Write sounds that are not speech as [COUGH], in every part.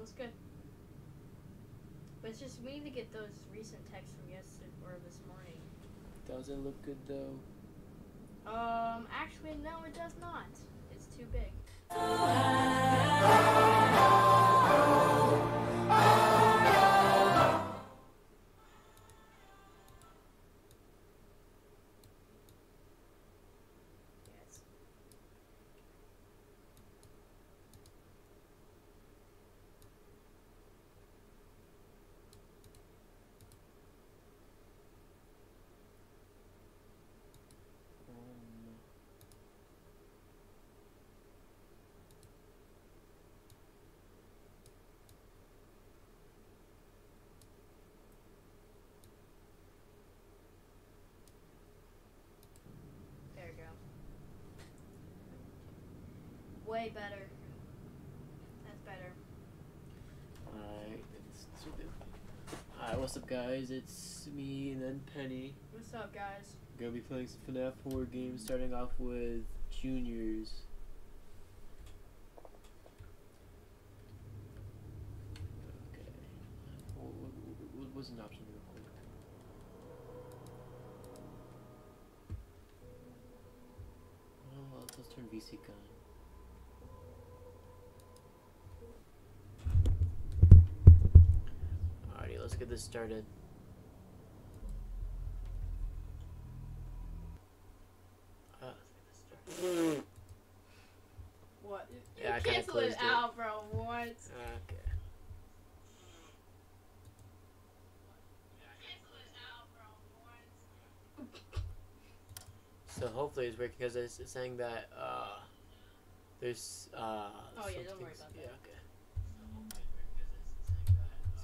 Alright, looks good. But it's just, we need to get those recent texts from yesterday or this morning. Doesn't look good though. Um, actually, no, it does not. It's too big. [LAUGHS] Way better. That's better. Alright, it's Alright, what's up guys? It's me and then Pinney. What's up, guys? Gonna be playing some FNAF 4 games starting off with Juniors. Okay. What, was an option real quick? Oh, well, let's turn VC on. Alrighty, let's get this started. Uh, this started. What? Yeah, I you cancel it out, bro. What? Okay. So hopefully it's working because it's, saying that uh, there's uh. Oh, yeah, don't worry about Yeah, that. okay.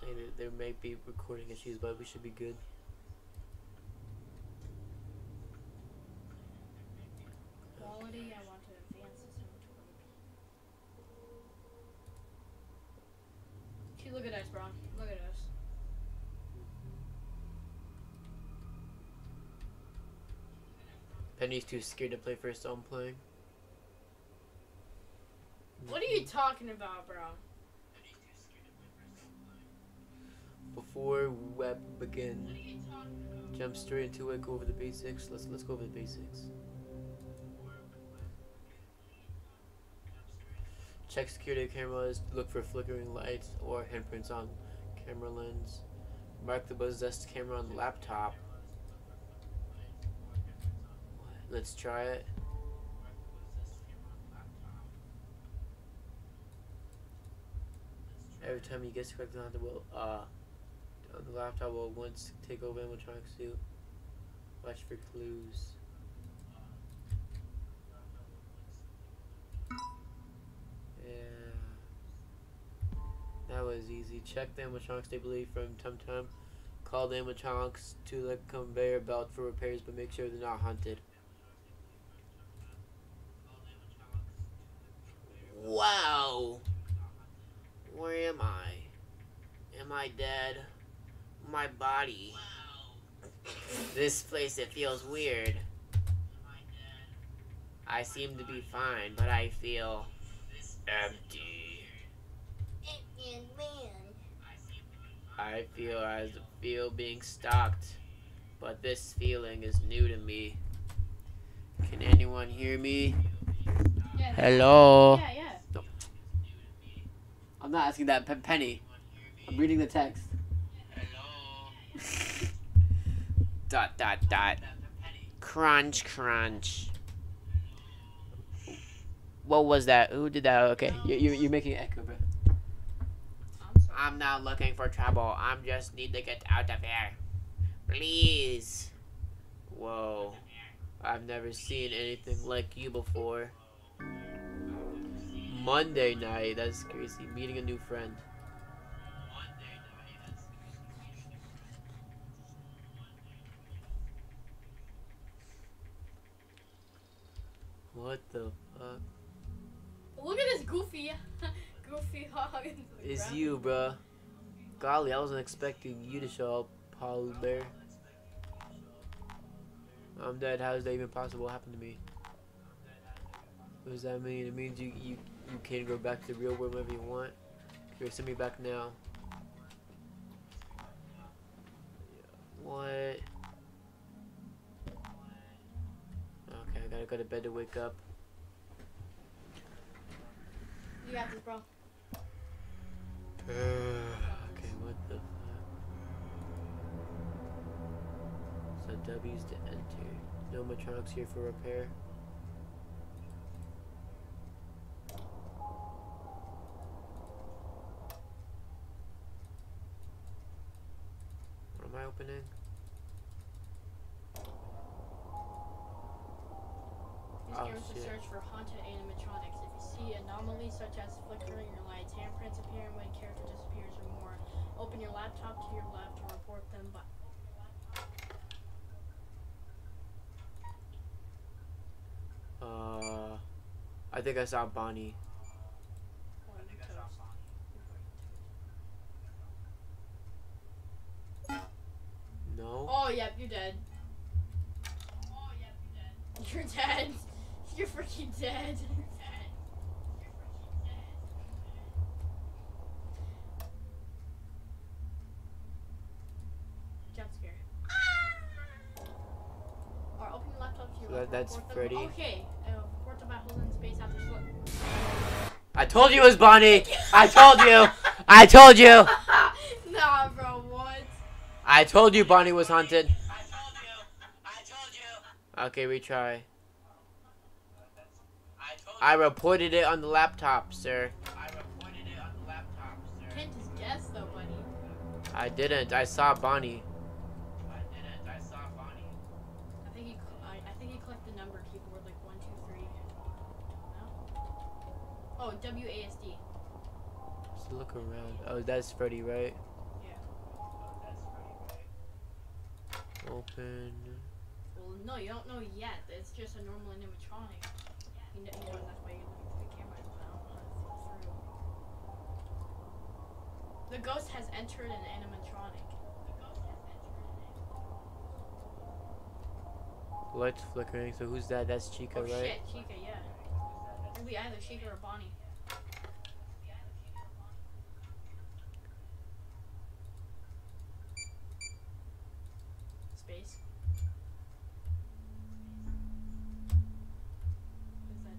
That there may be recording issues, but we should be good. Quality, I want to advance this one to See, look at us, bro. Look at us. Pinney's too scared to play first, so I'm playing. What are you talking about, bro? Before web begin, jump straight into it. Go over the basics. Let's let's go over the basics. Check security cameras. Look for flickering lights or handprints on camera lens. Mark the possessed camera on the laptop. Let's try it. Every time you get corrected on the will, uh, the laptop will once take over animatronic suit. Watch for clues. Yeah. That was easy. Check the animatronics stability from Tum Tum. Call the animatronics to the conveyor belt for repairs, but make sure they're not hunted. Wow. Where am I? Am I dead? My body. This place, it feels weird. I seem to be fine, but I feel empty. I feel as feel being stalked, but this feeling is new to me. Can anyone hear me? Yeah. Hello. Yeah, yeah. I'm not asking that, Pe- Pinney. I'm reading the text. Dot dot dot. Crunch crunch. What was that? Who did that? Okay, you you you're making echo, bro. I'm. I'm not looking for trouble. I'm just need to get out of here. Please. Whoa. I've never seen anything like you before. Monday night, that's crazy. Meeting a new friend. What the fuck? Look at this goofy, [LAUGHS] goofy hog. It's ground. you, bruh. Golly, I wasn't expecting you to show up, Paul Bear. I'm dead. How is that even possible? What happened to me? What does that mean? It means you you you can go back to the real world whenever you want. Here, send me back now. What? Gotta go to bed to wake up. You got this, bro. [SIGHS] okay, what the fuck? So W's to enter. No Matronics here for repair. What am I opening? Such as flickering your lights, handprints appearing when character disappears, or more, open your laptop to your left and report them. But Uh, I think I saw Bonnie. No. Oh, yep, you're dead. Oh, yep, you're dead. You're dead. You're freaking dead. Jump scare. Alright, open your laptop to your So left. that- that's report them- Freddy? Okay, uh, report them by holding Uh, space after slip. I told you it was Bonnie. I told you. I told you. [LAUGHS] nah, bro, what? I told you Bonnie was haunted. I told you. I told you. Okay, retry. I reported it on the laptop, sir. I reported it on the laptop, sir. Can't just guess though, buddy. I didn't. I saw Bonnie. I didn't. I saw Bonnie. I think he, cl- I, I think he clicked the number keyboard like one, two, three. No? Oh, W A S D. Let's look around. Oh, that's Freddy, right? Yeah. Open. Well, no, you don't know yet. It's just a normal animatronic. You know, you know that's why you're looking the camera. I don't how to flip through. The ghost has entered an animatronic. Lights flickering. So who's that? That's Chica, oh right? shit, Chica, yeah. It'll be either Chica or Bonnie. Space. What does that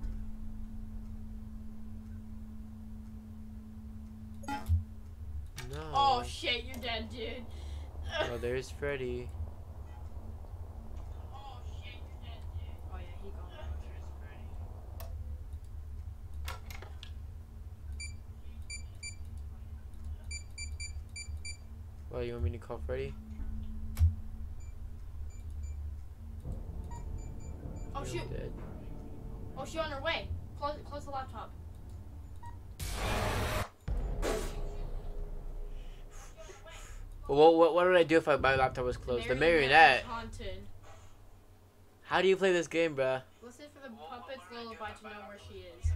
do? No. Oh shit, you're dead, dude. Oh, there's Freddy. Oh shit, you're dead, dude. Oh yeah, he gone. Oh, well, you want me to call Freddy? Oh You're shoot. Dead. Oh, she's on her way. Close, close the laptop. Well, what, what, what would I do if I, my laptop was closed? The marionette. Haunted. How do you play this game, bruh? Listen for the puppet's lullaby to know where she is.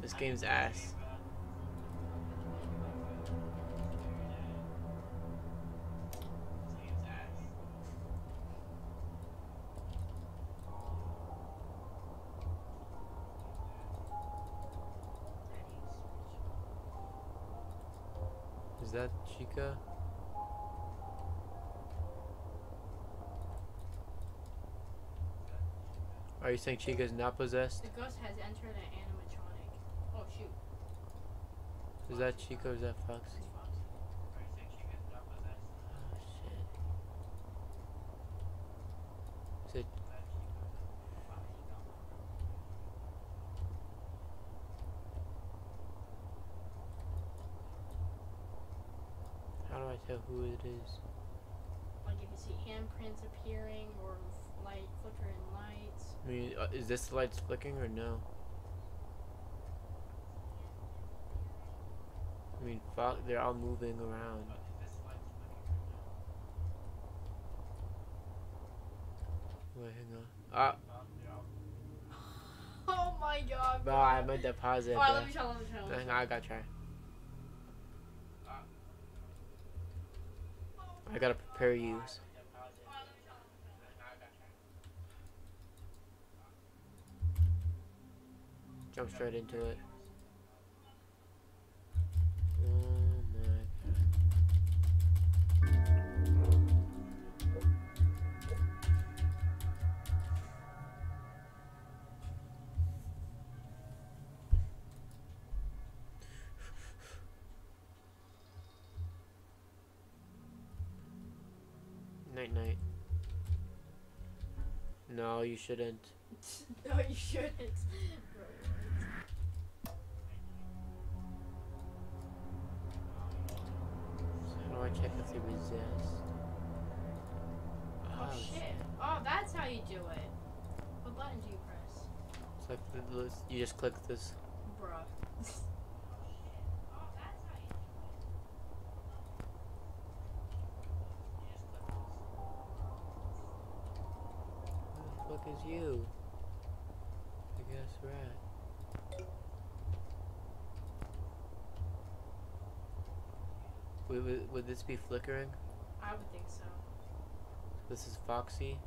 This game's ass. That Chica? Are you saying Chica is not possessed? The ghost has entered an animatronic. Oh shoot. Is that Chica or is that Fox? It's Foxy. Oh shit. Is it How do I tell who it is? Like if you see handprints appearing or light flickering lights. I mean, uh, is this lights flicking or no? I mean, fuck, they're all moving around. Wait, hang on. Ah, [LAUGHS] Oh my god. bro, I meant to pause it. Alright, bro. let me try, let me try. Hang on, I gotta try. I gotta prepare you. Jump straight into it. No, you shouldn't. [LAUGHS] no, you shouldn't. How do I check if they resist? Oh ah, shit. Oh, that's how you do it. What button do you press? It's like this- you just click this. Bruh. [LAUGHS] is you? I guess rat. Would, would, would this be flickering? I would think so. This is Foxy.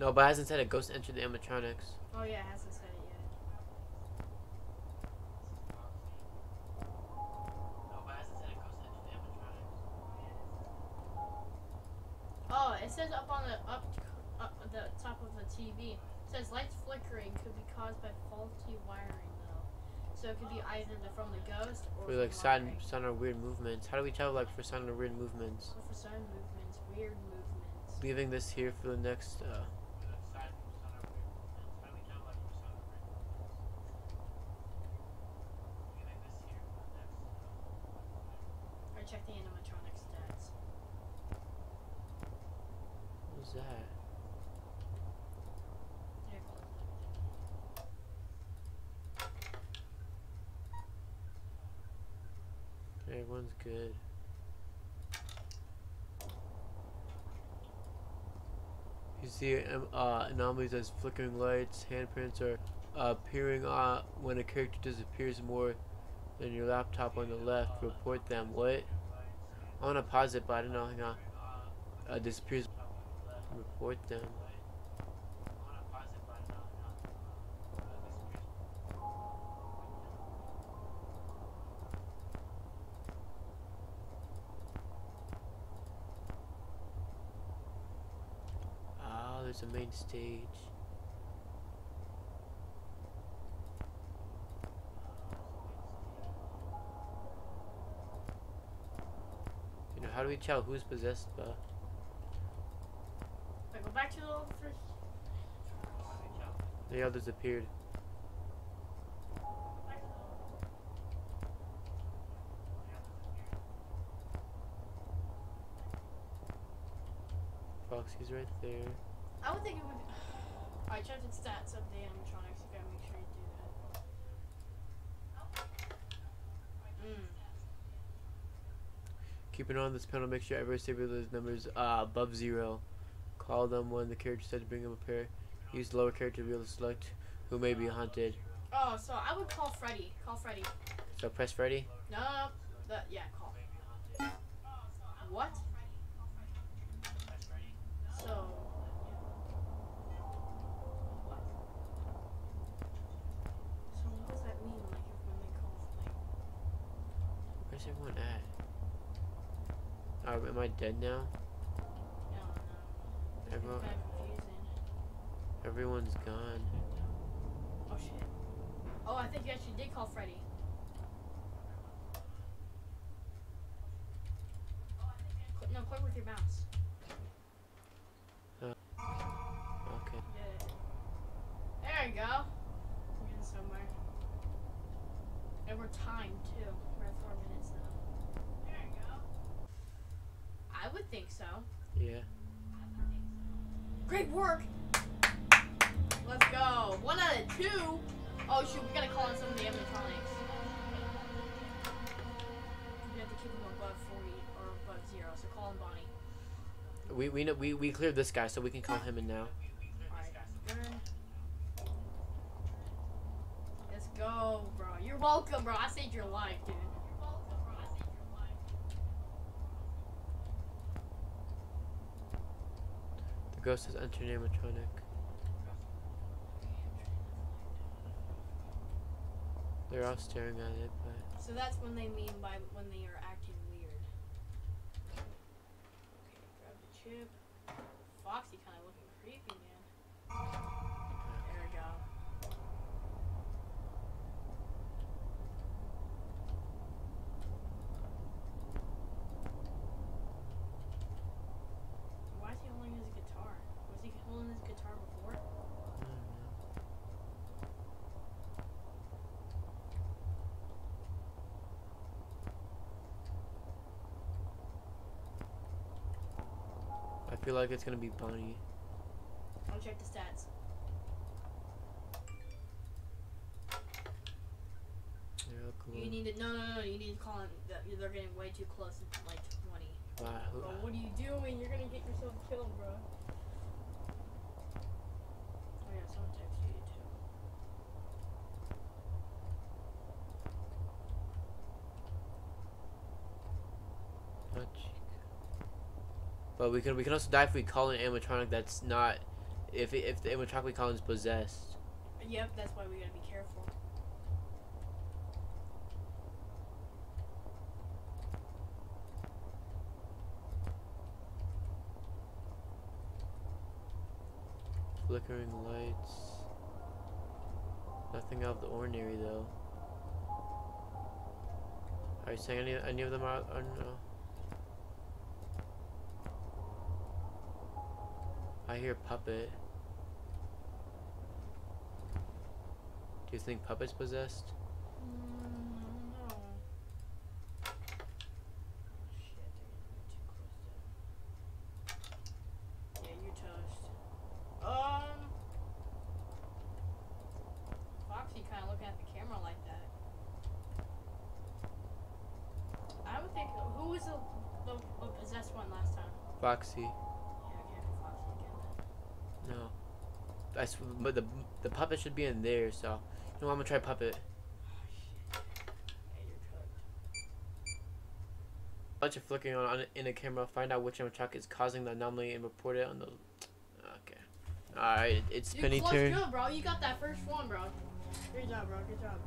No, but it hasn't said a ghost entered the animatronics. Oh yeah, it hasn't said it yet. No, but it hasn't said a ghost entered the animatronics. Oh, it says up on the up, up the top of the TV. It says lights flickering could be caused by faulty wiring though. So it could be either the, from the ghost or For like sudden, wiring. sudden or weird movements. How do we tell like for sudden or weird movements? Or for sudden movements, weird movements. Leaving this here for the next. Uh, Or check the animatronic stats. what was that? Here, close it. Everyone's good. You see um, uh, anomalies as flickering lights, handprints, or uh, appearing uh, when a character disappears more than your laptop on the left. Report them. What? I want to pause it, but I don't know how. Uh, disappears. Report them. Oh, there's a main stage. You know, how do we tell who's possessed by? Wait, go back to the old first. They all disappeared. Foxy's right there. I would think it would. I check the stats of the animatronics. You gotta make sure you do that. Mm. Keep an eye on this panel. Make sure every those numbers uh, above zero. Call them when the character said to bring them a pair. Use the lower character to be able to select who may be hunted. Oh, so I would call Freddy. Call Freddy. So press Freddy. No, no, no. The, yeah, call. What? Am I dead now? Know. It's Everyone, kind of confusing. everyone's gone. Oh shit. Oh, I think you actually did call Freddy. Oh, no, click with your mouse. Okay. Yeah. There you go. We're getting somewhere. And we're timed too. We're at four minutes now. There you go. I would think so. Yeah. Great work! Let's go. One out of two. Oh shoot, we gotta call in some of the animatronics. We have to keep them above 40 or above zero, so call in Bonnie. We we know we, we cleared this guy, so we can call ah. him in now. Burn. Let's go, bro. You're welcome, bro. I saved your life, dude. Ghost has entered animatronic. They're all staring at it, but. So that's when they mean by when they are actually. Feel like it's gonna be Bunny. I'll check the stats. They're cool. You need to no no no. You need to call them. They're getting way too close. to Like twenty. Wow, Bro, what are you doing? You're gonna get yourself killed, bro. Oh yeah, someone texted you too. not cheek. But we can we can also die if we call an animatronic that's not if if the animatronic we call is possessed. Yep, that's why we gotta be careful. Flickering lights. Nothing out of the ordinary though. Are you saying any any of them are, are no? I hear puppet. Do you think puppet's possessed? Mm, I don't know. Shit, they're getting way too close to. Yeah, you're toast. Um. Foxy kind of looking at the camera like that. I would think. Who was the, the, the possessed one last time? Foxy. Yeah, I can't be Foxy again then. No. I sw- but the the puppet should be in there, so you know what, I'm gonna try puppet. Oh shit. Yeah, you're cooked. Bunch of flickering on, on in the camera. Find out which animatronic is causing the anomaly and report it on the. Okay. All right, it's You Pinney close turn. good, bro. You got that first one, bro. Good job, bro. Good job.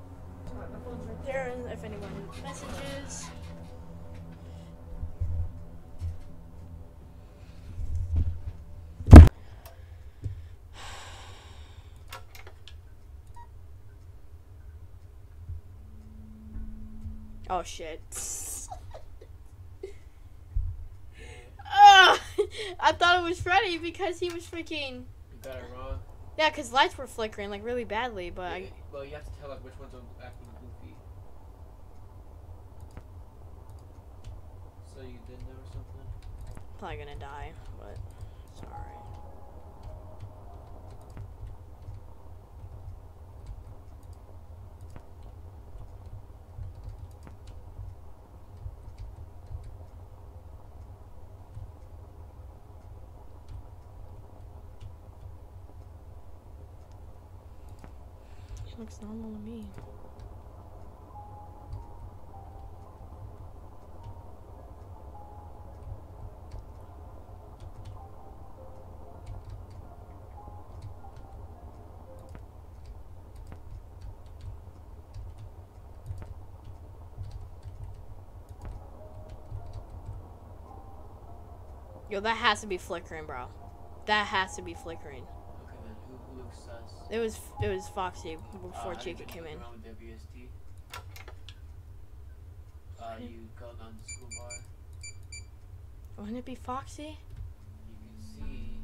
Alright, my phone's right there, if anyone messages. Oh shit. [LAUGHS] [LAUGHS] I thought it was Freddy because he was freaking. You got it wrong. Yeah, because lights were flickering like really badly, but I, well, you have to tell like which ones are acting goofy. So you did know or something? probably gonna die, but sorry. She looks normal to me. Yo, that has to be flickering, bro. That has to be flickering. Okay, then who, who looks sus? It was it was Foxy before Uh, Chica came in. WSD? Uh, you got on the school bar. Wouldn't it be Foxy? You can see.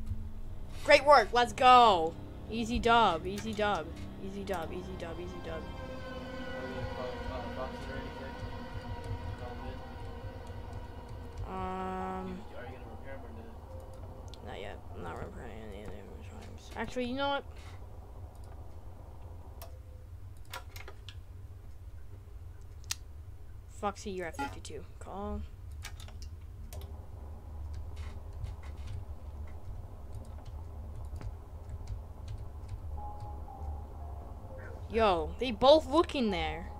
Great work. Let's go. Easy dub. Easy dub. Easy dub. Easy dub. Easy dub. Are you gonna call uh, Foxy or anything? Call him in. Um, You- are you gonna repair him or not? not yet. I'm not repairing any of the animatronics. Actually, you know what? Foxy, you're at 52. Call. Yo, they both looking there.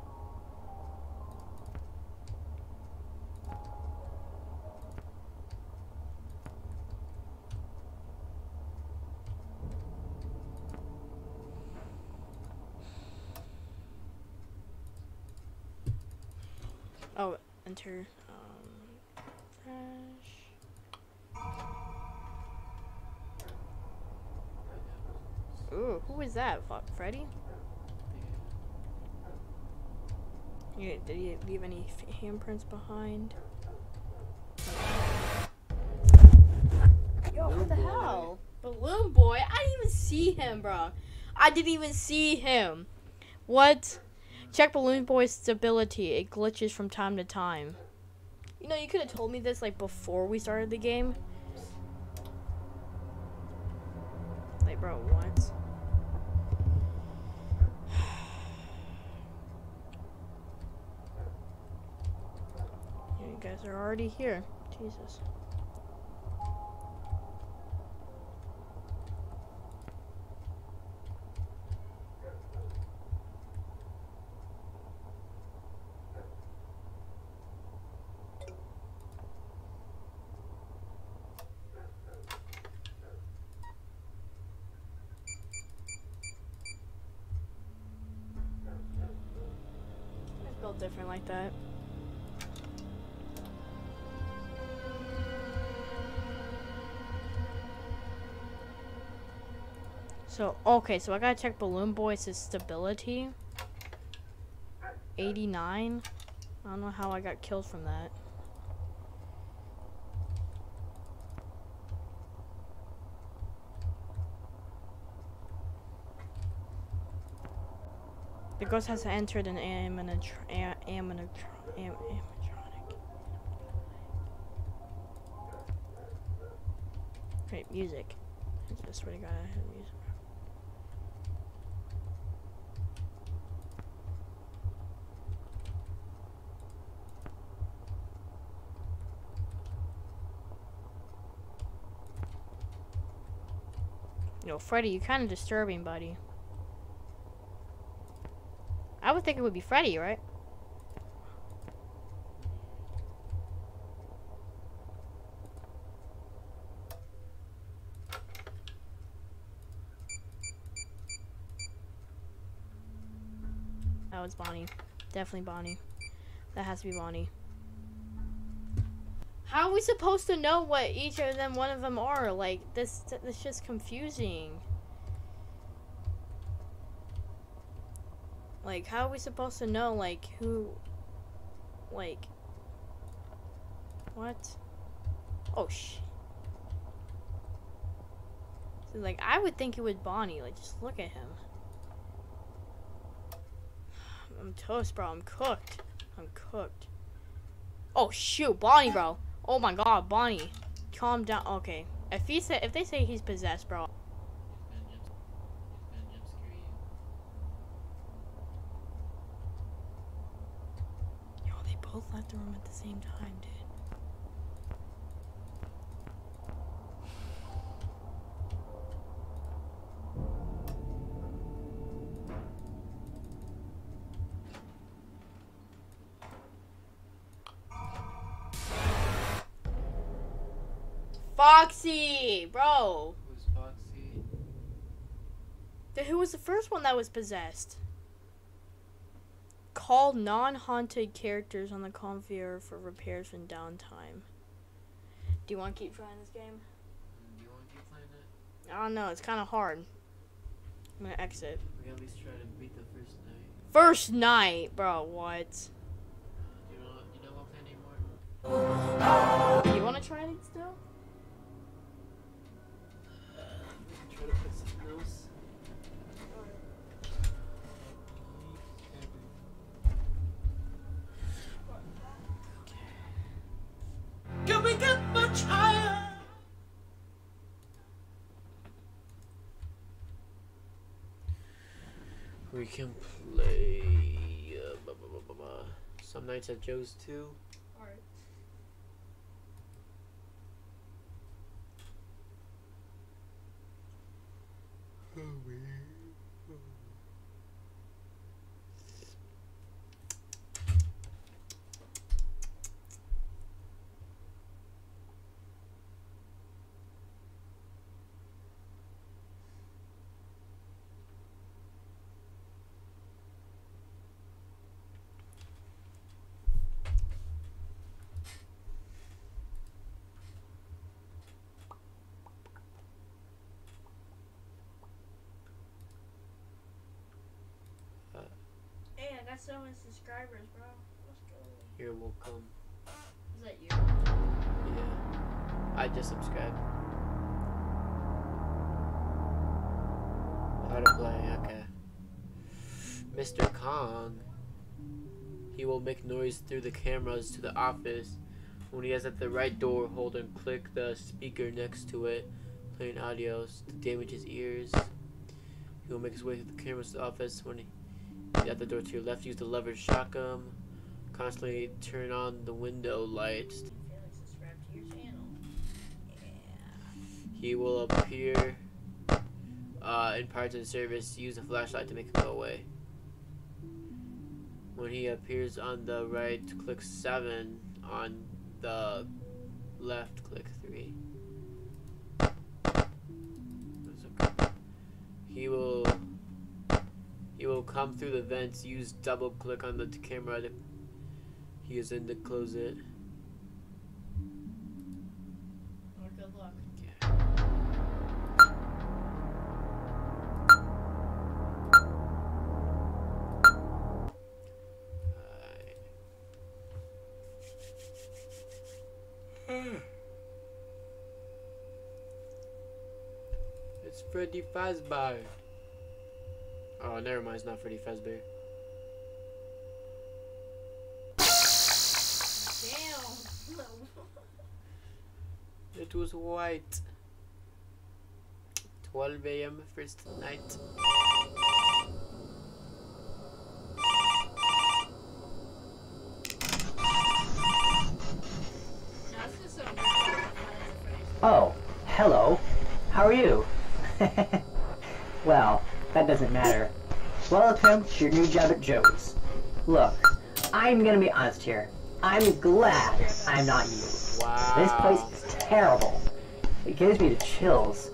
Enter. Um, fresh. Ooh, who is that? Freddy? Yeah, did he leave any f- handprints behind? Yo, what the boy. hell? Balloon boy? I didn't even see him, bro. I didn't even see him. What? Check Balloon Boy's stability. It glitches from time to time. You know, you could have told me this like before we started the game. Like, bro, what? You guys are already here. Jesus. So, okay, so I gotta check Balloon Boy's stability. 89. I don't know how I got killed from that. The ghost has entered an animatr- a- animatr- am- animatronic. Great music. I just God, I had music. Yo, Freddy, you're kind of disturbing, buddy. I would think it would be Freddy, right? That was Bonnie. Definitely Bonnie. That has to be Bonnie. How are we supposed to know what each of them, one of them are? Like, this, this is just confusing. Like, how are we supposed to know, like, who, like, what? Oh, sh. So, like, I would think it was Bonnie. Like, just look at him. I'm toast, bro. I'm cooked. I'm cooked. Oh, shoot. Bonnie, bro. Oh, my God. Bonnie. Calm down. Okay. If he say, if they say he's possessed, bro, Yo, they both left the room at the same time, dude. One that was possessed? Call non-haunted characters on the conveyor for repairs and downtime. Do you want to keep trying this game? Mm, do you want to keep playing it? I don't know. It's kind of hard. I'm gonna exit. We can at least try to beat the first night. First night, bro. What? Uh, you know, you don't want to play anymore? You want to try it still? We can play uh, bu- bu- bu- some nights at Joe's too. Alright. got so many subscribers, bro. Let's go. Here will come. Is that you? Yeah. I just subscribed. How to play, okay. Mr. Kong. He will make noise through the cameras to the office. When he is at the right door, hold and click the speaker next to it, playing audio to damage his ears. He will make his way through the cameras to the office. When he at the door to your left, use the lever him. Constantly turn on the window lights Felix, subscribe to your channel. He will appear uh, in parts of the service. Use a flashlight to make him go away. When he appears on the right, click 7. On the left, click 3. That's okay. He will he will come through the vents. Use double click on the camera to he is in to close it. Or good luck. It's Freddy Fazbear. Oh, never mind. It's not Freddy Fazbear. Damn. It was white. 12 a.m. first night. That's just so weird. Oh, hello. How are you? [LAUGHS] well, that doesn't matter. Welcome to your new job at Joe's. Look, I'm gonna be honest here. I'm glad I'm not you. Wow. This place is terrible. It gives me the chills.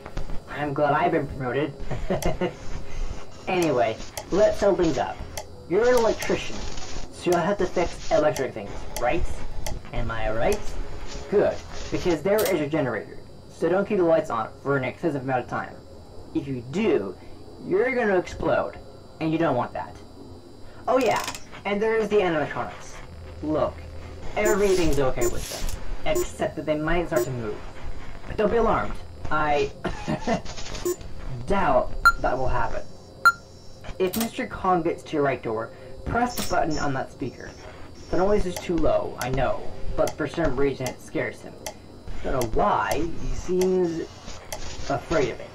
I'm glad I've been promoted. [LAUGHS] anyway, let's settle things up. You're an electrician, so you'll have to fix electric things, right? Am I right? Good, because there is your generator, so don't keep the lights on for an excessive amount of time. If you do, you're gonna explode, and you don't want that. Oh yeah, and there's the animatronics. Look, everything's okay with them, except that they might start to move. But don't be alarmed. I [LAUGHS] doubt that will happen. If Mr. Kong gets to your right door, press the button on that speaker. The noise is too low, I know, but for some reason it scares him. Don't know why, he seems afraid of it.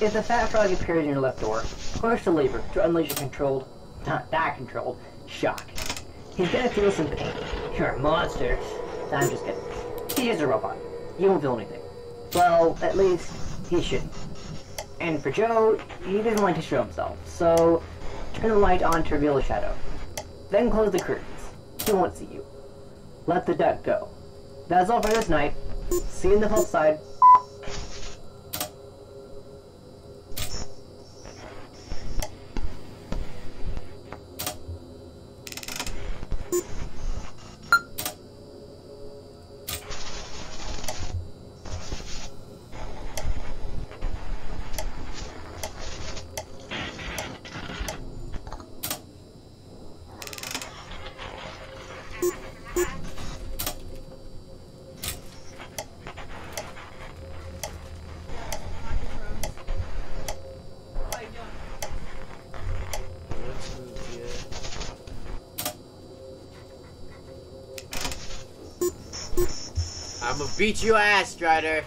If the fat frog appears in your left door, push the lever to unleash a controlled, not that controlled, shock. He's gonna feel some pain. You're a monster. I'm just kidding. He is a robot. He won't feel anything. Well, at least he shouldn't. And for Joe, he doesn't like to show himself, so turn the light on to reveal a shadow. Then close the curtains. He won't see you. Let the duck go. That's all for this night. See you in the flip side. Beat your ass, Strider.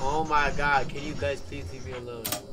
Oh my god, can you guys please leave me alone?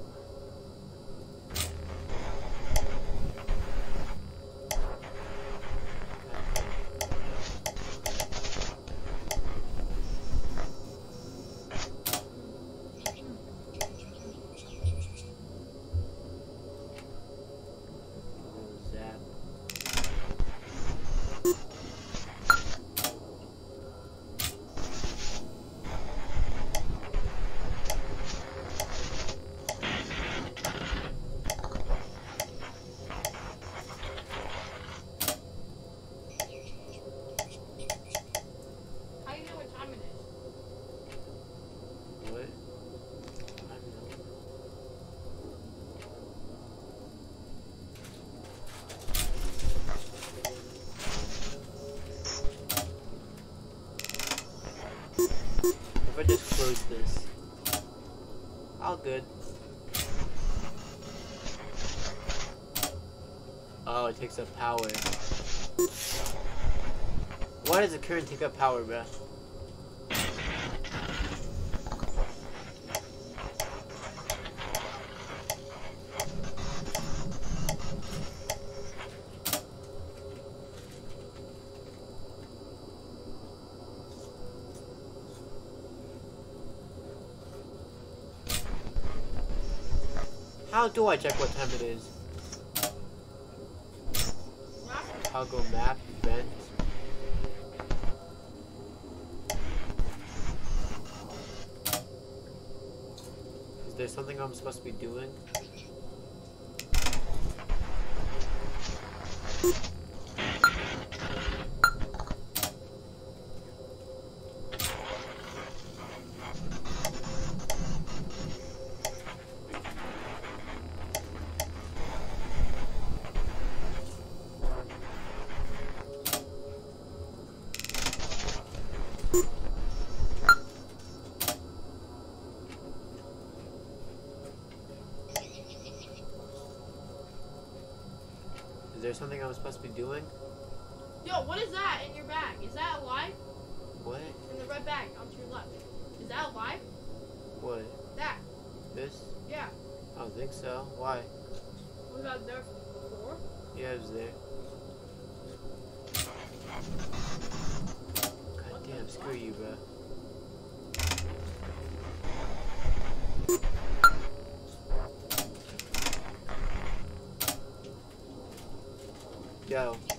Up power. Why does the current take up power, bruh? How do I check what time it is? Toggle map event. Is there something I'm supposed to be doing? Is there something I'm supposed to be doing? Yo, what is that in your bag? Is that alive? What? In the red bag on to your left. Is that alive? What? That. This? Yeah. I don't think so. Why? Was that there before? Yeah, it was there. God damn, screw you, bro. Yo.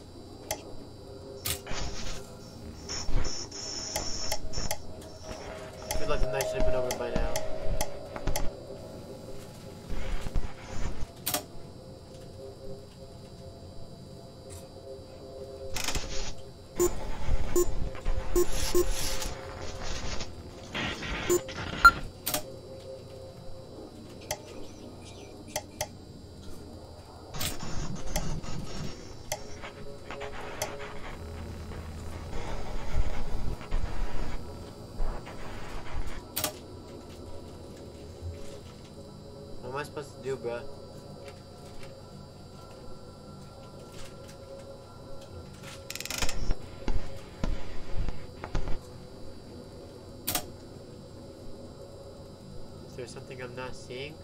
I supposed to do, bruh? Is there something I'm not seeing?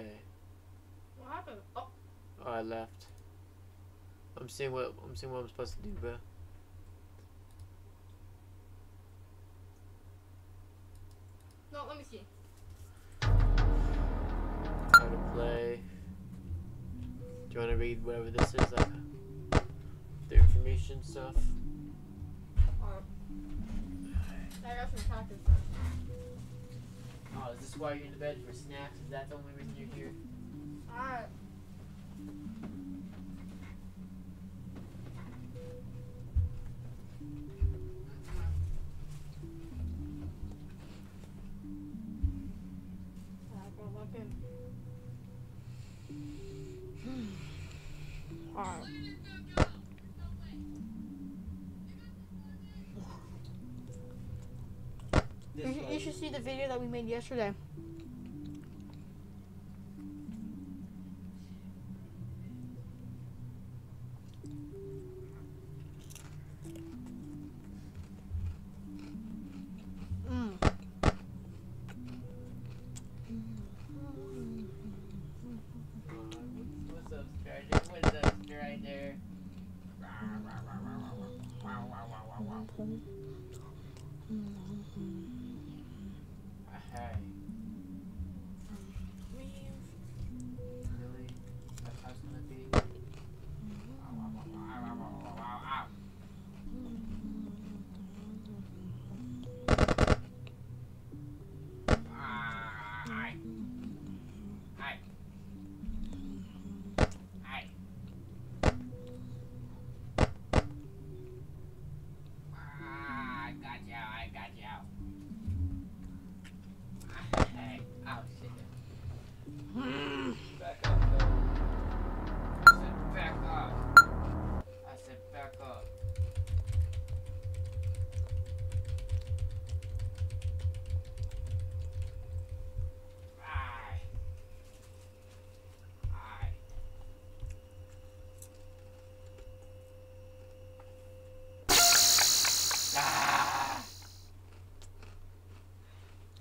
Okay. What happened? Oh, Oh, I left. I'm seeing what I'm seeing what I'm supposed to do, bruh. no, let me see. How to play. Do you want to read whatever this is, like the information stuff? Is why you're in the bed for snacks? Is that the only reason you're here? Alright. Video that we made yesterday.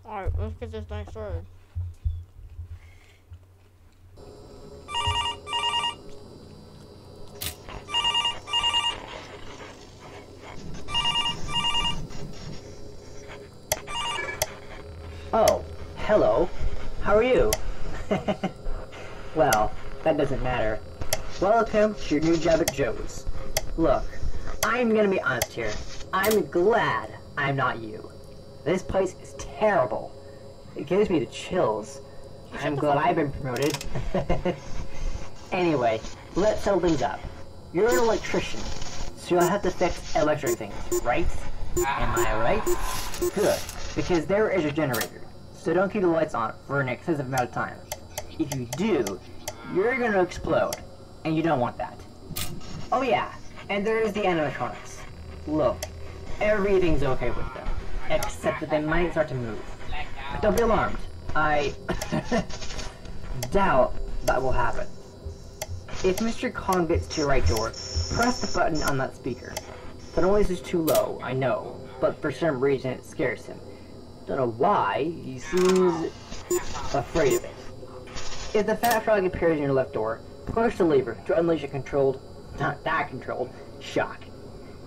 Alright, let's get this thing started. Oh, hello. How are you? [LAUGHS] well, that doesn't matter. Welcome to your new job at Joe's. Look, I'm gonna be honest here. I'm glad I'm not you. This place is terrible. It gives me the chills. I'm glad I've been promoted. [LAUGHS] anyway, let's settle things up. You're an electrician, so you'll have to fix electric things, right? Am I right? Good, because there is a generator, so don't keep the lights on for an excessive amount of time. If you do, you're gonna explode, and you don't want that. Oh yeah, and there is the animatronics. Look, everything's okay with them, except that they might start to move. But don't be alarmed. I [LAUGHS] doubt that will happen. If Mr. Kong gets to your right door, press the button on that speaker. The noise is too low, I know, but for some reason it scares him. Don't know why, he seems afraid of it. If the fat frog appears in your left door, push the lever to unleash a controlled, not that controlled, shock.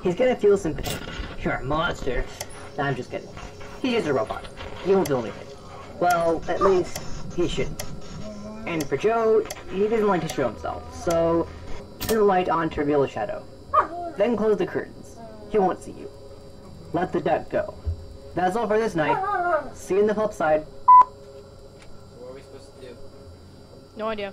He's gonna feel some pain. You're a monster. Nah, I'm just kidding. He is a robot. He won't feel anything. Well, at least he shouldn't. And for Joe, he doesn't like to show himself, so turn the light on to reveal a shadow. Then close the curtains. He won't see you. Let the duck go. That's all for this night. See you in the flip side. What are we supposed to do? No idea.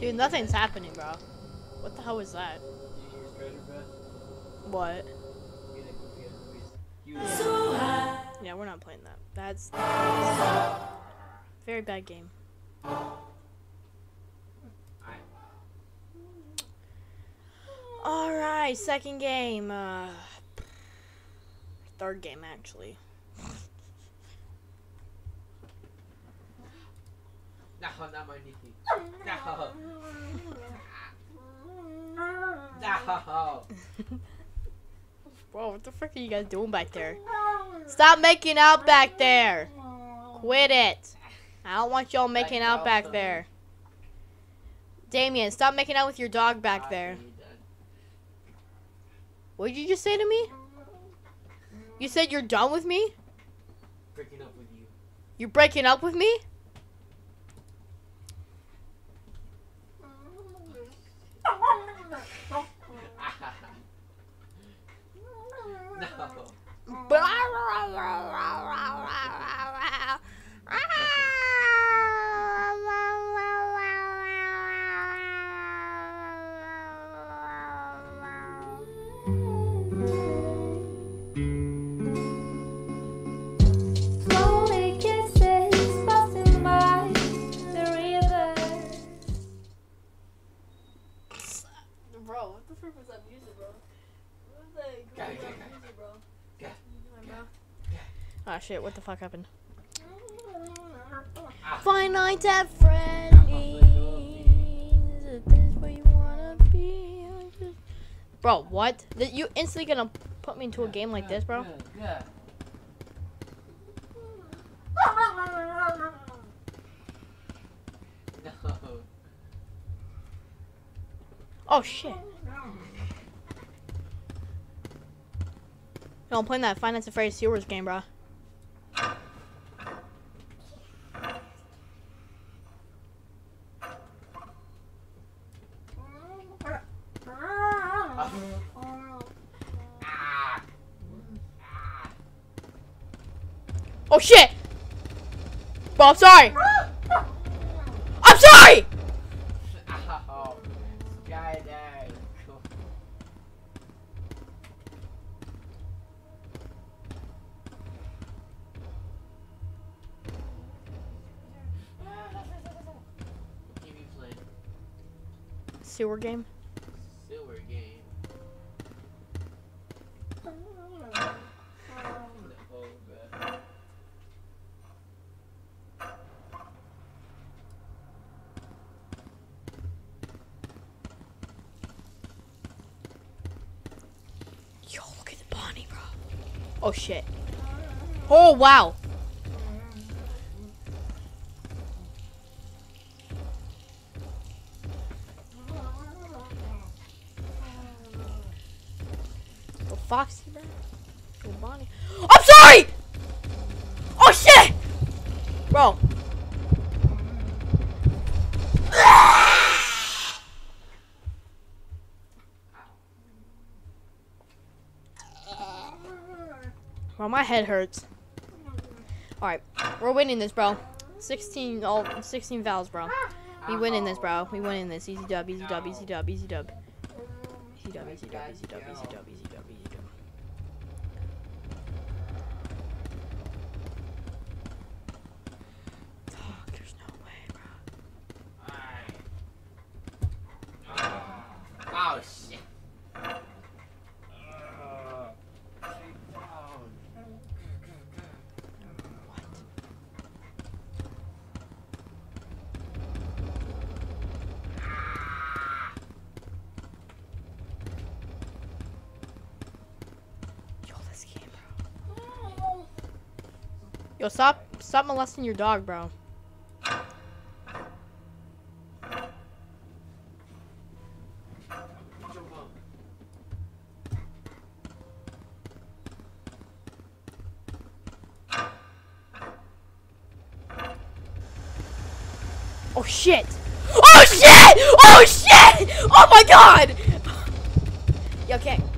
Dude, nothing's happening, bro. What the hell was that? What? You Yeah, we're not playing that. That's very bad game. All right, second game. Uh, third game actually. No, not my knee. No. No. Bro, what the frick are you guys doing back there? Stop making out back there. Quit it. I don't want y'all making out back there. Damian, stop making out with your dog back there. What did you just say to me? You said you're done with me? Breaking up with you. You're breaking up with me? No. Ah, shit, what the fuck happened? Ah. Five nights at Freddy's. Is this where you wanna be? Bro, what? That you instantly gonna put me into a game like this, bro? Good, [LAUGHS] good. Oh shit. No, I'm playing that Five Nights at Freddy's Sewers game, bro. Ah. Oh Oh, shit! Bro, I'm sorry! I'm sorry! Ow. Cool. What game you playing? Sewer game? Oh shit. Oh wow. Go Foxy, bro. Go Bonnie. I'm sorry! Oh shit! Bro. Bro, my head hurts. Alright, we're winning this, bro. 16, all 16 vowels, bro. We winning this, bro. We winning this. Easy dub, easy dub, easy dub, easy dub. Easy dub, easy dub, easy dub, easy dub, easy dub, easy dub. Stop, stop molesting your dog, bro. Oh shit! Oh shit! Oh shit! Oh my god! Okay.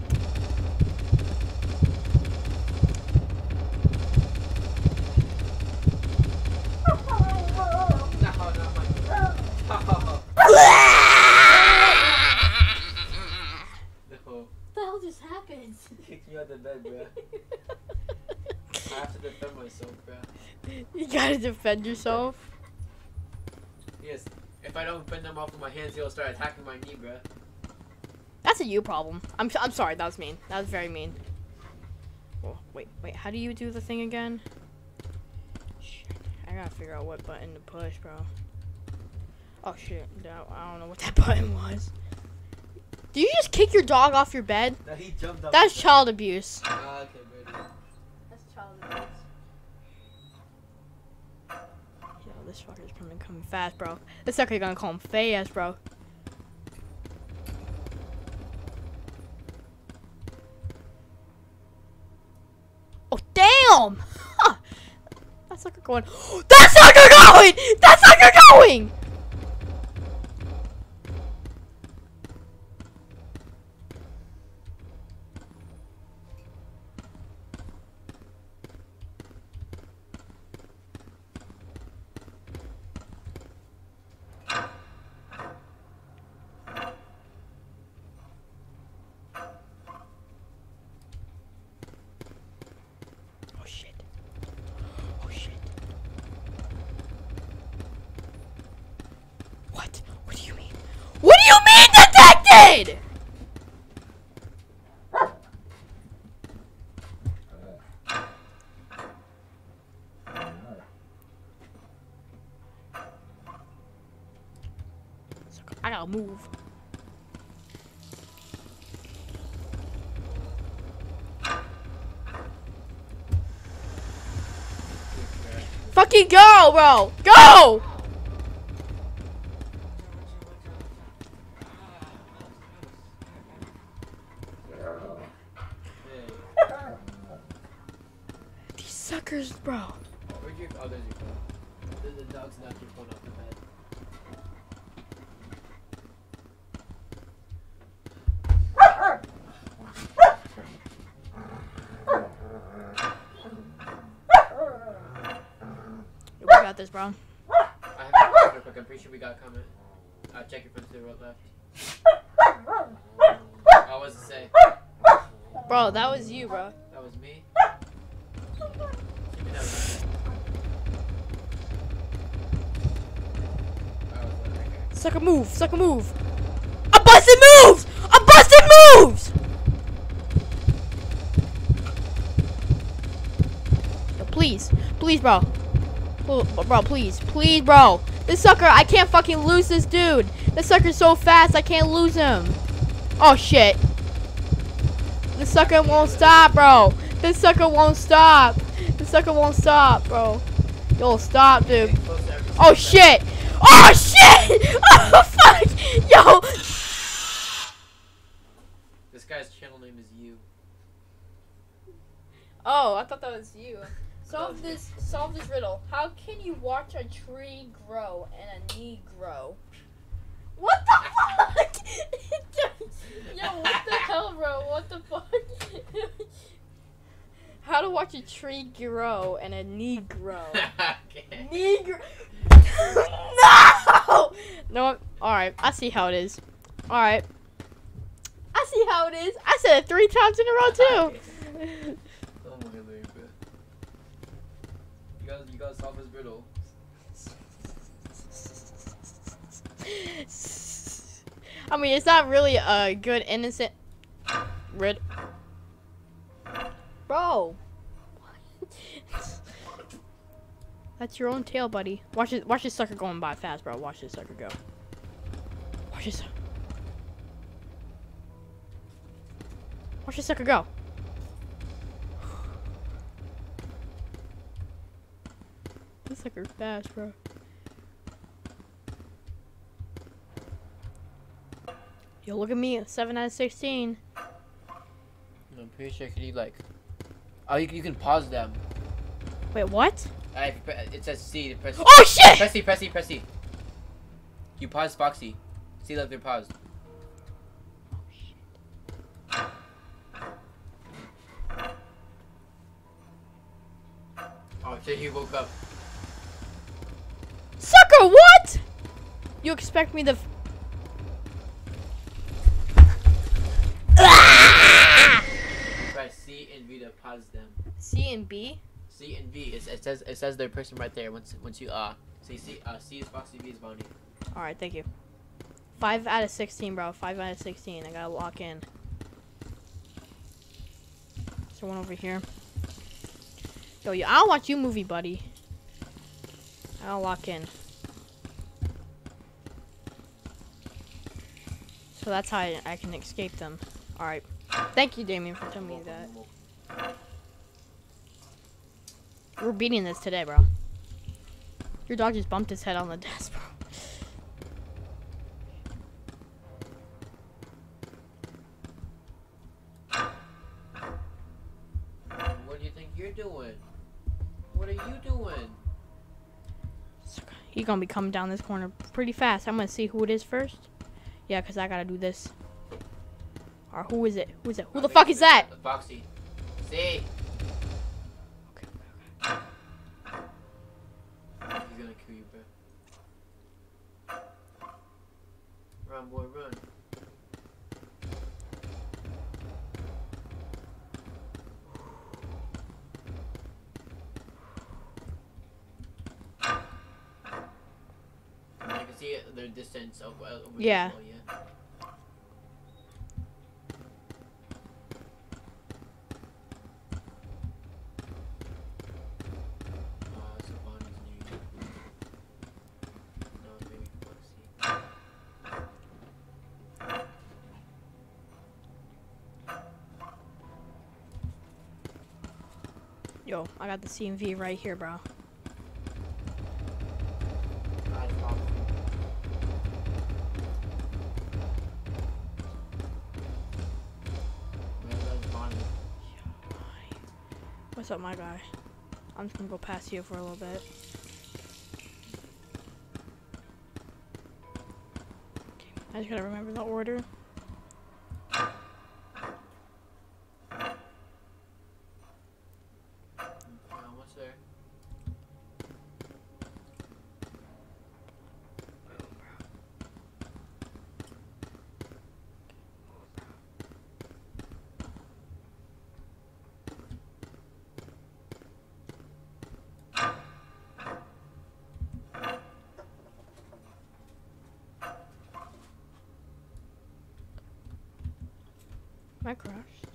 Defend yourself. Yes. If I don't fend them off with my hands, he'll start attacking my knee, bro. That's a you problem. I'm I'm sorry. That was mean. That was very mean. Oh, wait, wait. How do you do the thing again? Shit. I gotta figure out what button to push, bro. Oh shit. No, I don't know what that [LAUGHS] button was. Do you just kick your dog off your bed? Now he jumped up. That's child abuse. Ah, okay, baby. That's child abuse. Yo, this fucker's coming coming fast, bro. This sucker gonna call him fast, bro. Oh damn! [LAUGHS] Huh. [GASPS] That sucker going. That sucker going! That sucker going! Oh shit. Oh shit. What? What do you mean? What do you mean detected? I gotta move. Fucking go, bro! Go! Hey. These suckers, bro. Where'd your oh, there's your phone. The, the dog's knocked your phone off the bed. Bro. I have check quick. I'm pretty sure we got a comment. Uh, check your phone to the right left. Oh, what does it say? Bro, that was you, bro. That was me. Give me that one. It was right here. Sucker move, move. I'm busting moves! I'm busting moves! Yo, please, please, bro. Bro, please, please, bro. This sucker, I can't fucking lose this dude. This sucker's so fast, I can't lose him. Oh shit. This sucker won't stop, bro. This sucker won't stop. This sucker won't stop, bro. Yo, stop, dude. Getting close to every Oh shit! Oh shit! [LAUGHS] Oh fuck! Yo! This guy's channel name is you. Oh, I thought that was you. Solve this solve this riddle. How can you watch a tree grow and a knee grow? What the fuck? [LAUGHS] Yo, what the hell, bro? What the fuck? [LAUGHS] How to watch a tree grow and a knee grow? [LAUGHS] okay. knee grow. no! No, alright, I see how it is. Alright. I see how it is. I said it three times in a row, too. Oh my lord, bro. Solve this riddle. I mean, it's not really a good innocent rid. Bro. [LAUGHS] That's your own tail, buddy. Watch it. Watch this sucker going by fast, bro. Watch this sucker go. Watch this. Watch this sucker go. Sucker fast, bro. Yo, look at me, seven out of sixteen. I'm pretty sure can you like. Oh, you, can- you can pause them. Wait, what? Pre- it says C. to Press. Oh shit! Press C. Press C. Press C. You pause Foxy. See that they're paused. Oh, oh shit! He woke up. Sucker, what? You expect me to? f- Ah! V that pauses them. C and B. C and V. It, it says it says their person right there. Once once you uh see C uh C is Foxy, V is Bonnie. All right, thank you. Five out of sixteen, bro. Five out of sixteen. I gotta lock in. Is there one over here? Yo, yo, I'll watch you movie, buddy. I'll lock in. So that's how I, I can escape them. All right. Thank you, Damian, for telling me that. We're beating this today, bro. Your dog just bumped his head on the [LAUGHS] desk, bro. What do you think you're doing? What are you doing? He's gonna be coming down this corner pretty fast. I'm gonna see who it is first. Yeah, because I gotta do this. Or who is it? Who is it? Who the fuck is that? Foxy. C. Okay. He's gonna kill you, bro. Run, boy, run. [SIGHS] I can see the distance of uh, Yeah. wall, yeah. Uh, so Bonnie's near you. No, maybe Foxy. Yo, I got the CMV right here, bro. What's up, my guy? I'm just gonna go past you for a little bit. I just gotta remember the order. Uh, what's there? Am I crashed?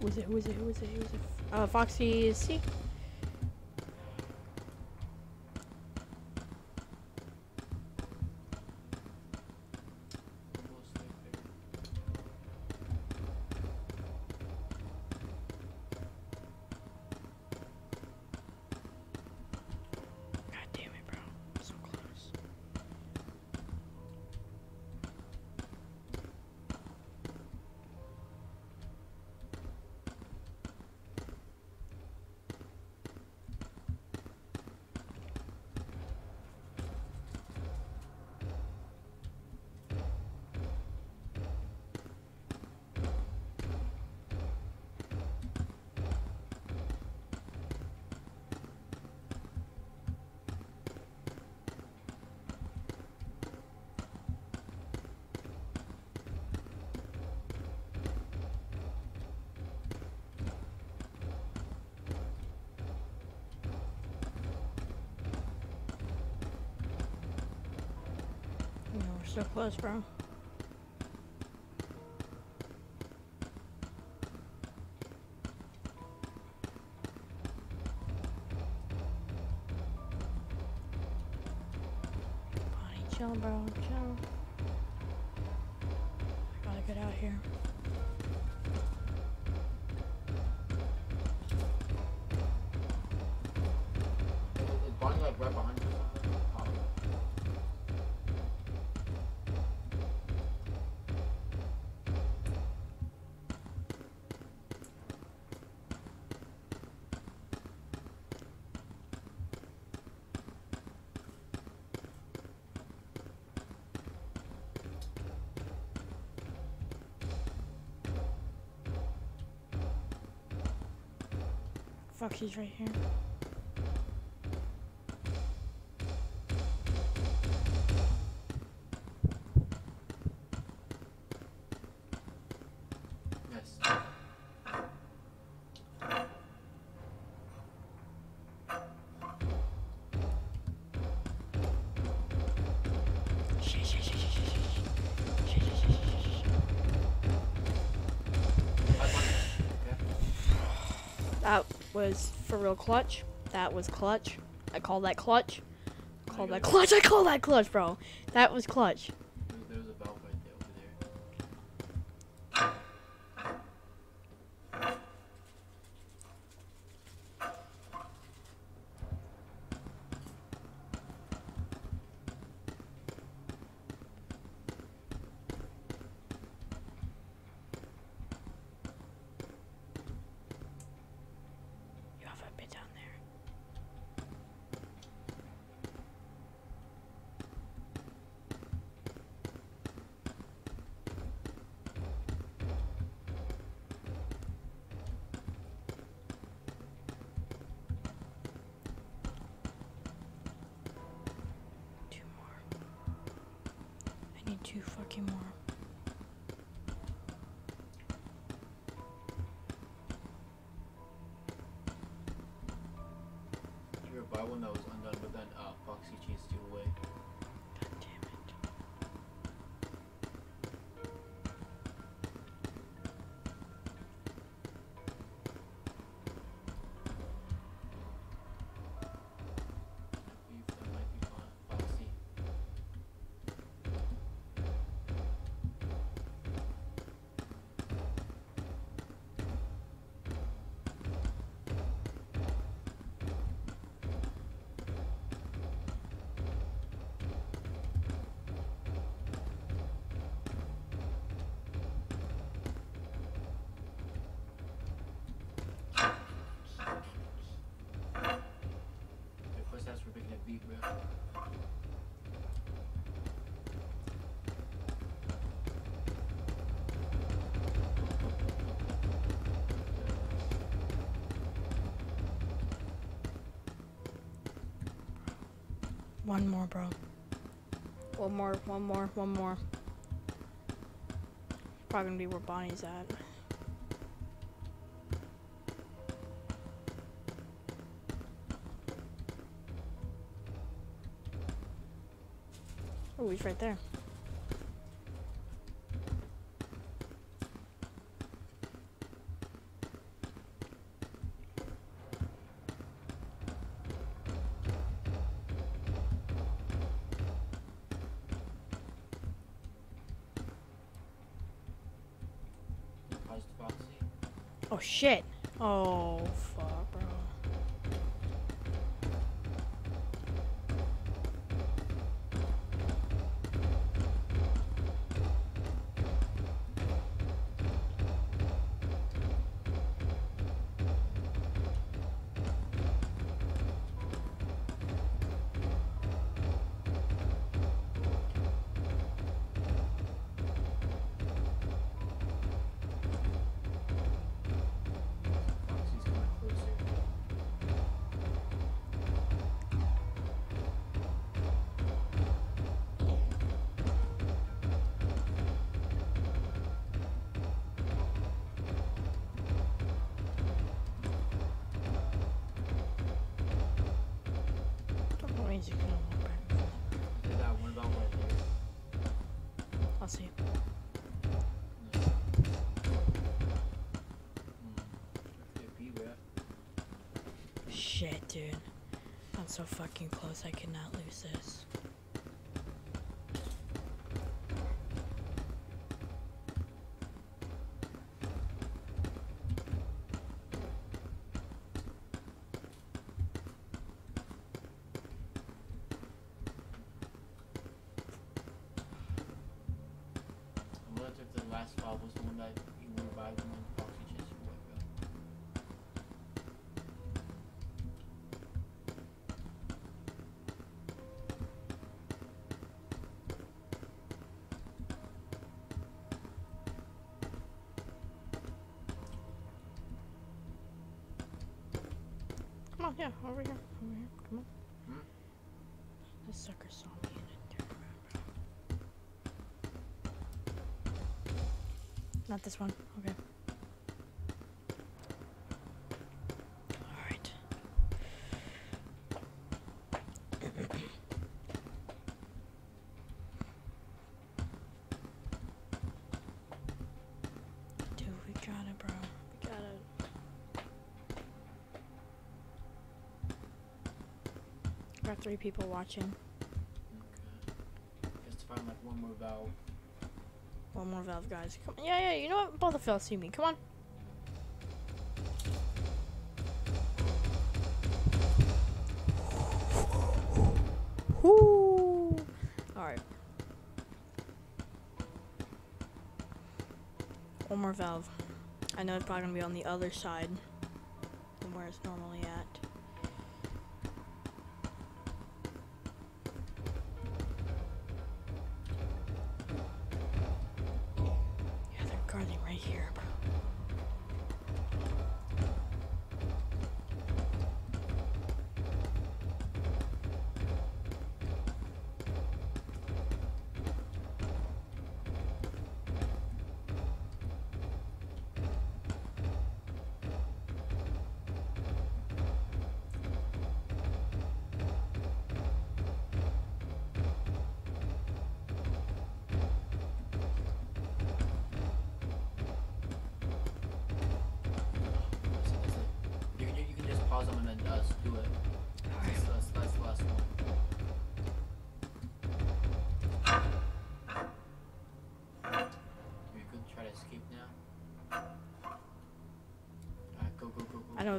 Who is it? Who is it? Who is it? Who is it? Uh, Foxy C. close, bro. Bonnie, chill, bro. Fuck, he's right here. Was for real clutch. That was clutch. I call that clutch. Call that clutch. [LAUGHS] I call that clutch, bro. That was clutch. One more, bro. One more, one more, one more. Probably gonna be where Bonnie's at. Oh, he's right there. How's the Foxy? Oh shit. Oh I cannot lose this. On, yeah, over here. Over here. Come on. This sucker saw me and it. Not this one. Okay. Alright. Dude, we got it, bro. We got it. Got three people watching. Okay. Just to find like one more valve. One more valve, guys. Come on. Yeah, yeah. You know what? Both of y'all see me. Come on. Whoo! All right. One more valve. I know it's probably gonna be on the other side than where it's normally at.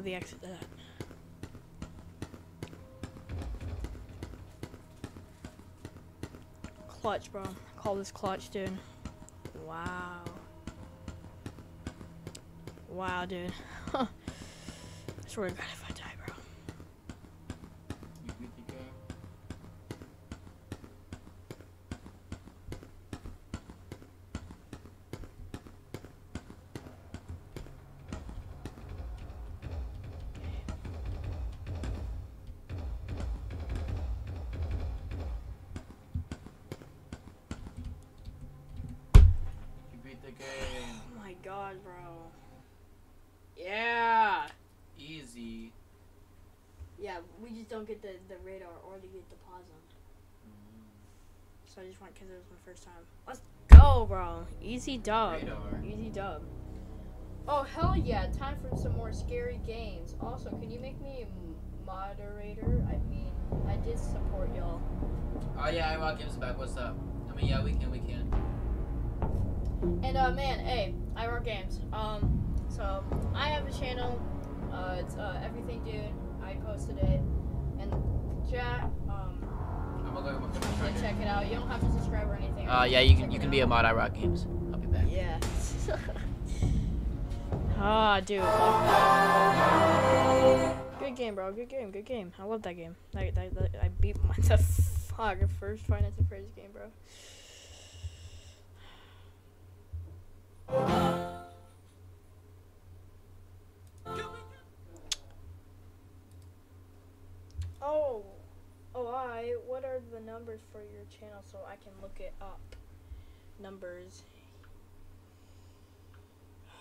The exit to that. Clutch, bro. Call this clutch, dude. Wow. Wow, dude. [LAUGHS] I swear to God, first time. Let's go, bro. Easy dub. Radar. Easy dub. Oh hell yeah! Time for some more scary games. Also, can you make me a moderator? I mean, I did support y'all. Oh yeah, I rock games back. What's up? I mean, yeah, we can, we can. And uh, man, hey, I work games. Um, so I have a channel. Uh, it's uh, everything, dude. I posted it, and chat. Um, I'm gonna go. I'm gonna you try can to. check it out. You don't have to subscribe or anything. Uh, yeah, you can, you can be a mod. I rock games. I'll be back. Yeah. [LAUGHS] ah, dude. Good game, bro. Good game. Good game. I love that game. I, I, I beat my [LAUGHS] the fuck first Five Nights at Freddy's game, bro. Are the numbers for your channel so I can look it up? Numbers. [SIGHS]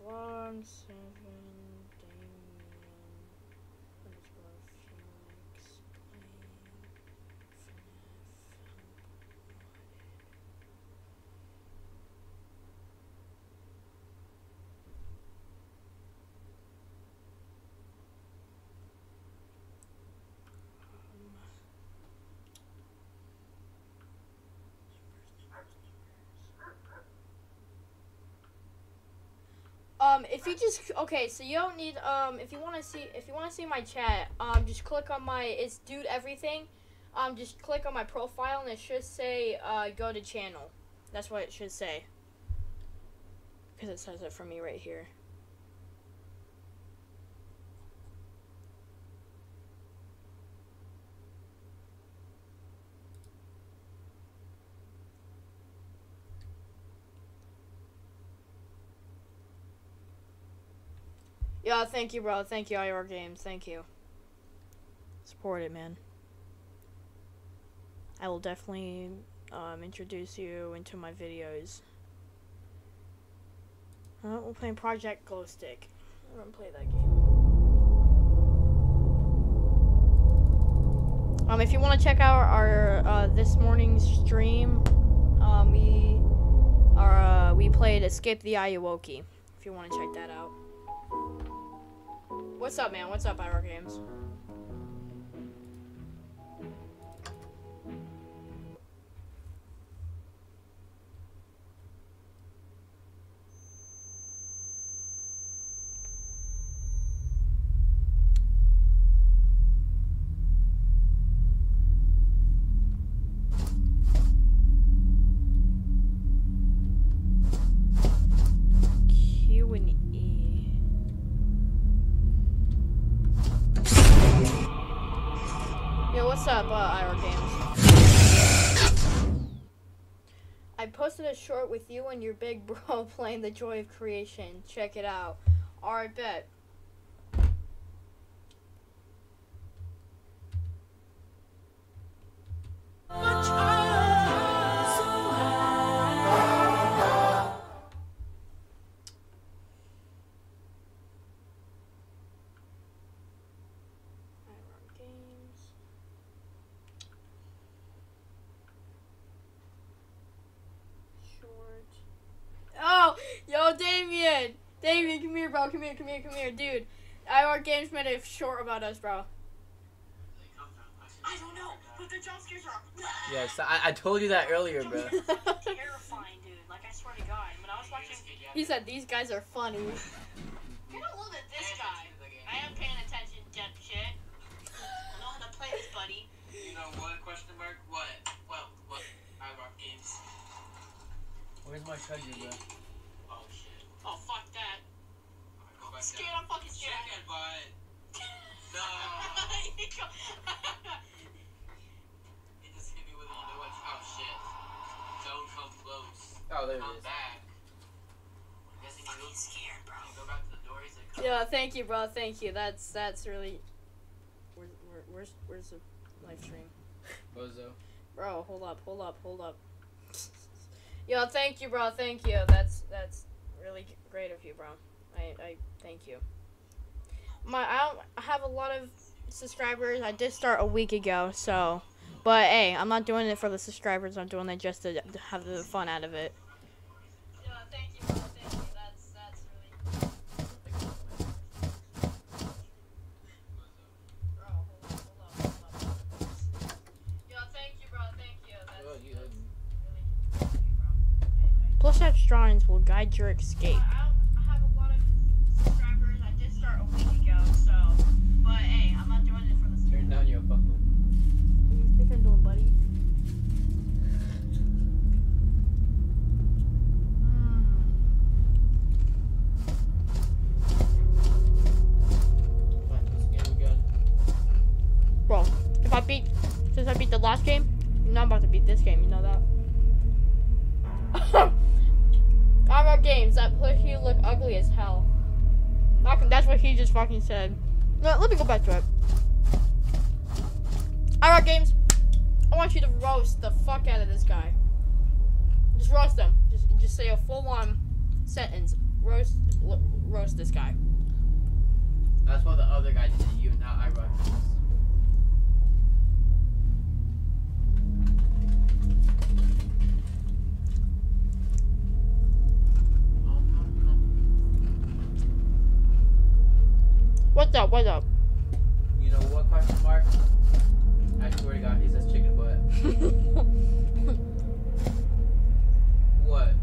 One vlog seven Damian underscore Felix playing Um, if you just okay, so you don't need um, if you want to see if you want to see my chat, um, just click on my it's dude everything, um, just click on my profile and it should say uh, go to channel. That's what it should say. Because it says it for me right here. Yeah, thank you, bro. Thank you, IR Games. Thank you. Support it, man. I will definitely um, introduce you into my videos. Uh, we're playing Project Glow Stick. We're gonna play that game. Um, if you want to check out our uh, this morning's stream, um, we Or uh, we played Escape the Ayuwoki. If you want to check that out. What's up, man? What's up, IR Games? Up, uh, Games? I posted a short with you and your big [LAUGHS] bro playing The Joy of Creation. Check it out. Alright, bet. Bro. Come here, come here, come here, dude. IR Games made a short about us, bro. I don't know, but the jump scares are Yes, I, I told you that earlier, bro. [LAUGHS] terrifying, dude. Like, I swear to God. When I was watching. he said these guys are funny. [LAUGHS] Get a load at this guy. I am paying attention, dipshit. I know how to play this, buddy. You know what? Question mark? What? Well, what? I rock games. Where's my treasure, bro? Oh shit. Oh, fuck that. Alright, go back Scared. I'm fucking scared. Chicken butt. [LAUGHS] No. he just hit me with a you know what? Oh shit. Don't come close. Oh, there it Come is. back. I guess if you go, scared, bro. go back to the door, he's like, Yeah, thank you, bro. Thank you. That's that's really. Where, where, where's where's the live stream? Bozo. Bro, hold up, hold up, hold up. [LAUGHS] Yo, thank you, bro. Thank you. That's that's really great of you, bro. I I thank you. My I don't have a lot of subscribers. I did start a week ago, so. But hey, I'm not doing it for the subscribers. I'm doing it just to have the fun out of it. Yeah, thank you, bro. Thank you. That's that's really. Bro, hold up, hold up, hold up. I beat, since I beat the last game, I'm not about to beat this game. You know that. I [LAUGHS] got games that push you look ugly as hell. That's what he just fucking said. Let me go back to it. I got games. I want you to roast the fuck out of this guy. Just roast him. Just just say a full on sentence. Roast roast this guy. That's what the other guy did to you, now I rock What's up? What's up? You know what question mark? I swear to God, he says chicken butt. [LAUGHS] What?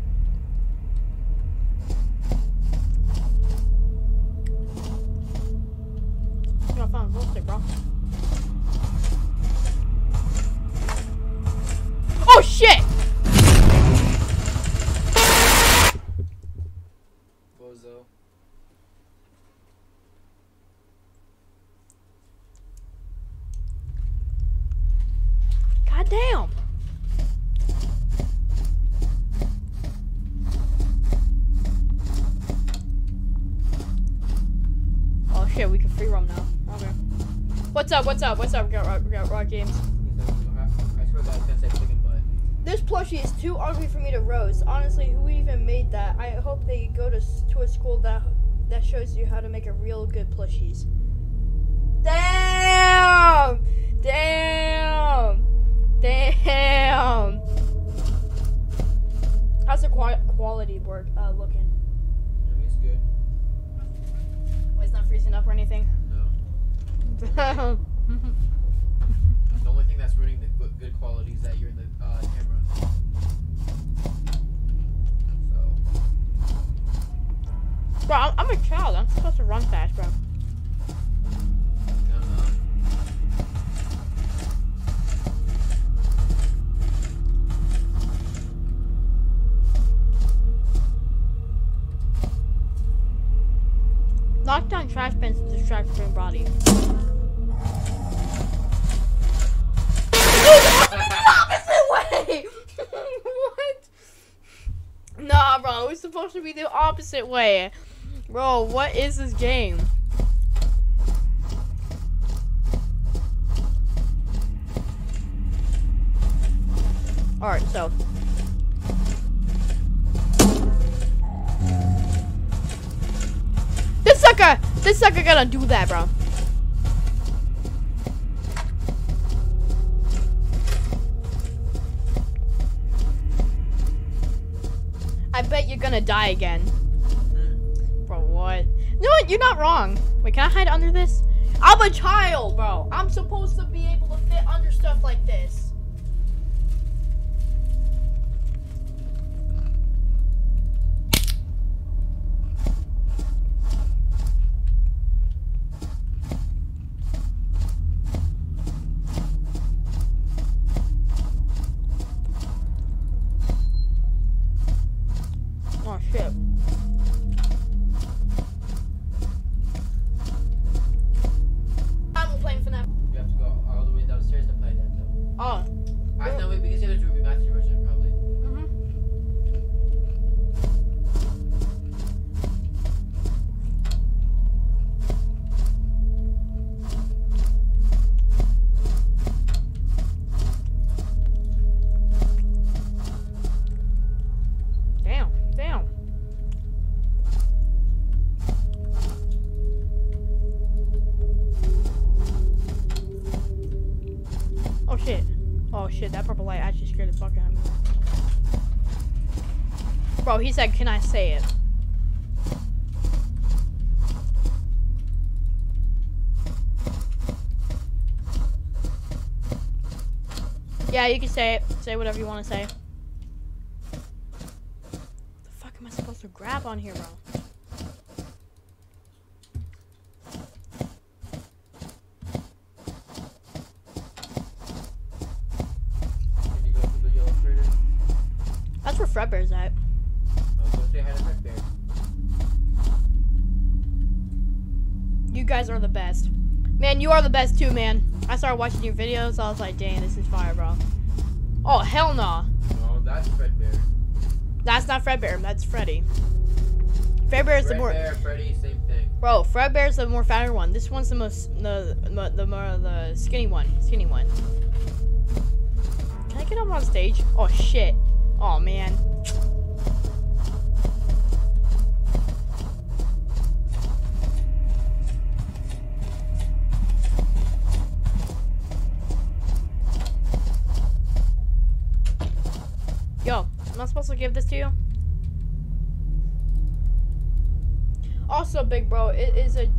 Found a stick, bro. Oh shit! Bozo. God damn! Oh shit, we can free roam now. Okay. What's up? What's up? What's up? We got rock, we got rock games. Plushie is too ugly for me to roast. Honestly, who even made that? I hope they go to to a school that that shows you how to make a real good plushies. Damn! Damn! Damn! How's the qua- quality work uh, looking? I mean, it's good. Oh, it's not freezing up or anything. No. [LAUGHS] The only thing that's ruining the good, good quality is that you're in the uh, camera. So. Bro, I'm, I'm a child. I'm supposed to run fast, bro. Uh, Knock down trash bins to distract your body. opposite way. [LAUGHS] what? Nah, bro. It's supposed to be the opposite way. Bro, what is this game? Alright, so. This sucker! This sucker gonna do that, bro. I bet you're gonna die again. What? You know what? You're not wrong. Wait, can I hide under this? I'm a child, bro. I'm supposed to be able to fit under stuff like this. You can say it. Say whatever you want to say. What the fuck am I supposed to grab on here, bro? Can you go through the yellow crater? That's where Fredbear's at. Oh, go say hi to Fredbear. You guys are the best. Man, you are the best too, man. I started watching your videos. I was like, dang, this is fire, bro. Oh, hell no. No, that's Fredbear. That's not Fredbear. That's Freddy. Fredbear is the more. Bear, Freddy, same thing. Bro, Fredbear's the more fatter one. This one's the most the the, the more the skinny one. Skinny one. Can I get up on stage? Oh shit. Oh man. Give this to you? Also, Big Bro it is a.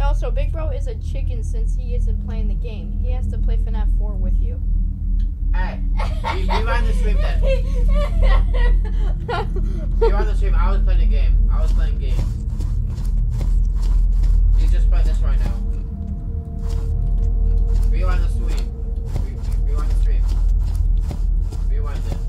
Also, Big Bro is a chicken since he isn't playing the game. He has to play FNAF 4 with you. Hey, we, we ran the stream then. Were on the stream. I was playing a game. I was playing games. He's just playing this right now. Rewind the stream. Re- re- rewind the stream. Rewind it.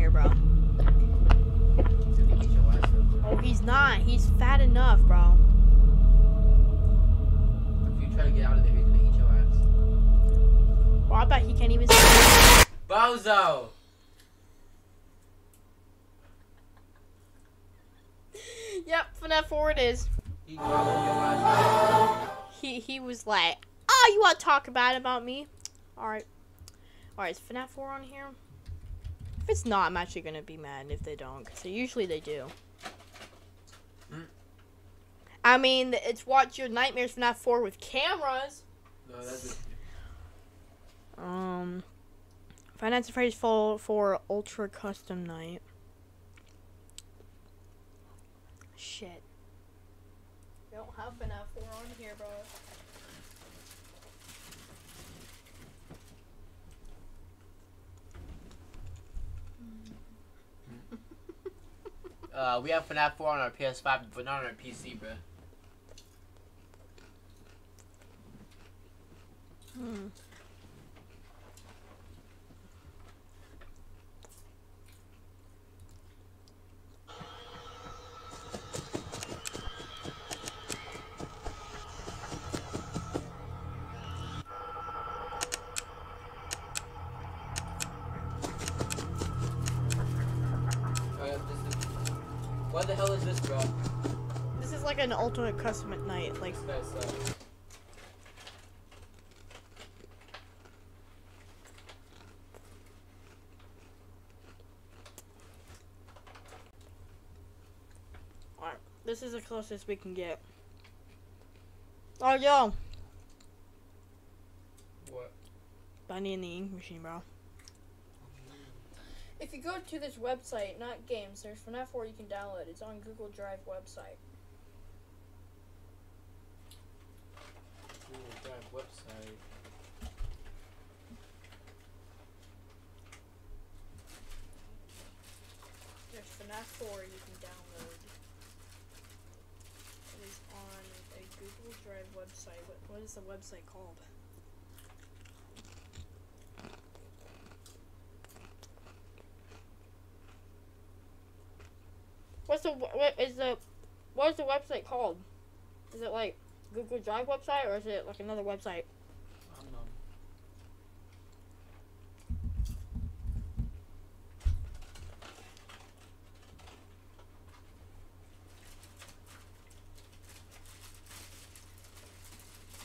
Here, bro. He's gonna eat your ass up, bro. Oh, he's not. He's fat enough, bro. If you try to get out of there, he's gonna eat your ass. Bro, I bet he can't even. Bozo! yep, FNAF 4 it is. He gobbled your ass up. He he was like, "Oh, you want to talk bad about me?" All right, all right. Is FNAF 4 on here? If it's not, I'm actually gonna be mad if they don't, because usually they do. Hmm. I mean, it's Watch Your Nightmares FNAF 4 with cameras. No, that's it. Um, Five Nights at Freddy's for for Ultra Custom Night. Shit. We don't have FNAF 4 on here, bro. Uh, we have FNAF 4 on our PS5, but not on our PC, bro. Hmm. An alternate custom at night, like This. Alright, this is the closest we can get. Oh, yo! What? Bendy and the Ink Machine, bro. If you go to this website, not games, there's FNAF 4 you can download. It's on Google Drive website. Google Drive website. There's FNAF 4 you can download. It is on a Google Drive website. What, what is the website called? What's the what is the what is the website called? Is it like Google Drive website or is it like another website? I don't know.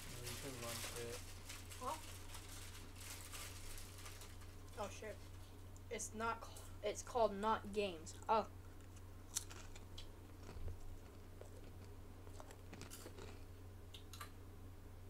No, you can launch it. Oh shit! It's not. It's called not games. Oh.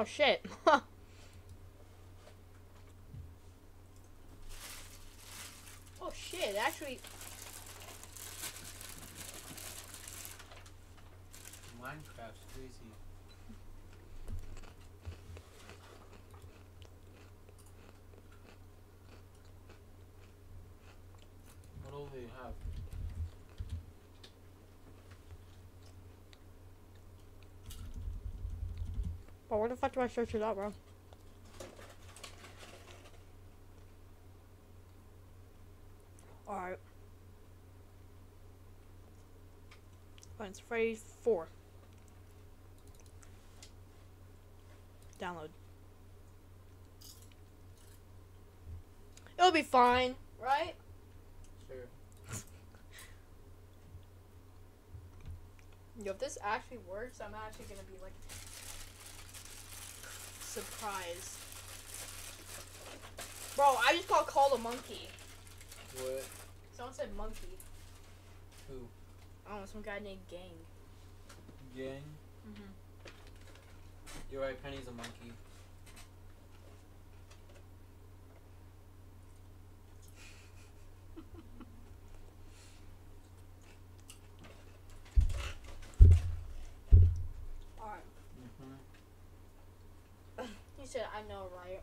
Oh shit. oh shit, actually Minecraft's crazy. What all do you have? But where the fuck do I search it up, bro? Alright. But it's Freddy 4. Download. It'll be fine, right? Sure. [LAUGHS] Yo, if this actually works, I'm actually gonna be like surprised. Bro, I just got called a monkey. What? Someone said monkey. Who? I don't know, some guy named Gang. Gang? Mhm. You're right, Pinney's a monkey. Alright. Mm-hmm. He said, I know, right?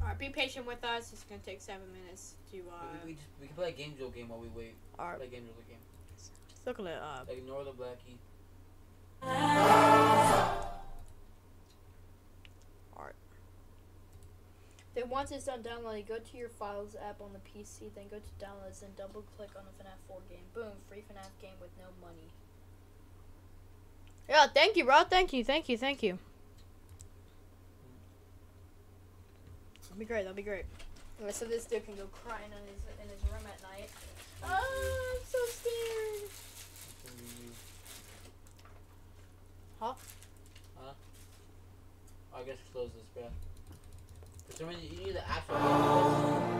Alright, be patient with us. It's gonna take seven minutes to, uh. we, we, just, we can play a game drill game while we wait. Alright, Play a game drill game. let's look at it up. Like, ignore the blackie. Then once it's done downloading, go to your Files app on the PC, then go to Downloads, then double click on the FNAF 4 game. Boom, free FNAF game with no money. Yeah, thank you, bro. Thank you, thank you, thank you. That'd be great. That'd be great. Okay, so this dude can go crying in his in his room at night. Oh, I'm so scared. Huh? Huh? I guess close this, bruh. For some reason, you need the actual game.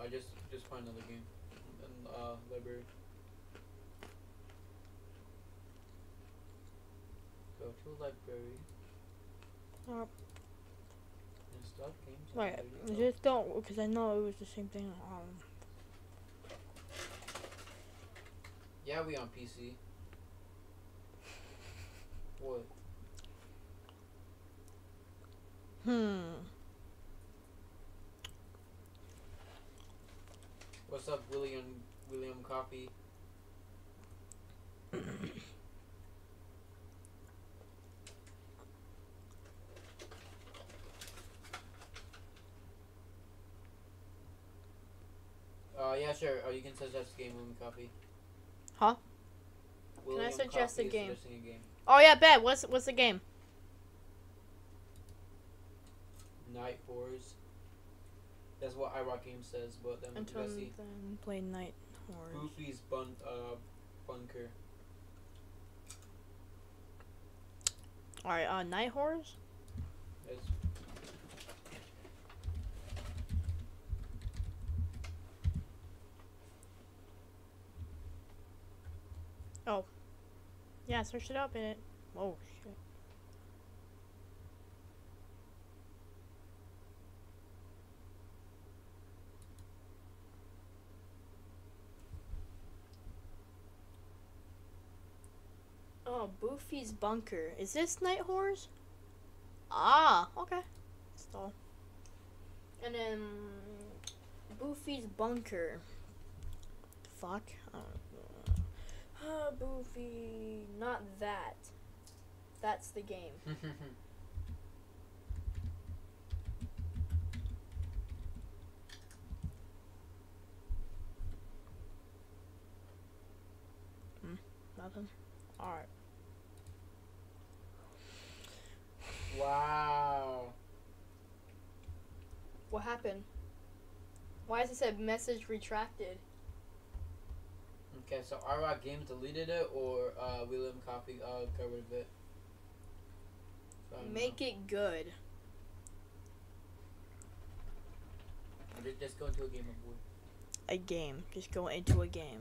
I just just find another game in uh library. Go to library. Uh, And start games. and Right, there you go. just don't, because I know it was the same thing. Um, Yeah, we on PC. What? hmm. What's up, William? William Coffee. Uh, yeah, sure. Oh, you can suggest game, William Coffee. Huh? William suggest a game? a game. Oh yeah, bet. What's what's the game? Night Horrors. That's what iRock Game says, but then Until let's then, play Night Horrors. Goofy's bun uh bunker. All right, uh, Night Horrors. That's Yeah, search it up in it. Oh shit. Oh, Boofy's bunker. Is this Night Horrors? Ah, okay. So. And then Boofy's bunker. Fuck. I don't know. Ah, Boofy. Not that. That's the game. [LAUGHS] Nothing. Alright. wow. What happened? Why does it say message retracted? Okay, so iRock Games deleted it, or uh, William Coffee uh, got rid of it. Make it good. Just, just go into a game of wood. A game. Just go into a game.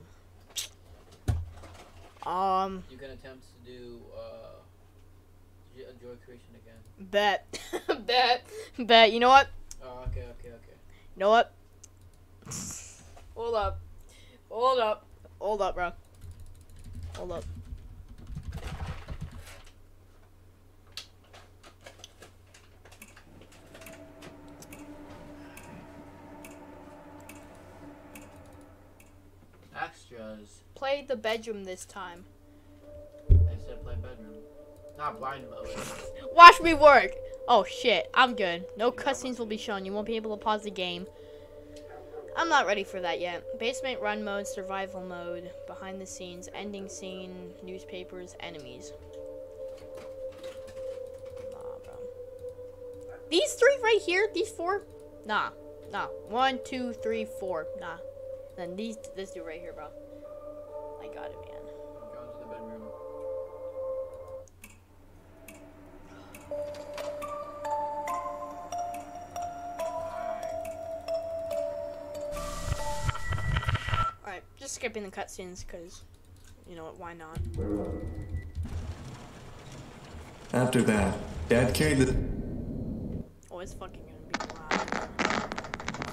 Um, You can attempt to do uh, a joy creation again. bet. [LAUGHS] bet. Bet. You know what? Oh, okay, okay, okay. You know what? Hold up. Hold up. Hold up, bro. Hold up. Extras. Play the bedroom this time. I said play bedroom. Not blind mode. [LAUGHS] Watch me work. Oh shit, I'm good. No cutscenes will be shown. You won't be able to pause the game. I'm not ready for that yet. Basement run mode, survival mode, behind the scenes, ending scene, newspapers, enemies. Nah, bro. These three right here, these four, nah, nah. One, two, three, four, nah. Then these, this dude right here, bro. I got it, man. Go into the bedroom. Just skipping the cutscenes because, you know what, why not? After that, Dad carried the. Oh, it's fucking gonna be loud.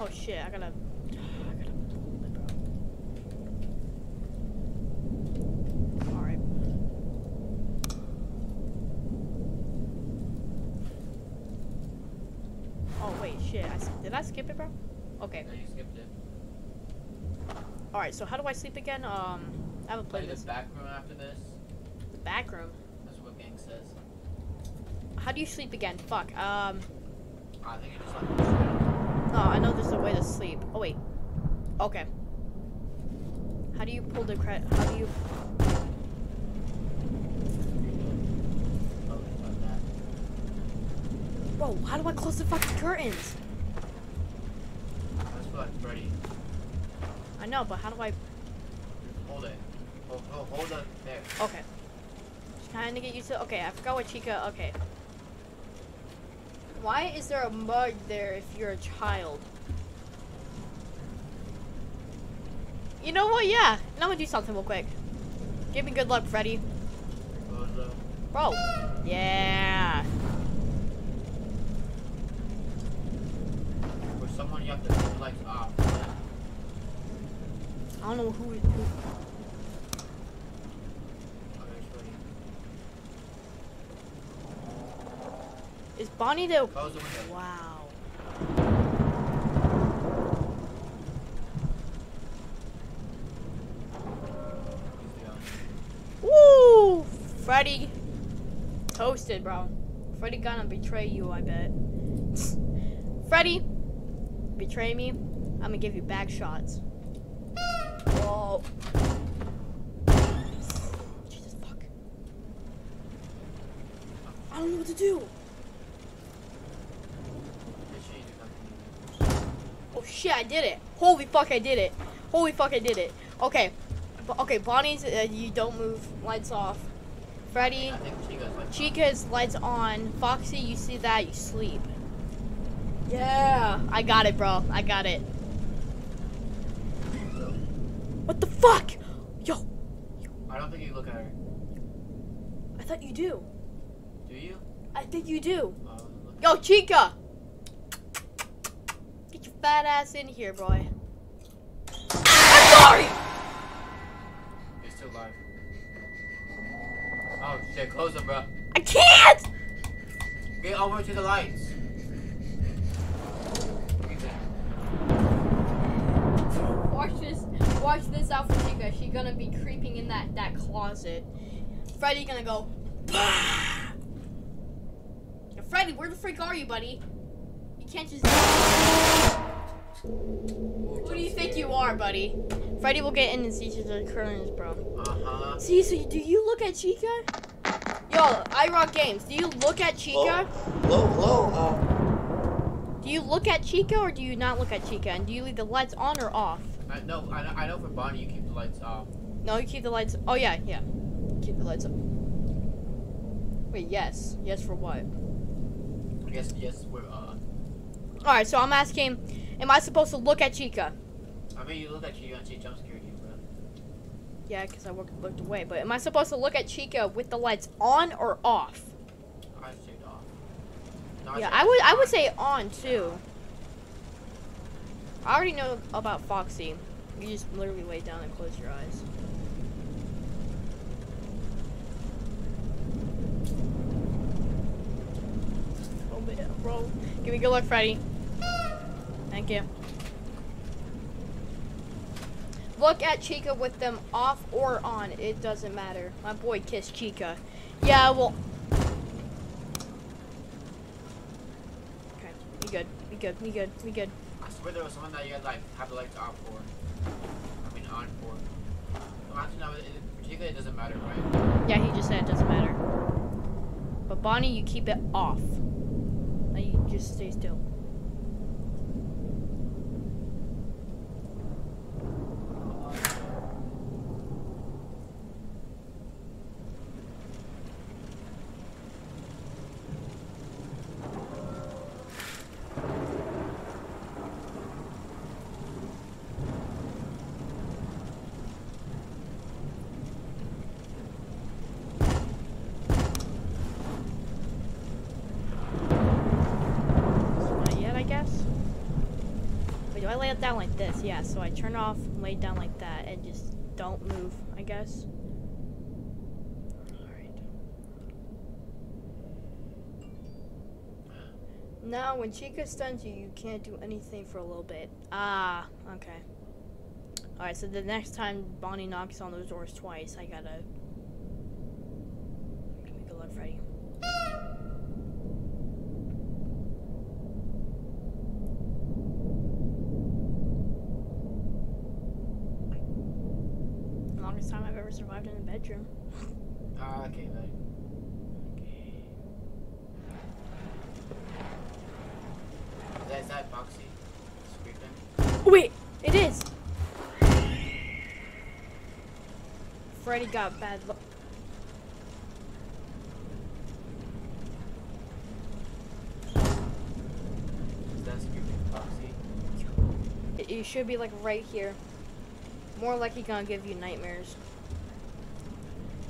Oh shit, I gotta. I gotta hold it, bro. Alright. Oh wait, shit. I, s- did I skip it, bro? Okay. No, you skipped it. Alright, so how do I sleep again? Um, I haven't Play played the this. back room after this. The back room. That's what Gang says. How do you sleep again? Fuck. Um. I think you just like. Oh, I know there's a way to sleep. Oh wait. Okay. How do you pull the cre- How do you? Oh, it's. Bro, how do I close the fucking curtains? That's for like Freddy. I know, but how do I? Hold it. Hold, hold, hold it there. Okay. Just trying to get used to. Okay, I forgot what Chica. Okay. Why is there a mug there if you're a child? You know what? Yeah, I'm gonna do something real quick. Give me good luck, Freddy. Bro. Yeah. For someone, you have to turn the lights off. I don't know who. who Okay, it's is Bonnie the? Close the window. Wow. Woo! Freddy toasted, bro. Freddy gonna betray you, I bet. [LAUGHS] Freddy, betray me. I'm gonna give you back shots. Jesus fuck. I don't know what to do. Oh shit, I did it. Holy fuck, I did it. Holy fuck, I did it. Okay. Bo- okay, Bonnie's, uh, you don't move. Lights off. Freddy. Chica's lights on. Foxy, you see that, you sleep. Yeah. I got it, bro. I got it. What the fuck? Yo, I don't think you look at her. I thought you do. Do you? I think you do. Uh. Yo, Chica! Get your fat ass in here, boy. I'm sorry! He's still alive. Oh shit, close them, bro. I can't! Get over to the lights. Get there. Watch this. Watch this out for Chica. She's gonna be creeping in that that closet. Freddy gonna go. "Bah!" Freddy, where the freak are you, buddy? You can't just. Who do you think you are, buddy? Freddy will get in and see the curtains, bro. Uh-huh. See, so do you look at Chica? Yo, I Rock Games. Do you look at Chica? Hello, hello. Uh, Do you look at Chica or do you not look at Chica? And do you leave the lights on or off? I, no, I, know- I know for Bonnie you keep the lights off. No, you keep the lights. Oh yeah, yeah. Keep the lights up. Wait, yes, yes for what? Yes, yes, we're, uh, All right, so I'm asking, am I supposed to look at Chica? I mean, you look at you and she jump scared you, bro. Yeah, because I looked, looked away. But am I supposed to look at Chica with the lights on or off? I say off. No, Yeah, I would. I would say on too. I already know about Foxy. You just literally lay down and close your eyes. Oh man, bro. Give me good luck, Freddy. Thank you. Look at Chica with them off or on. It doesn't matter. My boy kissed Chica. Yeah, well. Okay, we good. We good. We good. We good. Swear there was someone that you had, like, the lights off for. I mean, on for. Well, actually, no, it, particularly it doesn't matter, right? Yeah, he just said it doesn't matter. But Bonnie, you keep it off. Like, you just stay still. So not yet, I guess. Wait, do I lay it down like this? Yeah, so I turn off, lay down like that, and just don't move, I guess. Alright. Now, when Chica stuns you, you can't do anything for a little bit. Ah, okay. Alright, so the next time Bonnie knocks on those doors twice, I gotta. Give me good luck, Freddy. Longest time I've ever survived in a bedroom. Ah, okay. Is that, is that Foxy? Screaming? Wait, it is. Freddy got bad luck. Is that Screaming Foxy? It, it should be like right here. More likely gonna give you nightmares.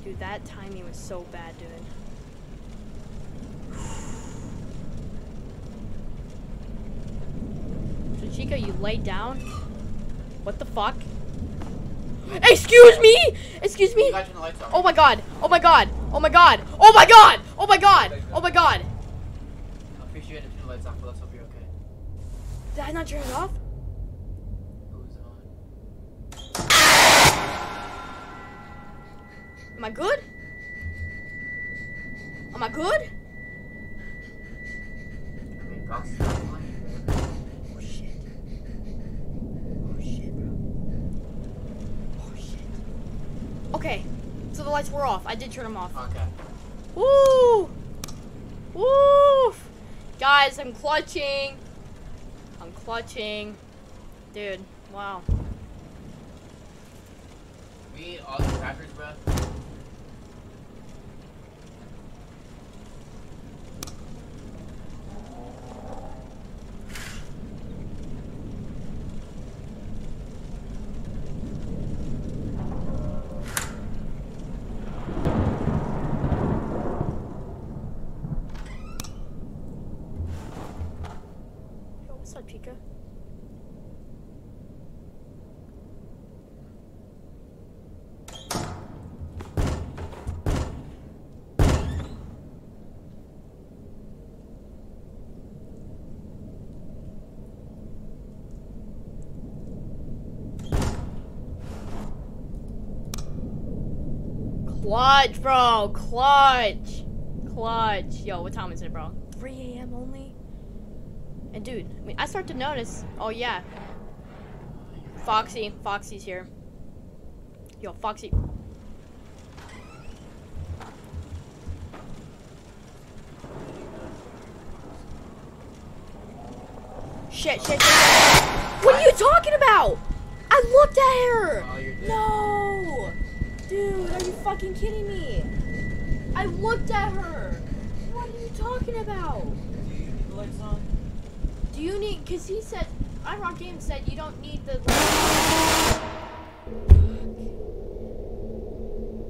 Dude, that timing was so bad, dude. So Chica, you lay down. What the fuck? Excuse me! Excuse me! You gotta turn the lights off. Oh my god! Oh my god! Oh my god! Oh my god! Oh my god! Oh my god! I'm pretty sure you had to turn the lights off, but let's hope you're okay. Did I not turn it off? Who's on? Am I good? Am I good? I mean, Foxy's not playing. Oh shit. Oh shit, bro. Oh shit. Okay, so the lights were off. I did turn them off. Okay. Woo! Woo! Guys, I'm clutching. I'm clutching. Dude, wow. We all the crackers, bro. Yo, what's up, Chica? Clutch, bro. Clutch. Clutch. Yo, what time is it, bro? 3 a.m. only? And dude, I, mean, I start to notice. Oh yeah, Foxy, Foxy's here. Yo, Foxy. Shit, shit, shit. What are you talking about? I looked at her. Oh. No, dude, are you fucking kidding me? I looked at her. What are you talking about? You need the lights on? Do you need? Cause he said, I Rock Games said you don't need the.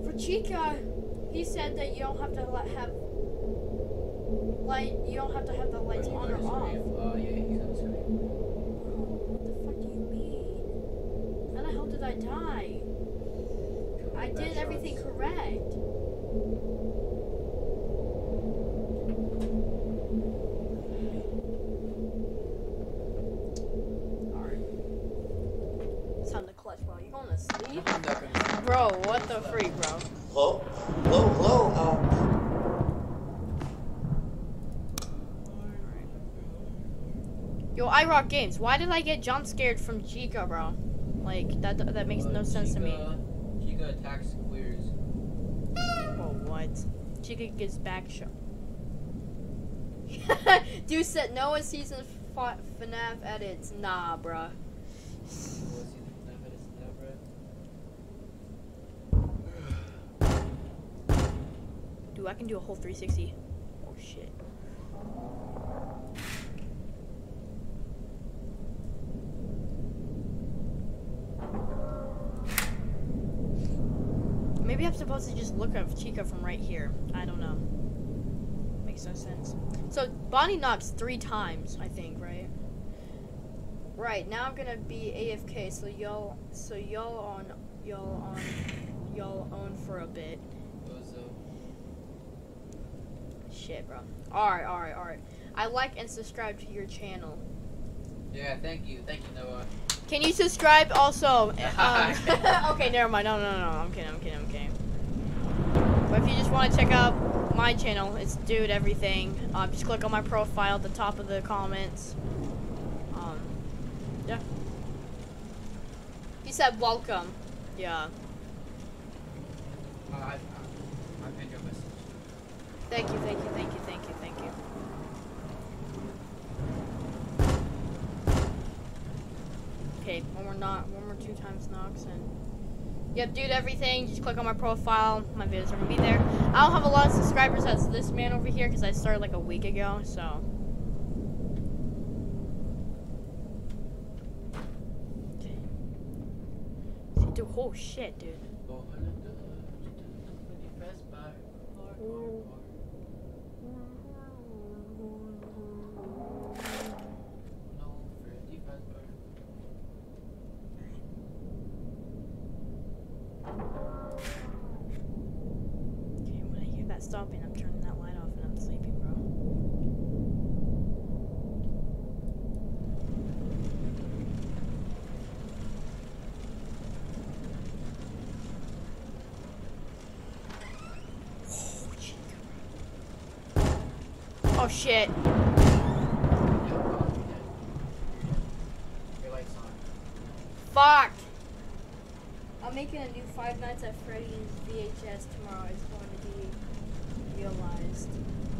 For Chica, he said that you don't have to let have light. You don't have to have the lights on or off. Uh, yeah, he's on the screen. What the fuck do you mean? How the hell did I die? I did everything correct. Alright. It's time to clutch, bro. You going to sleep? I'm not gonna. Bro, what the freak, bro? Hello? Hello? Hello? Uh, Yo, iRock Games, why did I get jump scared from Chica, bro? Like, that that makes no sense to me. Chica attacks queers. Oh, what? Chica gets back shot. [LAUGHS] Dude said no one season fi- FNAF edits. Nah, bruh. Dude, I can do a whole 360. Oh, shit. Maybe I'm supposed to just look at Chica from right here. I don't know. Makes no sense. So Bonnie knocks three times, I think, right? Right now I'm gonna be AFK. So y'all, so y'all on, y'all on, y'all on for a bit. Shit, bro. All right, all right, all right. I like and subscribe to your channel. Yeah, thank you, thank you, Noah. Can you subscribe also? [LAUGHS] Um, [LAUGHS] okay, never mind. No, no, no. I'm kidding. I'm kidding. I'm kidding. But if you just want to check out my channel, it's Dude Everything. Um, just click on my profile at the top of the comments. Um, yeah. He said welcome. Yeah. Uh, I, I, I pinned your message. Thank you. Thank you. Thank you. Thank you. Thank you. Okay, one more knock, one more two times knocks, and yep, dude, everything. Just click on my profile. My videos are gonna be there. I don't have a lot of subscribers as this man over here because I started like a week ago. So. Okay. See, dude, oh shit, dude. Okay, when I hear that stopping, I'm turning that light off and I'm sleeping, bro. Oh shit. Fuck! I'm making a new Five Nights at Freddy's VHS tomorrow. It's going to be realized.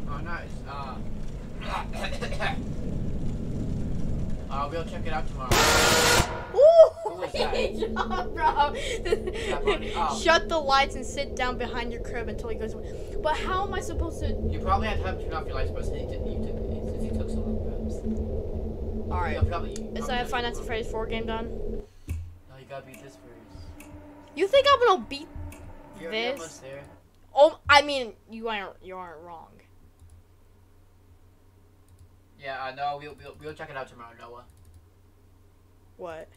Oh, nice. Uh, [COUGHS] uh, we'll check it out tomorrow. Ooh! Good [LAUGHS] job, bro. Oh. Shut the lights and sit down behind your crib until he goes away. But how am I supposed to? You probably have time to turn off your lights, but since you, took- you took, since you took so long, perhaps. All right. You'll probably, Is probably that took Five Nights too at long. Freddy's 4 game done? No, you gotta beat this first. You think I'm gonna beat? You're, This? you're almost there. Oh, I mean, you aren't. You aren't wrong. Yeah, uh, know. we'll, we'll, we'll check it out tomorrow, Noah. What?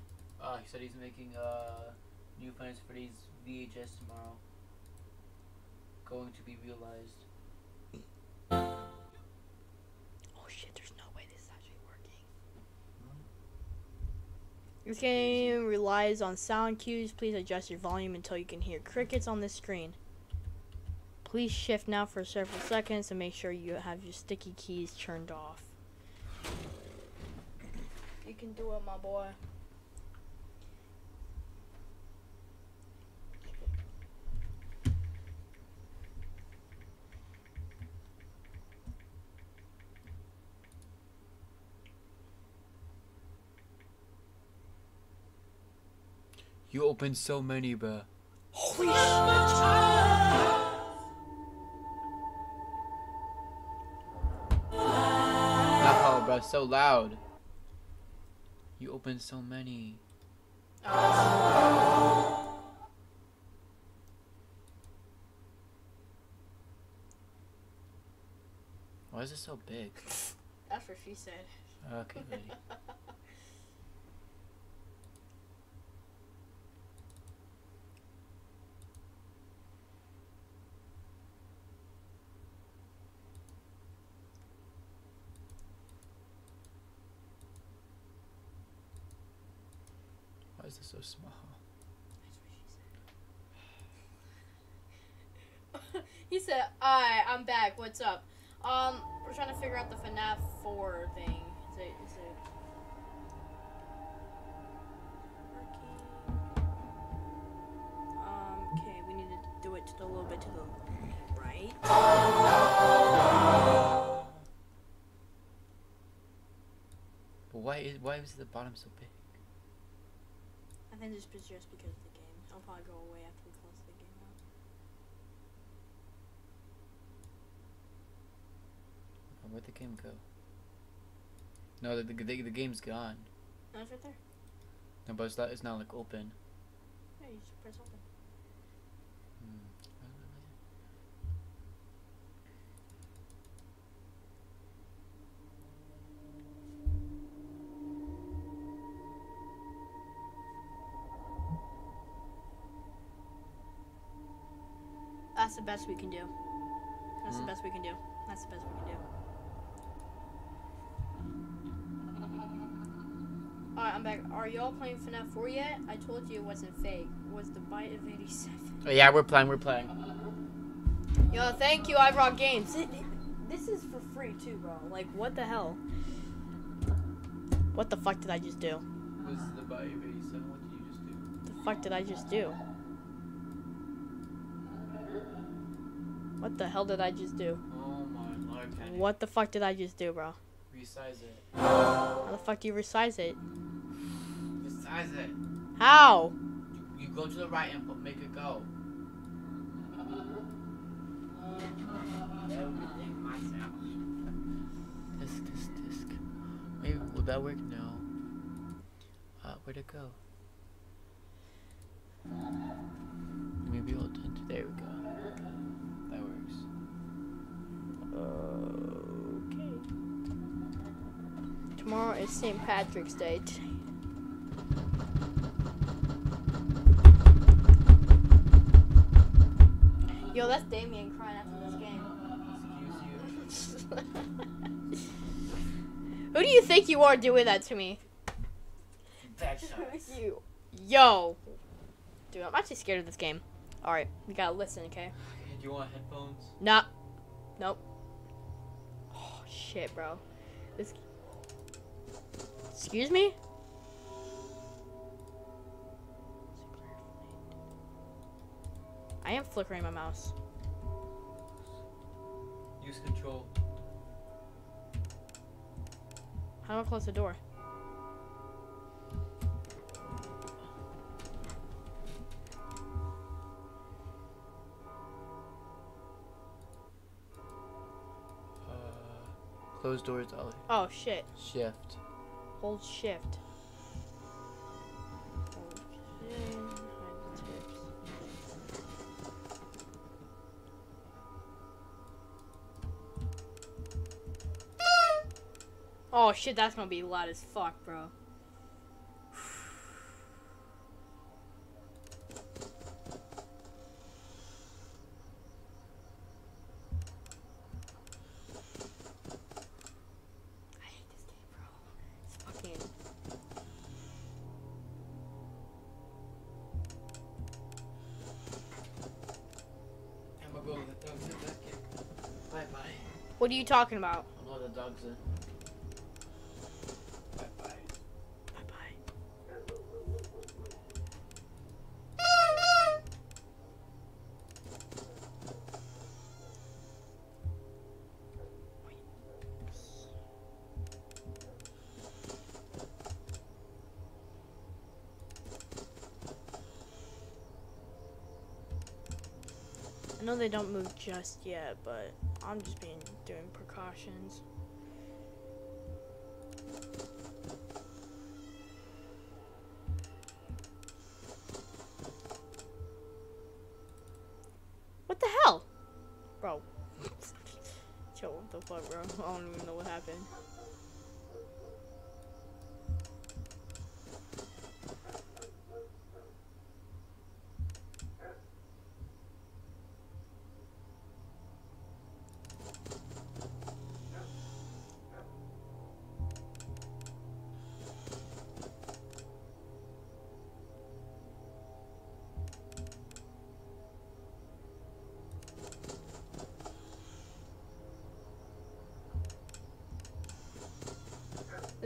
Uh, he said he's making, uh, new Five Nights at Freddy's VHS tomorrow. Going to be realized. Oh shit! There's no way this is actually working. This game relies on sound cues. Please adjust your volume until you can hear crickets on the screen. Please shift now for several seconds and make sure you have your sticky keys turned off. You can do it, my boy. You opened so many, bruh. Holy shit. Bruh, so loud. You opened so many. Why is it so big? That's what she said. Okay, lady. [LAUGHS] so small? [LAUGHS] he said, "Alright, I'm back. What's up?" Um, we're trying to figure out the FNAF 4 thing. Is it? Is it? Um. Okay, we need to do it just a little bit to the right. But why is why is the bottom so big? I think this is just because of the game. It'll probably go away after we close the game out. Where'd the game go? No, the, the, the, the game's gone. No, it's right there. No, but it's not, it's not like open. Yeah, you just press open. That's the best we can do. That's Hmm. the best we can do. That's the best we can do. Alright, I'm back. Are y'all playing FNAF 4 yet? I told you it wasn't fake. It was the bite of 87. Oh, yeah, we're playing. We're playing. Yo, thank you, I brought games. It- it- this is for free too, bro. Like, what the hell? What the fuck did I just do? This is the Bite of 87. What did you just do? The fuck did I just do? What the hell did I just do? Oh my What the fuck did I just do, bro? Resize it. How the fuck do you resize it? Resize it. How? You, you go to the right and put, make it go. Disc, disc, disc. Wait, will that work? No. Uh, where'd it go? Maybe we'll do There we go. Okay. Tomorrow is St. Patrick's Day. Yo, that's Damian crying after this game. Excuse [LAUGHS] you. Who do you think you are doing that to me? [LAUGHS] You. Yo. Dude, I'm actually scared of this game. Alright, we gotta listen, okay? Do you want headphones? Nah. Nope. Shit, bro. This. Excuse me? I am flickering my mouse. Use control. How do I close the door? Close doors, Ollie. Oh, shit. Shift. Hold shift. Hold shift. Hide the tips. Oh shit, that's gonna be loud as fuck, bro. What are you talking about? Dogs they don't move just yet, but I'm just being doing precautions. What the hell? Bro. [LAUGHS] Yo, what the fuck, bro? I don't even know what happened.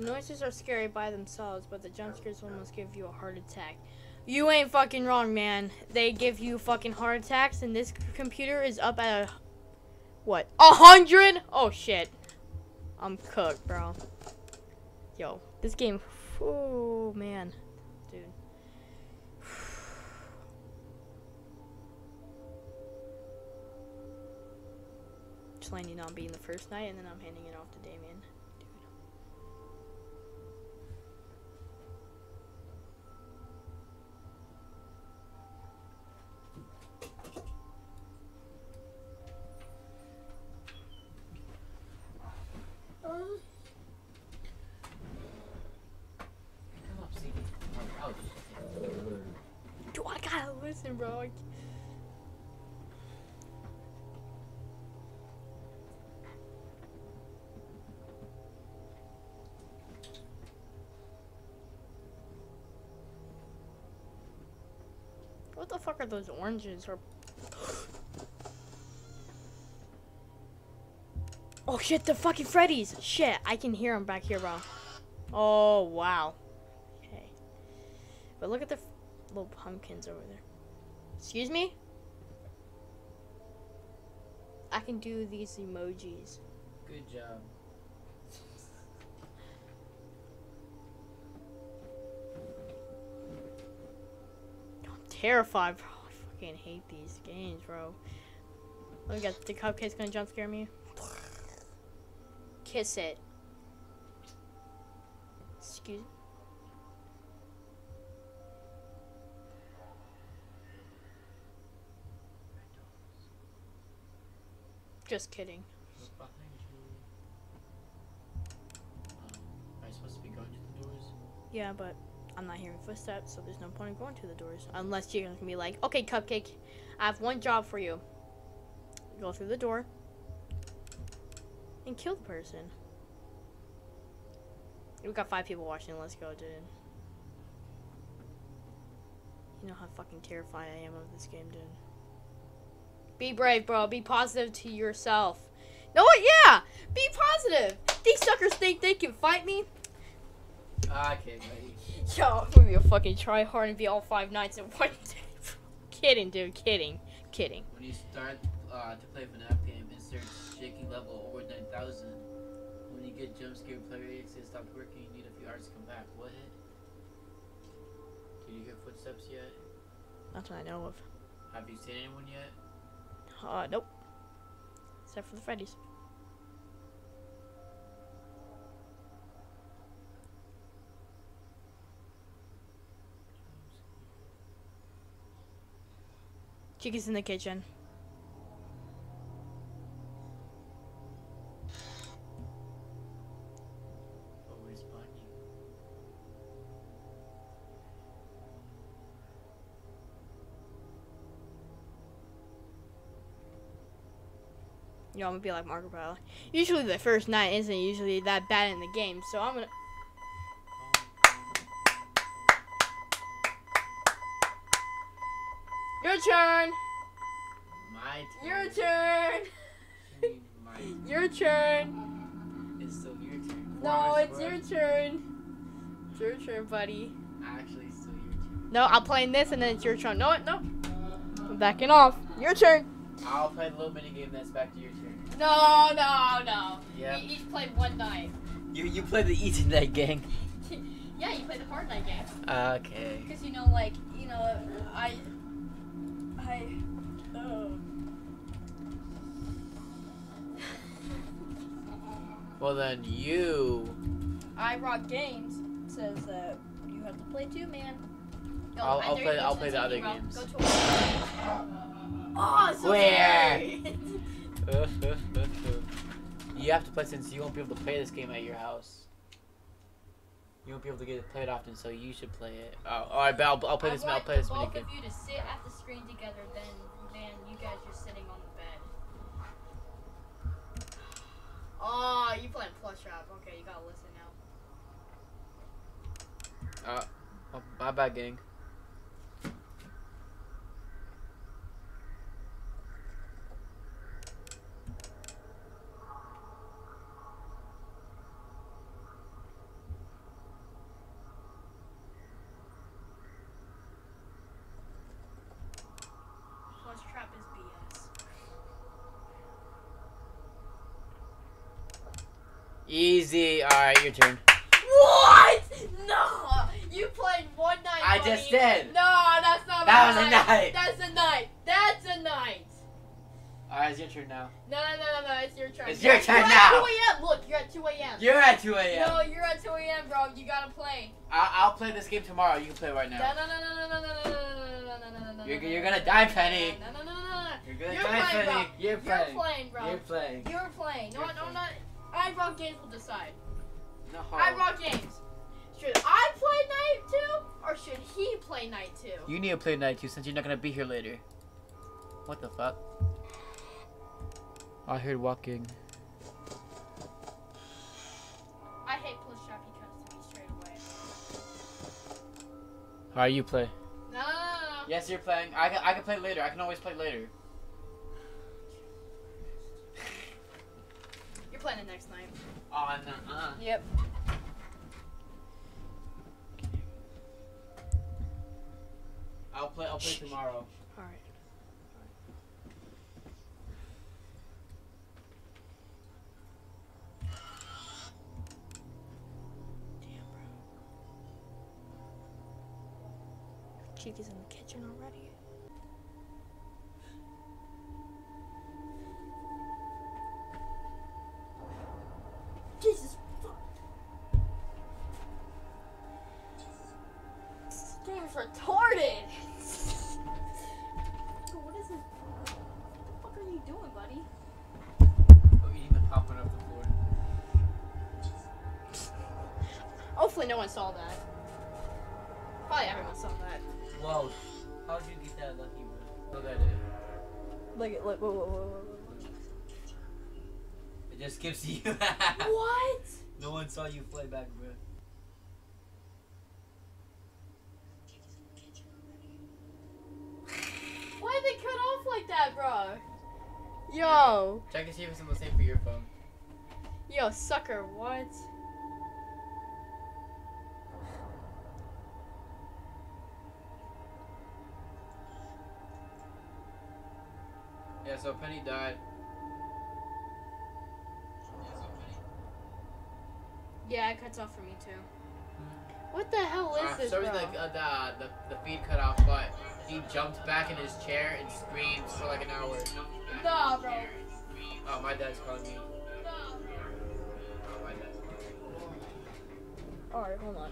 The noises are scary by themselves, but the jump scares almost give you a heart attack. You ain't fucking wrong, man. They give you fucking heart attacks, and this computer is up at a what? A hundred? Oh shit! I'm cooked, bro. Yo, this game. Oh man, dude. [SIGHS] Just landing on being the first night, and then I'm handing it off to Damian. Are those oranges? Or oh shit, the fucking Freddy's! Shit, I can hear them back here, bro. Oh wow. Okay, but look at the little pumpkins over there. Excuse me? I can do these emojis. Good job. Terrified, bro. I fucking hate these games, bro. Me get the cupcake's gonna jump scare me. Kiss it. Excuse Just kidding. Look behind you. Um, am I supposed to be going to the doors? Yeah, but I'm not hearing footsteps, so there's no point in going to the doors. Unless you're gonna be like, okay, Cupcake, I have one job for you. Go through the door and kill the person. We got five people watching. Let's go, dude. You know how fucking terrified I am of this game, dude. Be brave, bro. Be positive to yourself. No? Yeah. Be positive. These suckers think they can fight me. Okay, buddy. Yo, I'm gonna be a fucking try hard and be all five nights in [LAUGHS] one day. kidding, dude. Kidding. Kidding. When you start uh, to play FNAF game, insert shaking level over 9000. When you get jump scared, player exit stopped working, you need a few hours to come back. What? Did you hear footsteps yet? That's what I know of. Have you seen anyone yet? Uh, nope. Except for the Freddy's. Chica's in the kitchen. Where's Bonnie? You know, I'm gonna be like Marco Polo. Usually the first night isn't usually that bad in the game, so I'm gonna. Turn. My turn. Your turn. My [LAUGHS] turn? Your turn. It's still your turn. Four No, it's your turn. It's your turn, buddy. Actually, it's still your turn. No, I'm playing this and then it's your turn. No, no. I'm backing off. Your turn. I'll play the little mini game that's back to your turn. No, no, no. Yeah. We each played one night. You you play the easy night gang. [LAUGHS] Yeah, you played the hard night game. Ah, okay. Because, you know, like, you know, I. I. Um... well, then you. I Rock Games says that you have to play two, man. I'll, I'll play. I'll play the other games. Oh, [LAUGHS] so Where? [LAUGHS] [LAUGHS] you have to play since you won't be able to play this game at your house. You won't be able to get it played often, so you should play it. Oh, all right, but I'll, I'll play I this. I'll play this both of you to sit at the screen together. Then, man, you guys are sitting on the bed. Oh, you playing plush rap? Okay, you gotta listen now. Uh, my bad, gang. Plush trap is BS. Easy. All right, your turn. What? No, you played one night. I buddy. just did. No, that's not. That was a night. night. That's a night. That's a night. All right, it's your turn now. No, no, no, no, no. It's your turn. It's You're your turn at now. 2 a.m. Look, you're at 2 a.m. You're at 2 a.m. No, you're at 2 a.m., bro. You gotta play. I- I'll play this game tomorrow. You can play right No, now. no, no, no, no, no, no, no, no, no, no, no, no, You're, no, you're no, gonna no, die, no, Pinney. No, no, no, no, no. You're gonna You're die, playing, bro. Pinney. You're You're playing. playing, bro. You're playing. You're playing. No, You're no, playing. not. I rock games will decide. No. I rock games. Should I play night two, or should he play night two? You need to play night two since you're not gonna be here later. What the fuck? I heard walking. I hate push shot because to me straight away. Alright, you play. No, no, no, no. Yes, you're playing. I can, I can play later. I can always play later. You're playing it next Oh, no. Uh. Yep. I'll play. I'll play tomorrow. All right. Damn, bro. Chica is in the kitchen already. Saw that. Probably everyone saw that. Whoa. How'd you get that lucky, bro? Look at it. Look at look. Whoa, whoa, whoa, whoa. It just gives you. [LAUGHS] What? no one saw you play back, bro. Why did they cut off like that, bro? Yo, Check to see if it's the same for your phone. yo, sucker. What? So Pinney died. Yeah, it cuts off for me too. What the hell is Uh, this, so bro? the, uh, the, the, the feed cut off, but he jumped back in his chair and screamed for like an hour. Nah, bro. Oh, my dad's calling me. Oh, my dad's calling me. All right, hold on.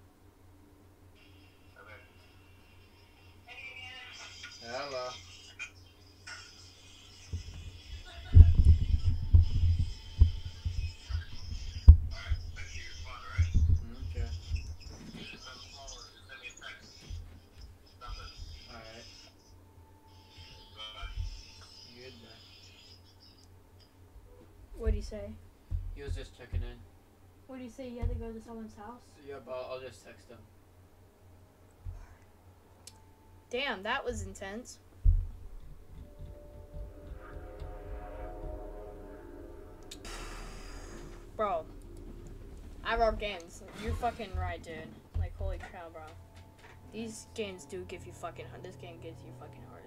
say? He was just checking in. What did he say? You had to go to someone's house? Yeah, but I'll, I'll just text him. Damn, that was intense. Bro, I wrote games. You're fucking right, dude. Like, holy cow, bro. These games do give you fucking. This game gives you fucking heart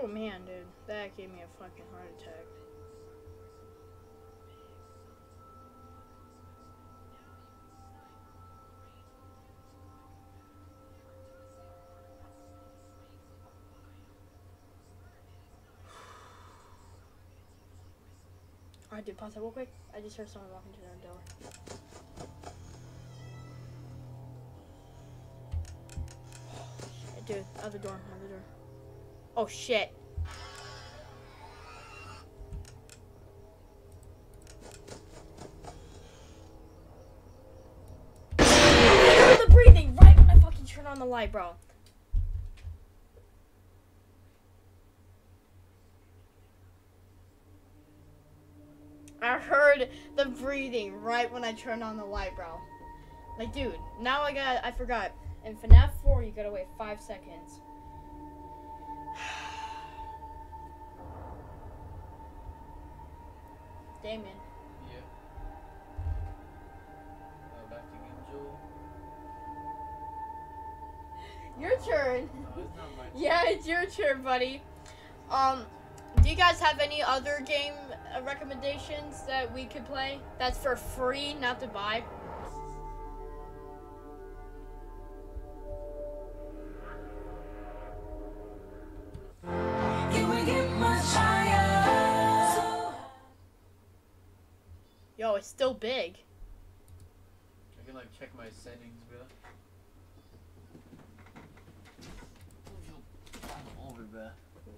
Oh man, dude, that gave me a fucking heart attack. [SIGHS] Alright, dude, pause that real quick. I just heard someone walking to their door. [SIGHS] Dude, other door, other door. Oh shit. I heard the breathing right when I fucking turn on the light, bro. I heard the breathing right when I turned on the light, bro. Like, dude, now I got, I forgot. In FNAF 4, you gotta wait five seconds. Your turn, buddy. Um, do you guys have any other game uh, recommendations that we could play? That's for free, not to buy. Can we get much higher? Yo, it's still big. I can like check my settings, bro. I'm over.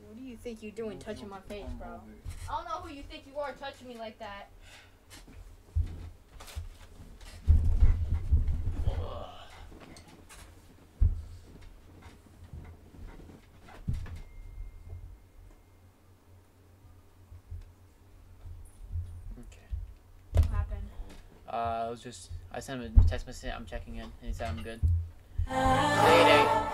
What do you think you're doing touching my face, bro? over. I don't know who you think you are touching me like that. Okay. What happened? Uh, I was just I sent him a text message. I'm checking in, and he said I'm good. Lady.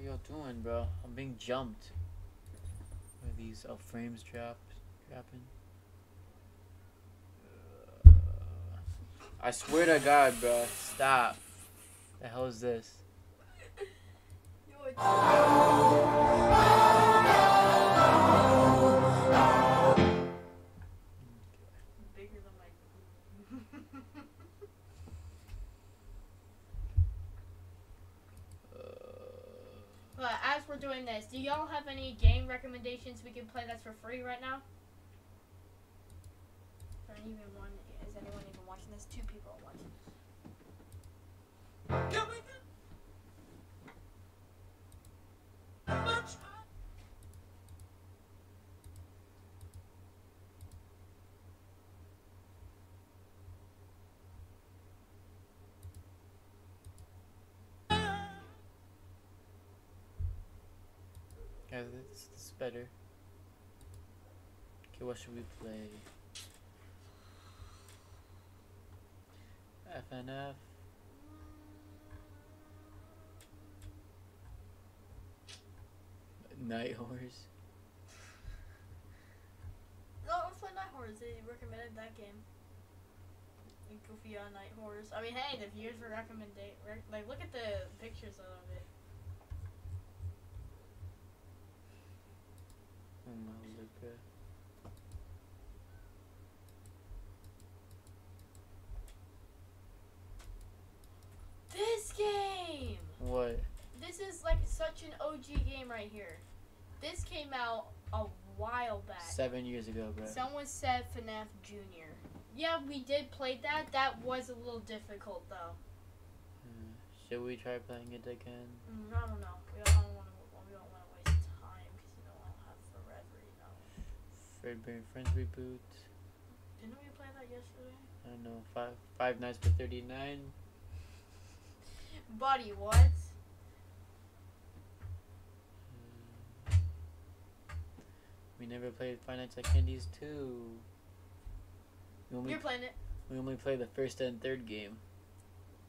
What are y'all doing, bro? I'm being jumped. Are these uh, frames drop dropping? Uh, I swear to God, bro, stop. The hell is this? [LAUGHS] doing this, do y'all have any game recommendations we can play that's for free right now? Is anyone, is anyone even watching this? Two people are watching. Yeah, this, this is better. Okay, what should we play? FNF. Night Horse. No, let's play Night Horrors. They recommended that game. Goofy on Night Horrors. I mean, hey, the viewers were recommending. Rec- like, look at the pictures of it. This game! What? This is like such an OG game right here. This came out a while back. Seven years ago, bro. Someone said FNAF Junior. Yeah, we did play that. That was a little difficult, though. Hmm. Should we try playing it again? Mm, I don't know. Fredbear Friends reboot. Didn't we play that yesterday? I don't know. Five Five Nights for Thirty Nine. Buddy, what? Hmm. We never played Five Nights at Candy's only, You're playing it. we only play the first and third game.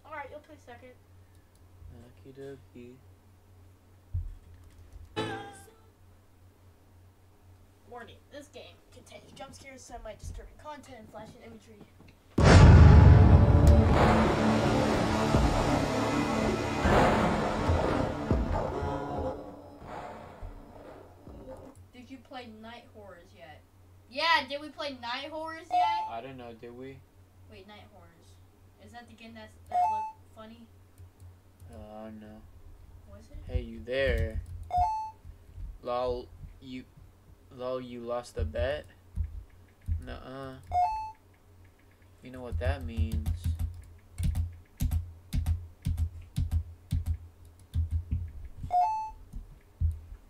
All right, you'll play second. Okie dokie. Warning: This game contains jump scares, semi-disturbing content, and flashing imagery. Did you play Night Horrors yet? Yeah, did we play Night Horrors yet? I don't know. Did we? Wait, Night Horrors. Is that the game that's, that looked funny? Oh no. Was it? Hey, you there? Lol, you. Lol, you lost a bet? Nuh-uh. You know what that means.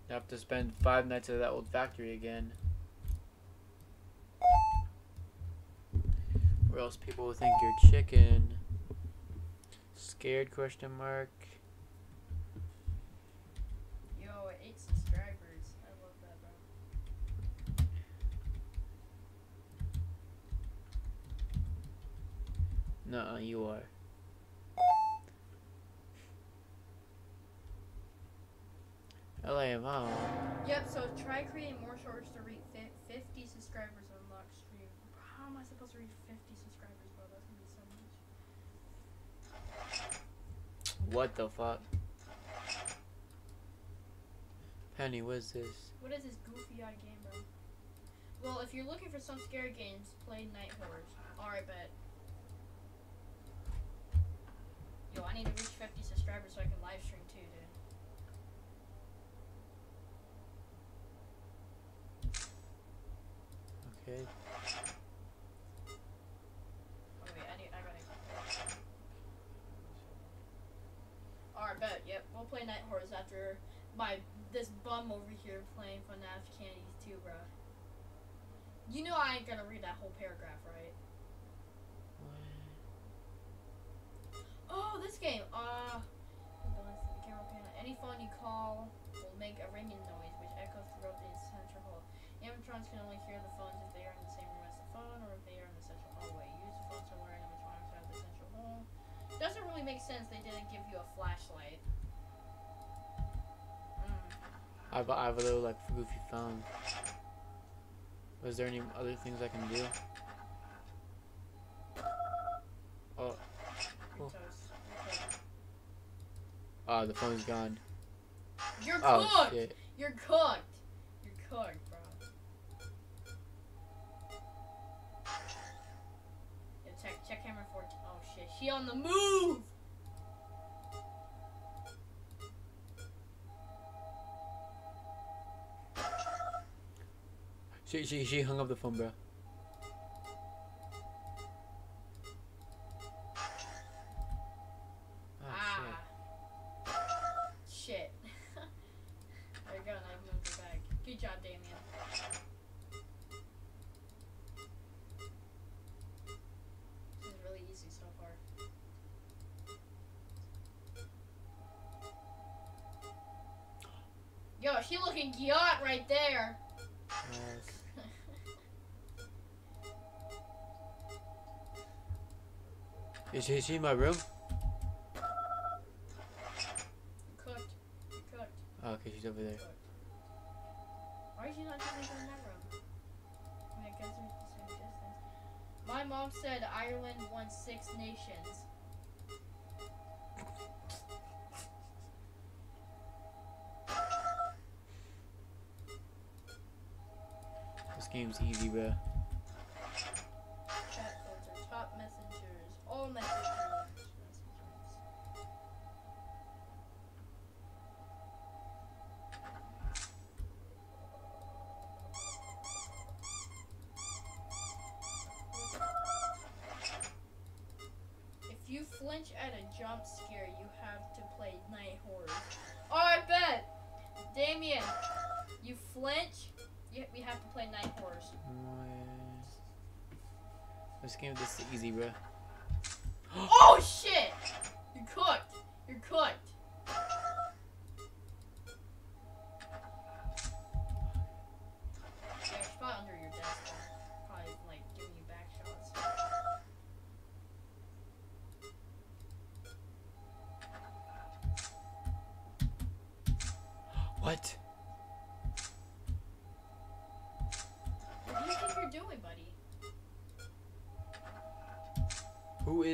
You have to spend five nights at that old factory again. Or else people will think you're chicken. Scared question mark. Yo, eight subscribers. I love that, bro. Nuh-uh, you are. LAMO. Yep, so try creating more shorts to reach 50 subscribers on lock stream. How am I supposed to reach 50 subscribers, bro? That's gonna be so much. What the fuck? Pinney, what is this? What is this goofy eye game, bro? Well, if you're looking for some scary games, play Night Horrors. Alright, bet. Yo, I need to reach 50 subscribers so I can live stream too, dude. Okay. Oh wait, I need, I gotta. Alright, bet. Yep, we'll play Night Horrors after my this bum over here playing FNAF Candies too, bro. You know I ain't gonna read that whole paragraph, right? Oh, this game. Uh. Any phone you call will make a ringing noise, which echoes throughout the central hall. Animatronics can only hear the phones if they are in the same room as the phone, or if they are in the central hallway. Use the phone to alert animatronics out of the central hall. Doesn't really make sense. They didn't give you a flashlight. Mm. I have, a, I have a little like goofy phone. Was there any other things I can do? Oh, You're toast. You're cooked. Ah, the phone's gone. You're Oh cooked. shit. You're cooked. You're cooked, bro. Yo, check, check camera 14. Oh shit, she on the move. She she she hung up the phone, bro. Is she in my room? cooked. You cooked. Oh, okay, she's over there. Why is she not coming in that room? I mean, I guess they're the same distance. My mom said Ireland won six nations. This game's easy, bro. This is easy, bro.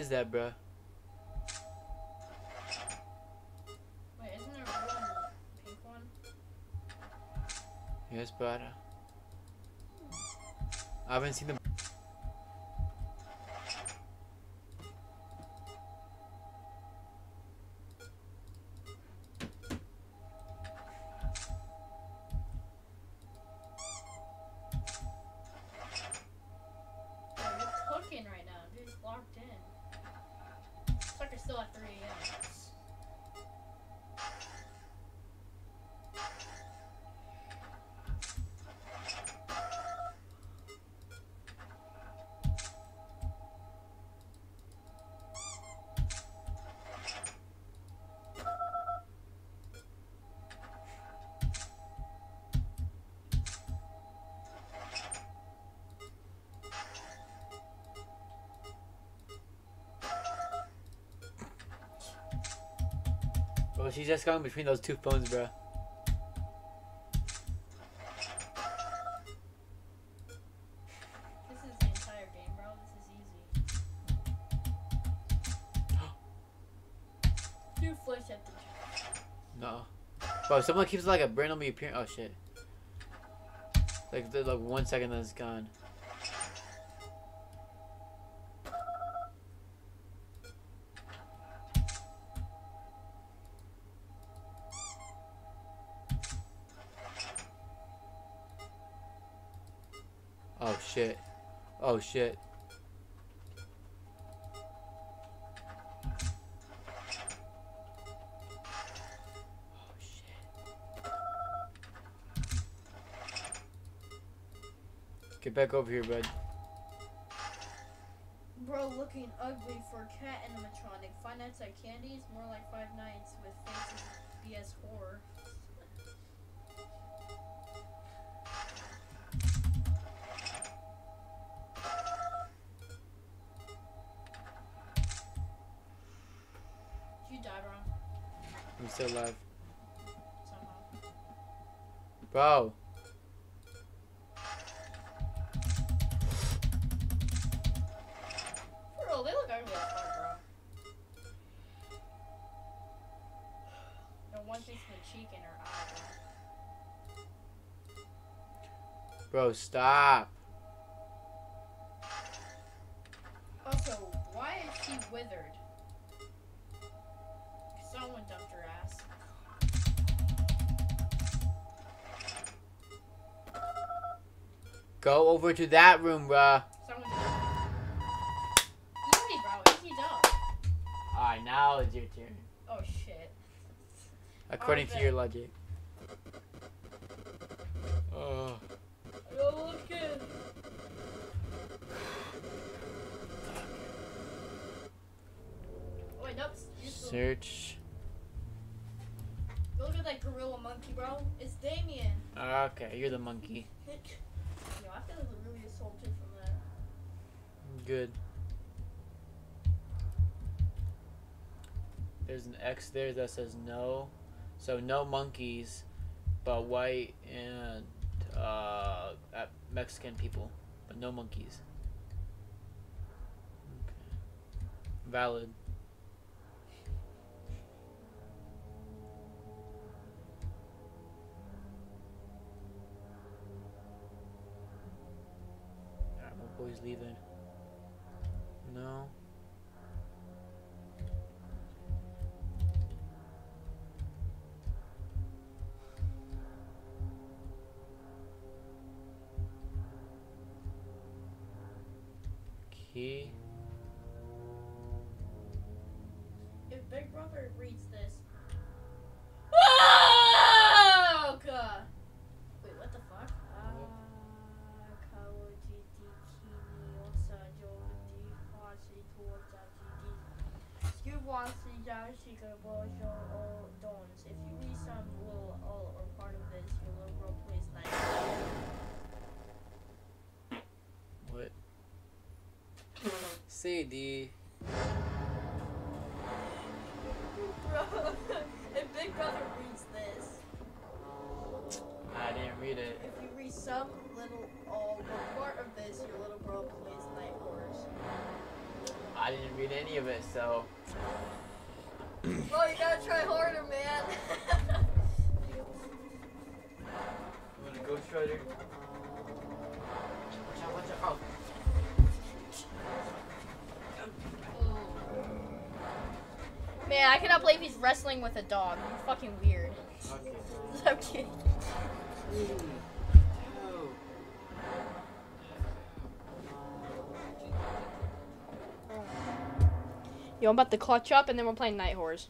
Is that, bro? Wait, isn't there a pink one? Yes, but I haven't seen them. She's just going between those two phones, bro. This is the entire game, bro. This is easy. [GASPS] You flinch at the No. Bro, someone keeps like a brand on me appearing. Oh shit. Like, like one second, then it's gone. Oh shit. Oh shit. Oh shit. Get back over here, bud. Bro looking ugly for cat animatronic. Five Nights at Candy's more like Five Nights with faces BS horror. Still alive. Somehow. Bro. For real, they look ugly as fuck, bro. The one thing's in the cheek and her eye, bro. Bro, stop. Also, why is she withered? Go over to that room, bruh. Someone Easy, bro. Easy dub. Alright, now it's your turn. Oh, shit. According to bet. your logic. Oh. Yo, look at Wait, nope. you're Search. Look at that gorilla monkey, bro. It's Damian. Okay, you're the monkey. Yo, I feel really assaulted from that. Good. There's an X there that says no. So no monkeys, but white and uh, Mexican people, but no monkeys. Okay. Valid. Leaving. No. Yashika bojo o dons. If you read some little all or part of this, your little girl plays nice. What? CD. Bro, [LAUGHS] if Big Brother reads this, I didn't read it. if you read some little all or part of this, your little girl plays night horse. I didn't read any of it, so Well, you gotta try harder, man. I'm gonna go Shredder. Watch out, watch out. Oh. Man, I cannot believe he's wrestling with a dog. You're fucking weird. Oh, okay. [LAUGHS] I'm kidding. Oh. Yo, I'm about to clutch up and then we're playing Night Horse.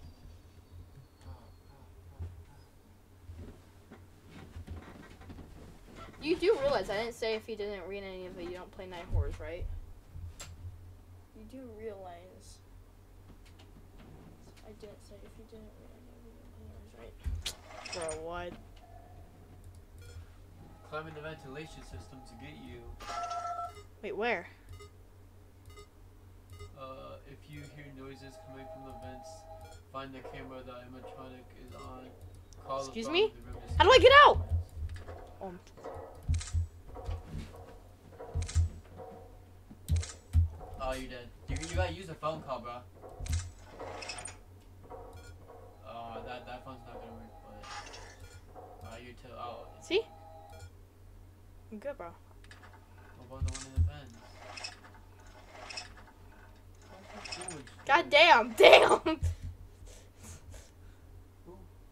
You do realize I didn't say if you didn't read any of it, you don't play Night Horrors, right? You do realize. I didn't say if you didn't read any of it, you don't play Night Horrors, right? Bro, what? Climbing the ventilation system to get you. Wait, where? Uh, if you hear noises coming from the vents, find the camera that animatronic is on. Call Excuse me? phone to the room to How do I get out? Oh, Oh, you're dead. You, you gotta use a phone call, bro. Oh, that, that phone's not gonna work, but. Uh, you're too. Oh. see? I'm good, bro. What about the one in the vents? What you doing, God damn, [LAUGHS] damn!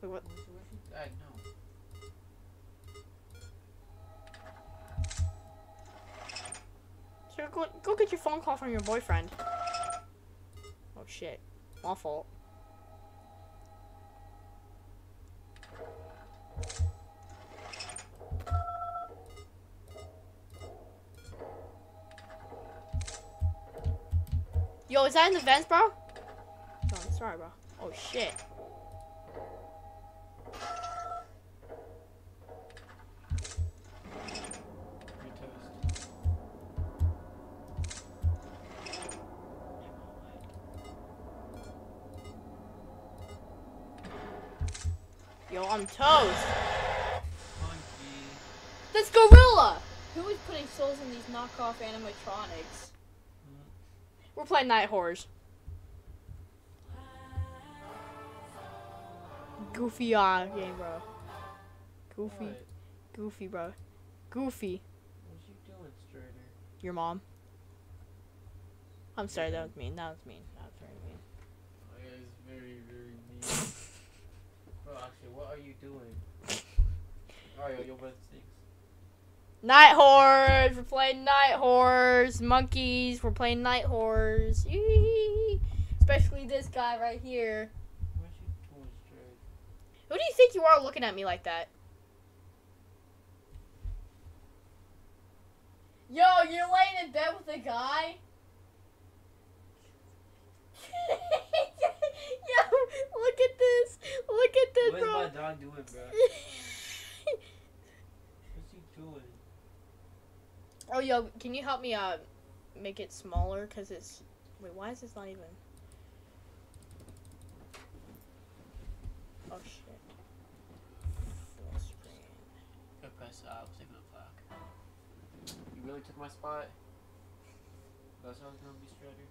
Wait, what? Sure, go, go get your phone call from your boyfriend. Oh shit. My fault. Yo, is that in the vents, bro? Oh, I'm sorry, bro. Oh shit. You're toast. Yo, I'm toast. Monkey. That's Gorilla! Who is putting souls in these knockoff animatronics? We're playing Night Horrors. Goofy uh game, bro. Goofy. What? Goofy, bro. Goofy. What you doing, Strider? Your mom. I'm sorry, that was mean. That was mean. That was mean. Bro, actually, what are you doing? [LAUGHS] Alright, yo, your breath stinks. Night Horrors! We're playing Night Horrors! Monkeys! We're playing Night Horrors! Yee. Especially this guy right here. What you doing, Strider? Who do you think you are looking at me like that? Yo, you're laying in bed with a guy? [LAUGHS] [LAUGHS] [LAUGHS] Yo, look at this. Look at this, What is bro. my dog doing, bro? [LAUGHS] What's he doing? oh, yo, can you help me uh make it smaller? Cause it's wait, why is this not even? Oh shit. Full screen. Go press uh, save the clock. You really took my spot? That's how it's gonna be, Strider?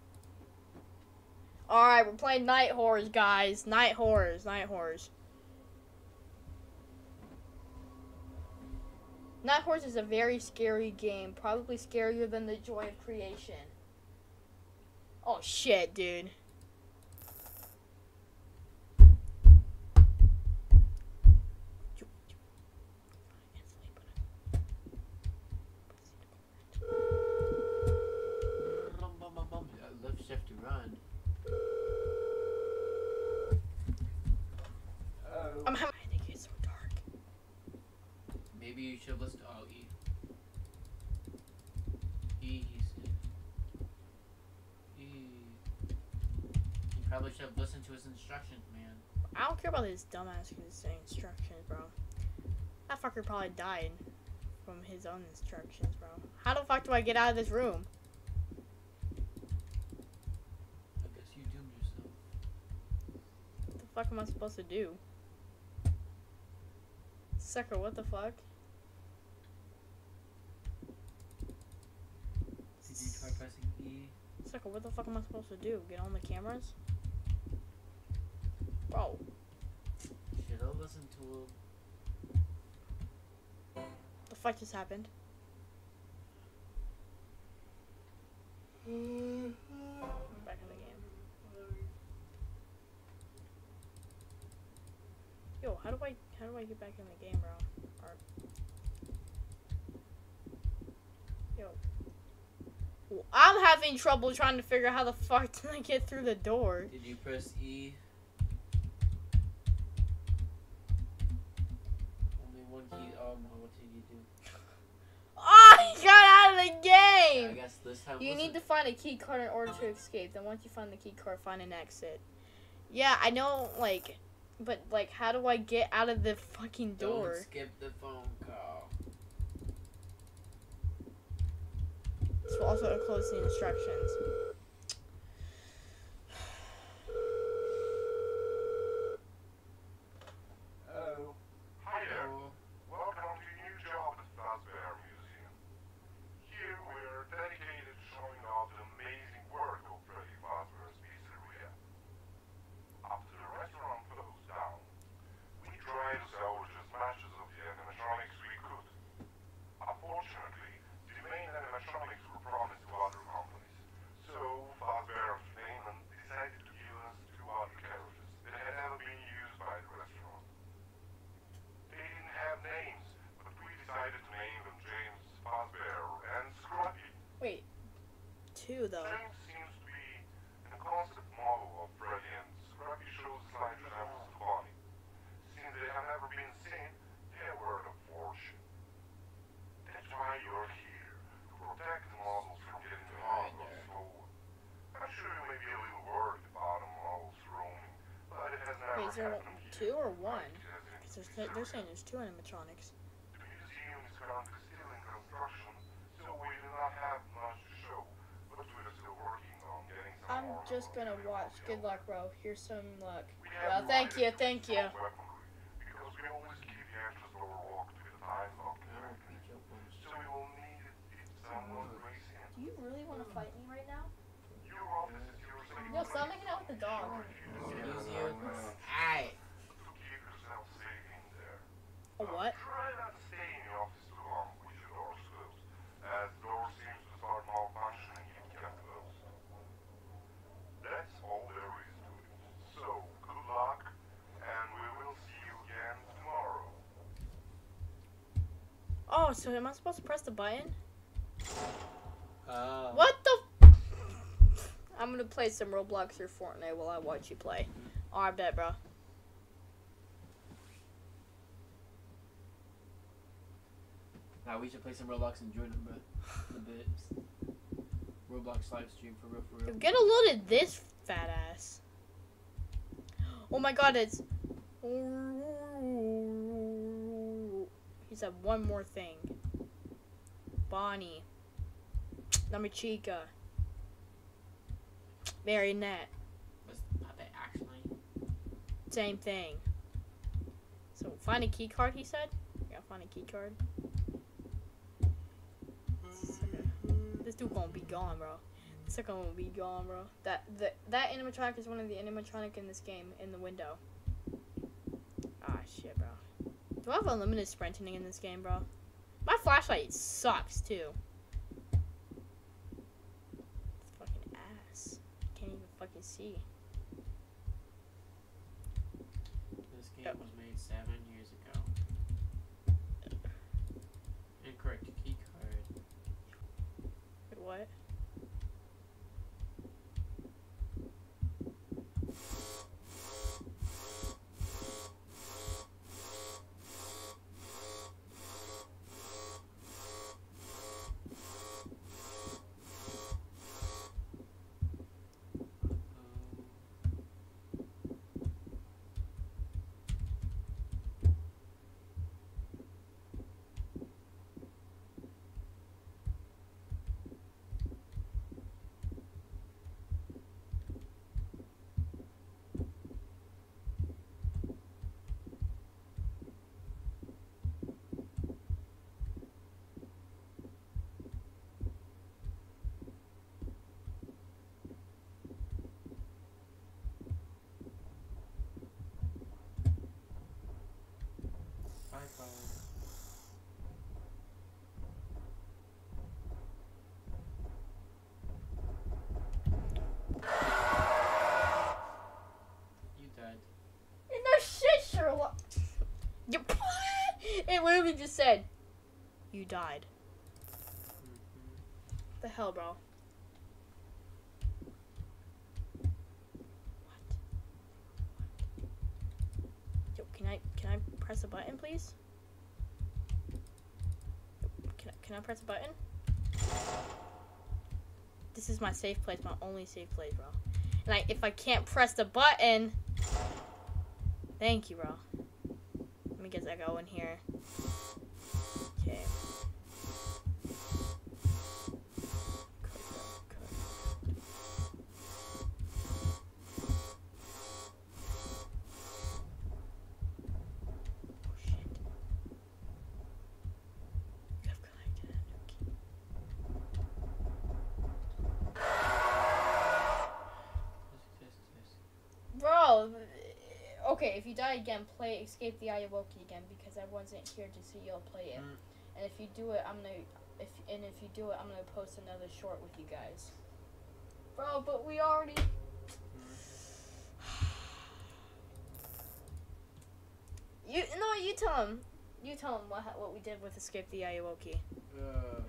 All right, we're playing Night Horrors, guys. Night Horrors, Night Horrors. Night Horrors is a very scary game, probably scarier than the Joy of Creation. Oh shit, dude. I'm having so dark. Maybe you should listen to oh, He. E, he You probably should have listened to his instructions, man. I don't care about his dumbass his instructions, bro. That fucker probably died from his own instructions, bro. How the fuck do I get out of this room? I guess you doomed yourself. What the fuck am I supposed to do? Sucker, what the fuck? Did you try pressing E? Sucker, what the fuck am I supposed to do? Get on the cameras? Bro, Should have listened to him. the fuck just happened? Back in the game. Yo, how do I how do I get back in the game, bro? Or Yo. Well, I'm having trouble trying to figure out how the fuck [LAUGHS] did I get through the door. Did you press E? Only one key. Oh no, what did you do? [LAUGHS] Oh, he got out of the game. I game! guess this time. You need to find a key card in order to escape. Then once you find the key card, find an exit. Yeah, I know, like, but like, how do I get out of the fucking door? Don't skip the phone call. This will also include the instructions. Hello. Hi there. Oh, Welcome to your new job at Fazbear Museum. Here we're dedicated to showing off the amazing work of Freddy Fazbear's Pizzeria. After the restaurant closed down, we tried to salvage as much of the animatronics we could. Unfortunately, the main animatronics were promised to other companies, so Fazbear Entertainment decided to give us two other characters that had never been used by the restaurant. They didn't have names, but we decided to name them James Fazbear and Scrappy. Wait, two though. James seems to be a concept model of Freddy and Scrappy shows a slight resemblance to Bonnie. Since they have never been seen, they're worth a fortune. That's why you're here, to protect the models from getting the Right models there. stolen. I'm sure you may be a little worried about the models roaming, but it has never Wait, is there two or one? It has in Because they're saying there's two animatronics. the museum is currently still in construction, so we do not have much to show, but we are still working on getting some I'm more just gonna watch. Good luck, bro. Here's some luck. Well, thank you, thank you. some weaponry, Because we always keep the entrance door locked with a time lock I don't beat your phone. so we will need it if someone breaks in. Do you really want to fight me right now? Your office is your No, stop making out with the dog. Excuse you. Aye. So keep yourself safe in there. A what? Try not to stay in the office too long with your doors closed, as the door seems to start malfunctioning if kept closed. That's all there is to it. So, good luck, and we will see you again tomorrow. Oh, so am I supposed to press the button? Uh, What the? F- I'm gonna play some Roblox or Fortnite while I watch you play. Oh, I bet, bro. Nah, we should play some Roblox and join them, bro. In a. Roblox live stream for real, for real. Get a load of this fat ass. Oh my god, it's. He said one more thing. Bonnie. Number Chica. Marionette. Was the Puppet actually? Same thing. So find a key card, he said? Yeah, find a key card. This dude gonna be gone, bro. This dude gonna be gone, bro. That the, that animatronic is one of the animatronic in this game in the window. Ah shit, bro. Do I have unlimited sprinting in this game, bro? My flashlight sucks too. It's fucking ass. Can't even fucking see. This game Yep. was made seven years ago. Incorrect key card. Wait, what? Literally just said, "You died." Mhm. The hell, bro. What? Yo, can I can I press a button, please? Can I, can I press a button? This is my safe place, my only safe place, bro. And I, if I can't press the button, thank you, bro. Let me get that go in here. Okay. Oh shit. You have collected a new key. Yes, yes, yes. Bro, okay, if you die again, play Escape the Ayuwoki again because I wasn't here to see y'all play it. Mm. And if you do it, I'm gonna if and if you do it, I'm gonna post another short with you guys. Bro, but we already You no, you tell him. You tell him what what we did with Escape the Ayuwoki. Uh,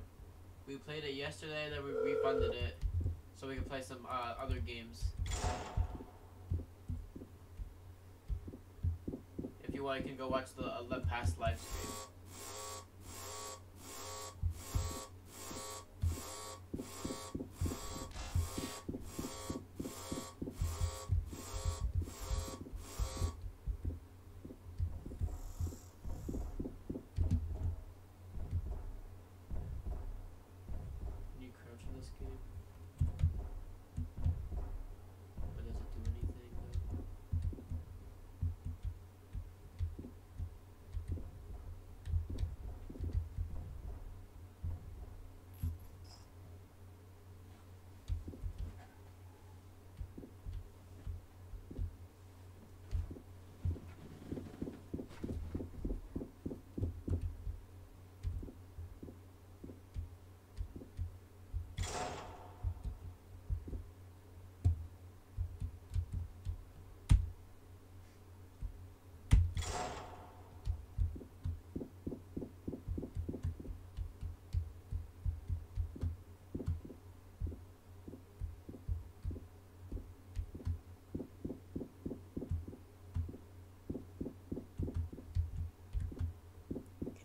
we played it yesterday, and then we refunded it so we could play some uh, other games. Want, you can go watch the uh, past live stream. Can you crouch in this game? But does it do anything though?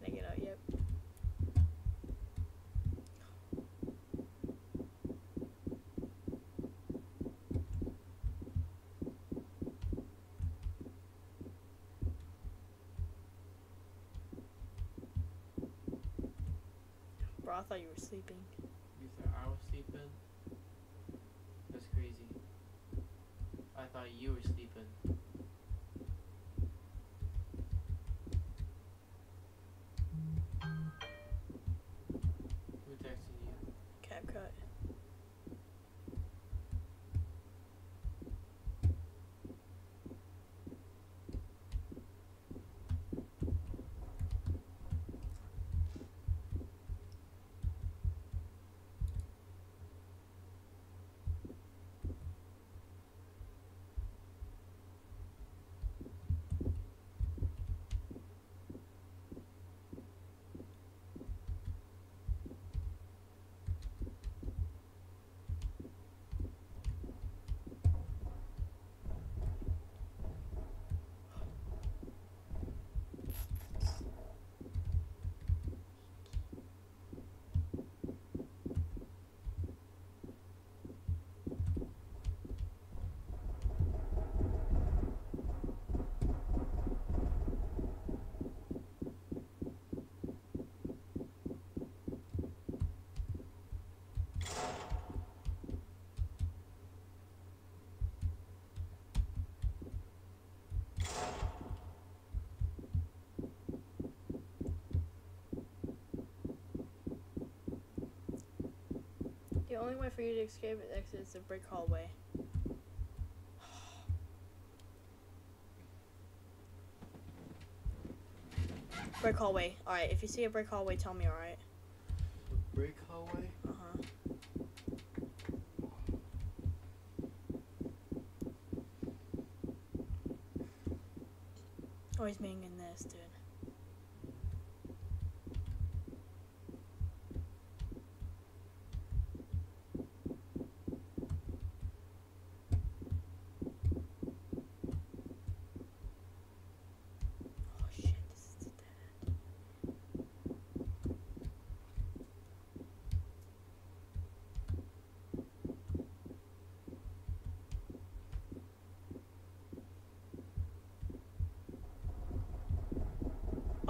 Can I get out yet? Bro, I thought you were sleeping. You thought I was sleeping? That's crazy. I thought you were sleeping. Who texted you? CapCut. The only way for you to escape the exit is the brick hallway. brick hallway. Alright, if you see a brick hallway, tell me, alright? A break hallway? Uh huh. Oh, he's being in this, dude.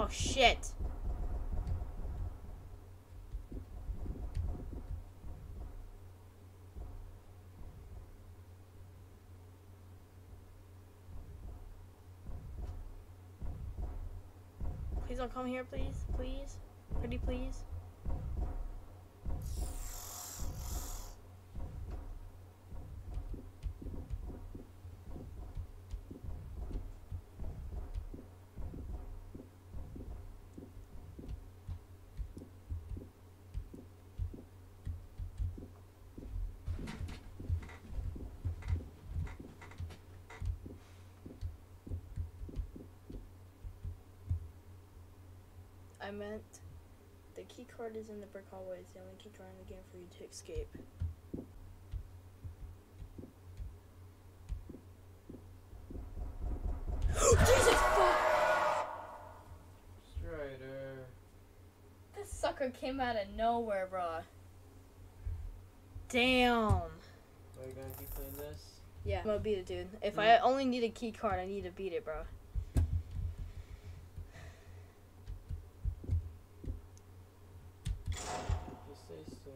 Oh shit. Please don't come here, please. Please. Pretty please. I meant the key card is in the brick hallway. It's the only key card in the game for you to escape. [GASPS] Jesus fuck! Strider. This sucker came out of nowhere, bro. Damn. Are you gonna keep playing this? Yeah, I'm gonna beat it, dude. If Hmm. I only need a key card, I need to beat it, bro. Just say so.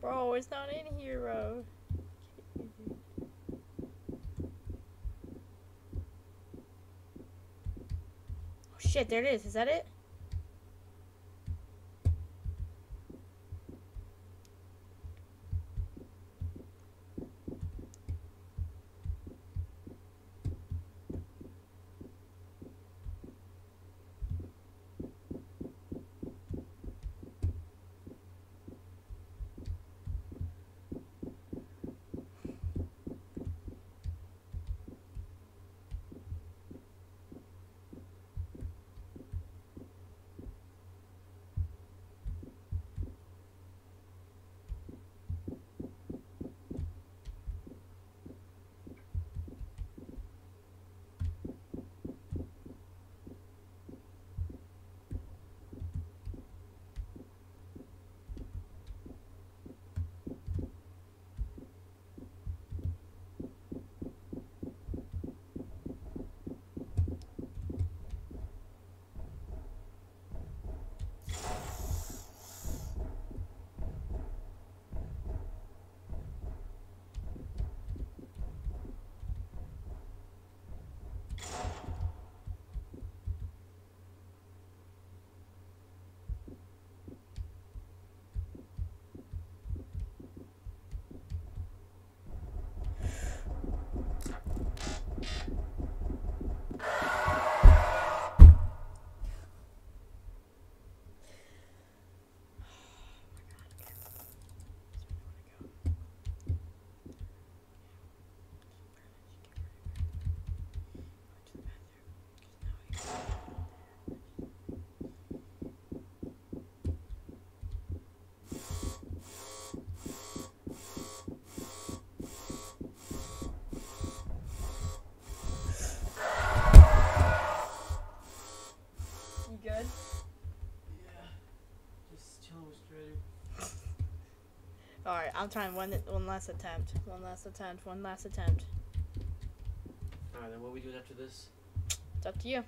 Bro, it's not in here, bro. Oh shit, there it is. Is that it? Alright, I'm trying one one last attempt. One last attempt. One last attempt. Alright, then what are we do after this? It's up to you.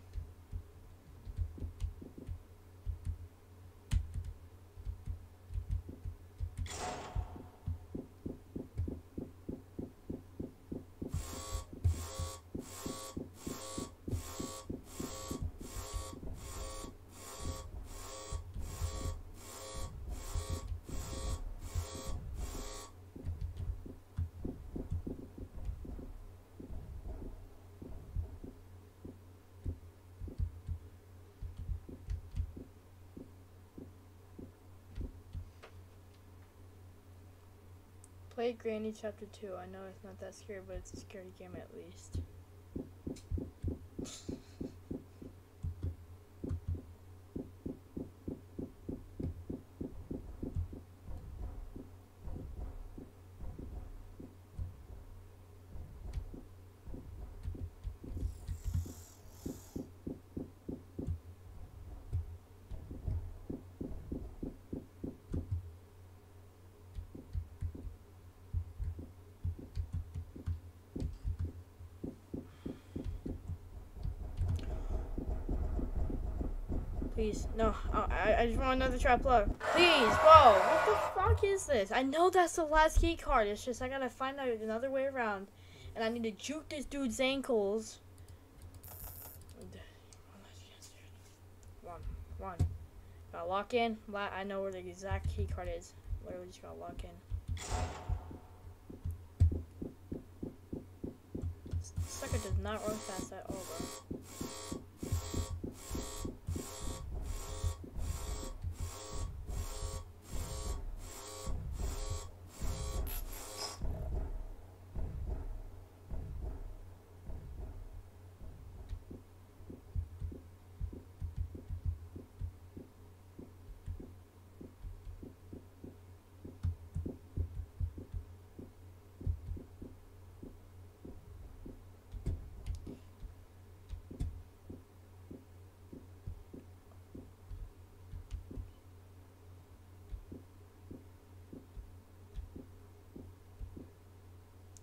Play Granny Chapter 2. I know it's not that scary, but it's a scary game at least. Please, no. I, I just want another trap plug. Please, bro. What the fuck is this? I know that's the last key card. It's just I gotta find out another way around. And I need to juke this dude's ankles. One, one. Gotta lock in. I know where the exact key card is. Literally just gotta lock in. Sucker does not run fast at all, bro.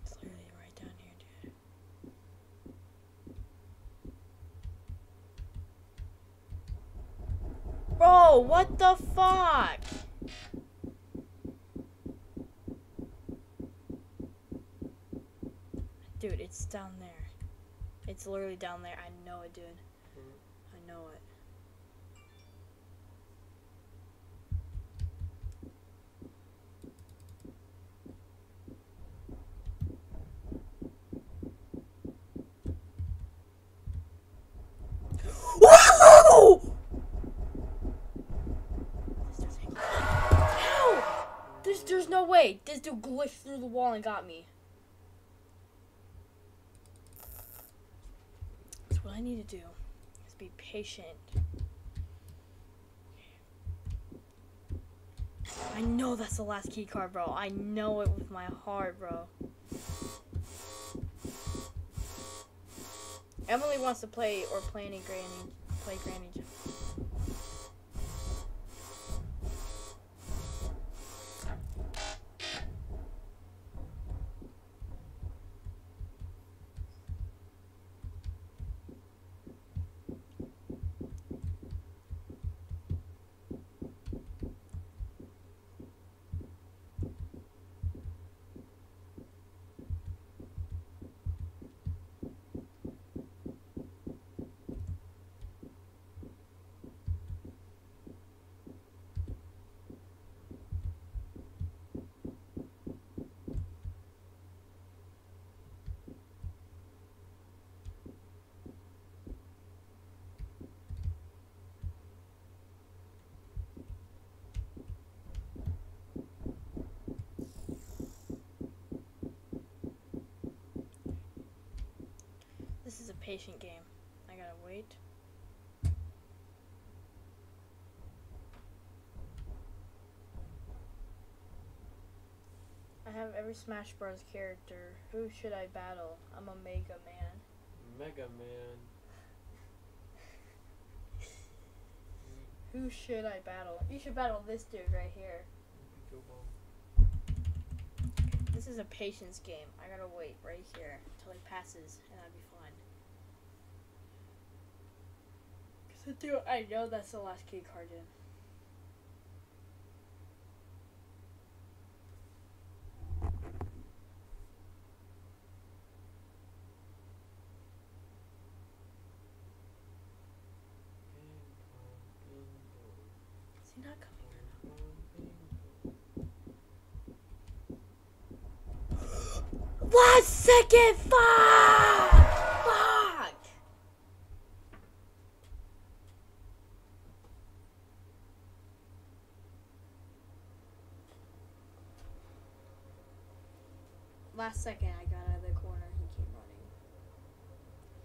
It's literally right down here, dude. Bro, what the fuck? Dude, it's down there. It's literally down there. I know it, dude. I know it. Whoa! How? There's, there's no way. This dude glitched through the wall and got me. So what I need to do. Is be patient. I know that's the last key card, bro. I know it with my heart, bro. Emily wants to play or play any Granny, play Granny. Patient game. I gotta wait. I have every Smash Bros. character. Who should I battle? I'm a Mega Man. Mega Man. Who should I battle? You should battle this dude right here. This is a patience game. I gotta wait right here until he passes, and I'll be fine. Cause the dude, I know that's the last key card in. Last second, fuck! Fuck! Last second I got out of the corner, he came running.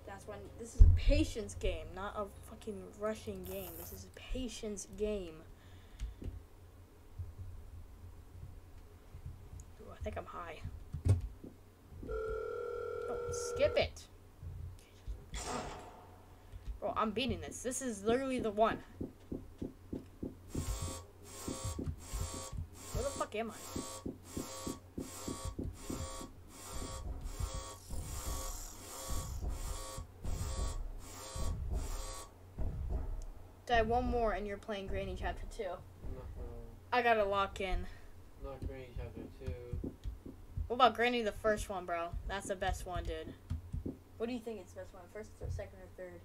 That's when this is a patience game, not a fucking rushing game. This is a patience game. Ooh, I think I'm high. Oh, skip it. Bro, I'm beating this. This is literally the one. Where the fuck am I? Die one more and you're playing Granny Chapter 2. Not, I gotta lock in. not Granny Chapter 2. What about Granny the first one, bro? That's the best one, dude. What do you think is the best one? First, or second, or third?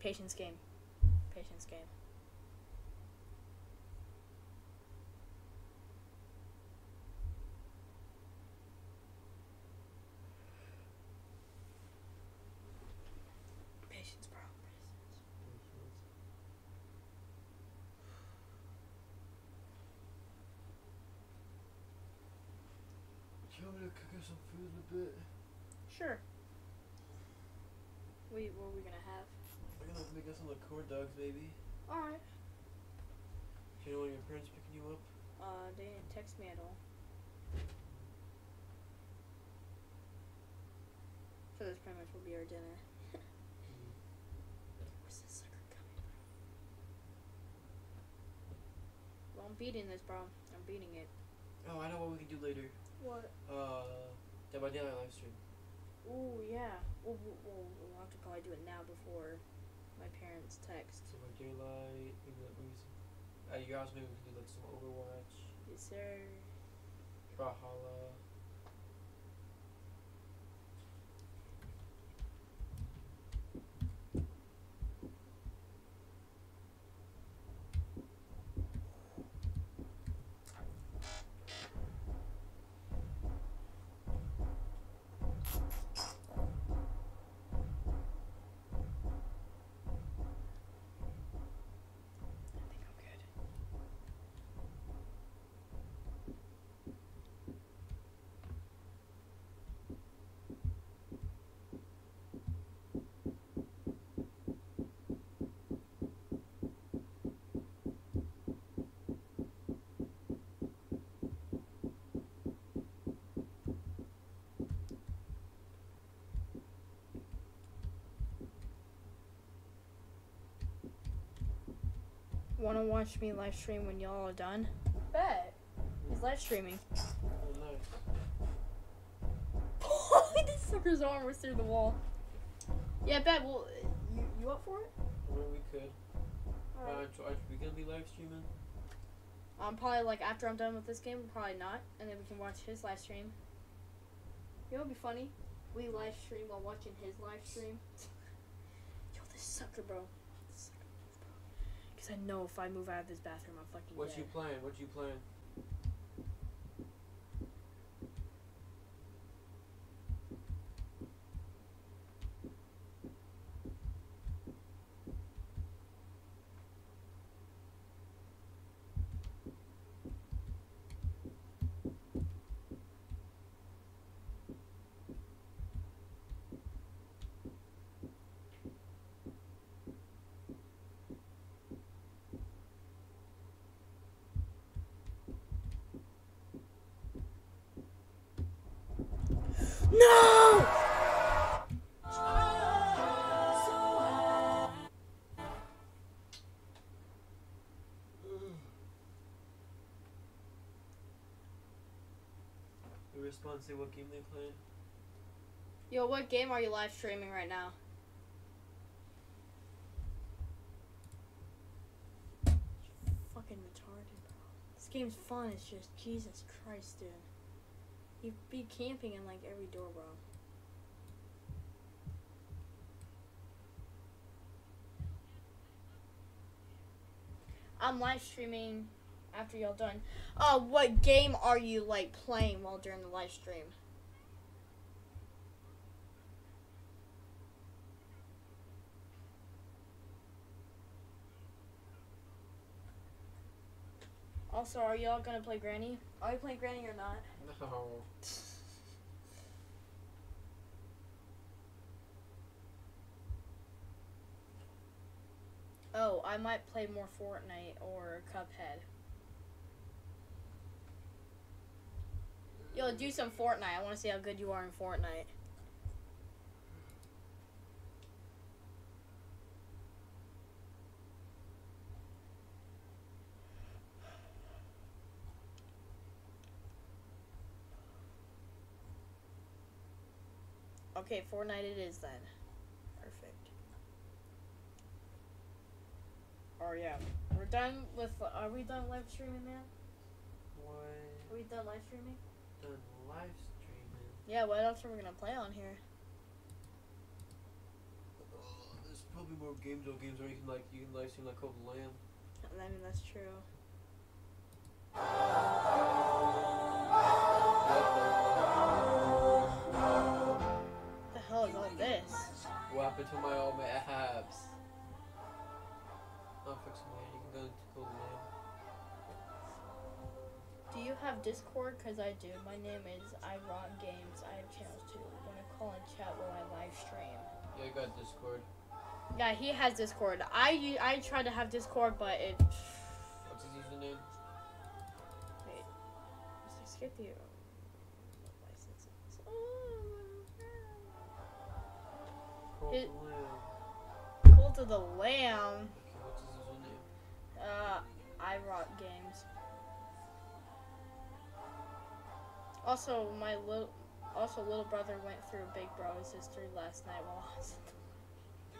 Patience game. Patience game. Patience, bro. Do you want me to cook us some food in a bit? Sure. What, what are we gonna have? I'm gonna make us some like corn dogs, maybe. Alright. Do you know when your parents picking you up? Uh, they didn't text me at all. So this pretty much will be our dinner. [LAUGHS] Where's this sucker coming from? Well, I'm beating this, bro. I'm beating it. Oh, I know what we can do later. What? Uh, Dead by Daylight live stream. Ooh, yeah. We'll, we'll, we'll, we'll have to probably do it now before my parents text. Dead by Daylight. Maybe like maybe some. Uh, At your house, maybe we can do like some Overwatch. Yes, sir. Brawlhalla. Want to watch me live stream when y'all are done? Bet. He's live streaming. Oh, [LAUGHS] nice. this sucker's arm was through the wall. Yeah, bet. Well, you, you up for it? Well, we could. Uh, Alright. tr- are we gonna be live streaming? Um, probably like after I'm done with this game, probably not, and then we can watch his live stream. You know what'd be funny? We live stream while watching his live stream. [LAUGHS] Yo, this sucker, bro. This sucker, bro. Cause I know if I move out of this bathroom, I'm fucking What dead. you playing? What you playing? The response say what game they playing? Yo, what game are you live streaming right now? Fucking retarded, bro. This game's fun. It's just Jesus Christ, dude. You'd be camping in like every door, bro. I'm live streaming after y'all done. Uh, what game are you like playing while during the live stream? Also, are y'all gonna play Granny? Are you playing Granny or not? No. oh, I might play more Fortnite or Cuphead. Yo, do some Fortnite. I want to see how good you are in Fortnite. Okay, Fortnite it is then. Perfect. Oh yeah, we're done with. Are we done live streaming, now? What? Are we done live streaming? Done live streaming. Yeah. What else are we gonna play on here? Oh, there's probably more games or games where you can like you can live stream like Code Lamb. I mean, that's true. What the hell is all this? What happened to my old abs? I'll fix them later. You can go into Code Lamb. Do you have Discord? Cause I do. My name is I Rock Games. I have channels too. When I call and chat while I live stream. Yeah, I got Discord. Yeah, he has Discord. I I tried to have Discord, but it. What's his username? Wait. Let's skip the licenses. Code It-. Cult of the Lamb. Okay, what's his username? Uh, I Rock Games. Also, my little, also little brother went through Big Brother's history last night while I was.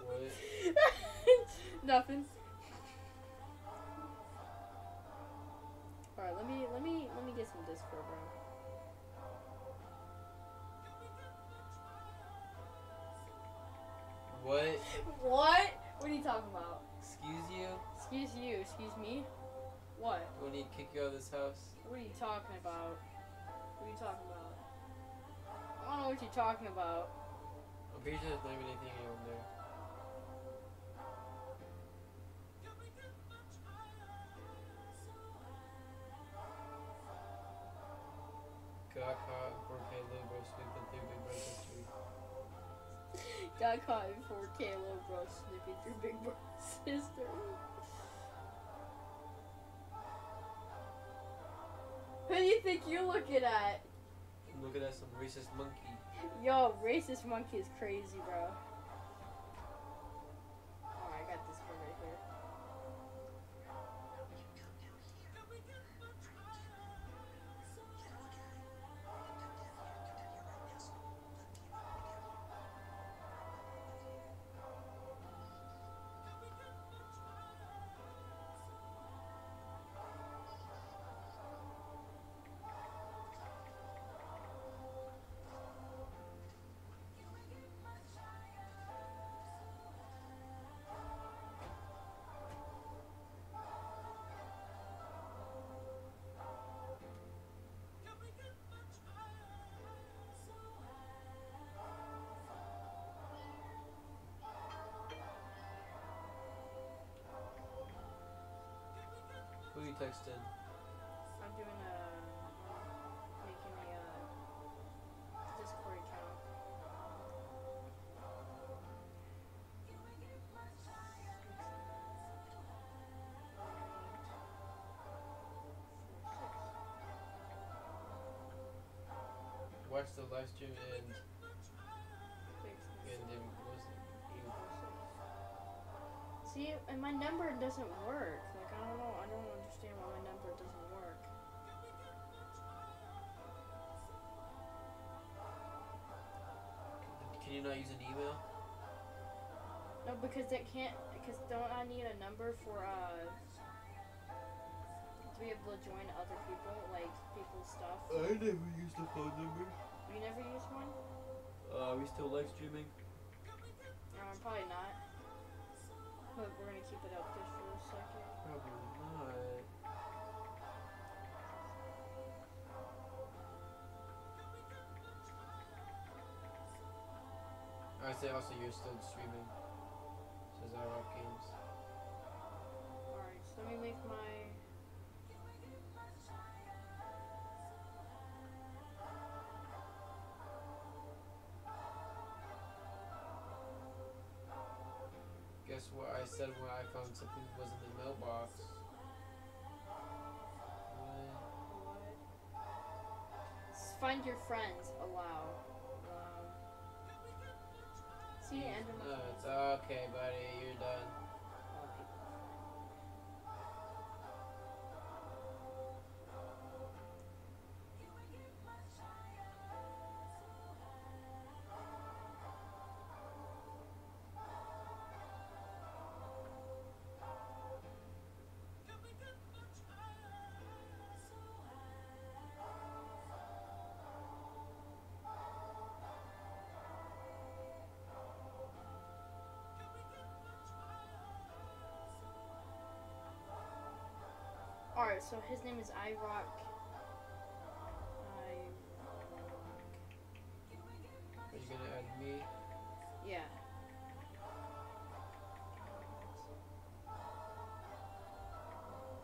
What? [LAUGHS] Nothing. All right, let me let me let me get some Discord, bro. What? What? What are you talking about? Excuse you? Excuse you. Excuse me. What? Need to kick you out of this house? What are you talking about? What are you talking about? I don't know what you're talking about. I'm pretty sure there's not even anything on there. Got caught in 4K little bro snooping through Big Brother history. Got caught in 4K low bro snipping through Big Brother's sister. Who do you think you're looking at? I'm looking at some racist monkey. Yo, racist monkey is crazy, bro. Texting? I'm doing a making a uh, Discord account. Watch the live stream and and then was See, and my number doesn't work. Can you not use an email? No, because it can't. Because don't I need a number for uh to be able to join other people, like people's stuff? I never used a phone number. You never use one? Uh, are we still live streaming? No, I'm probably not. But we're gonna keep it up just for a second. Probably not. Also, you're still streaming. Says Rock Games. Alright, so let me make my. Guess what I said when I found something was in the mailbox. Find your friends. Allow. No, oh, it's okay, buddy. You're done. Alright, so his name is iRock. I. Are you gonna add me? Yeah.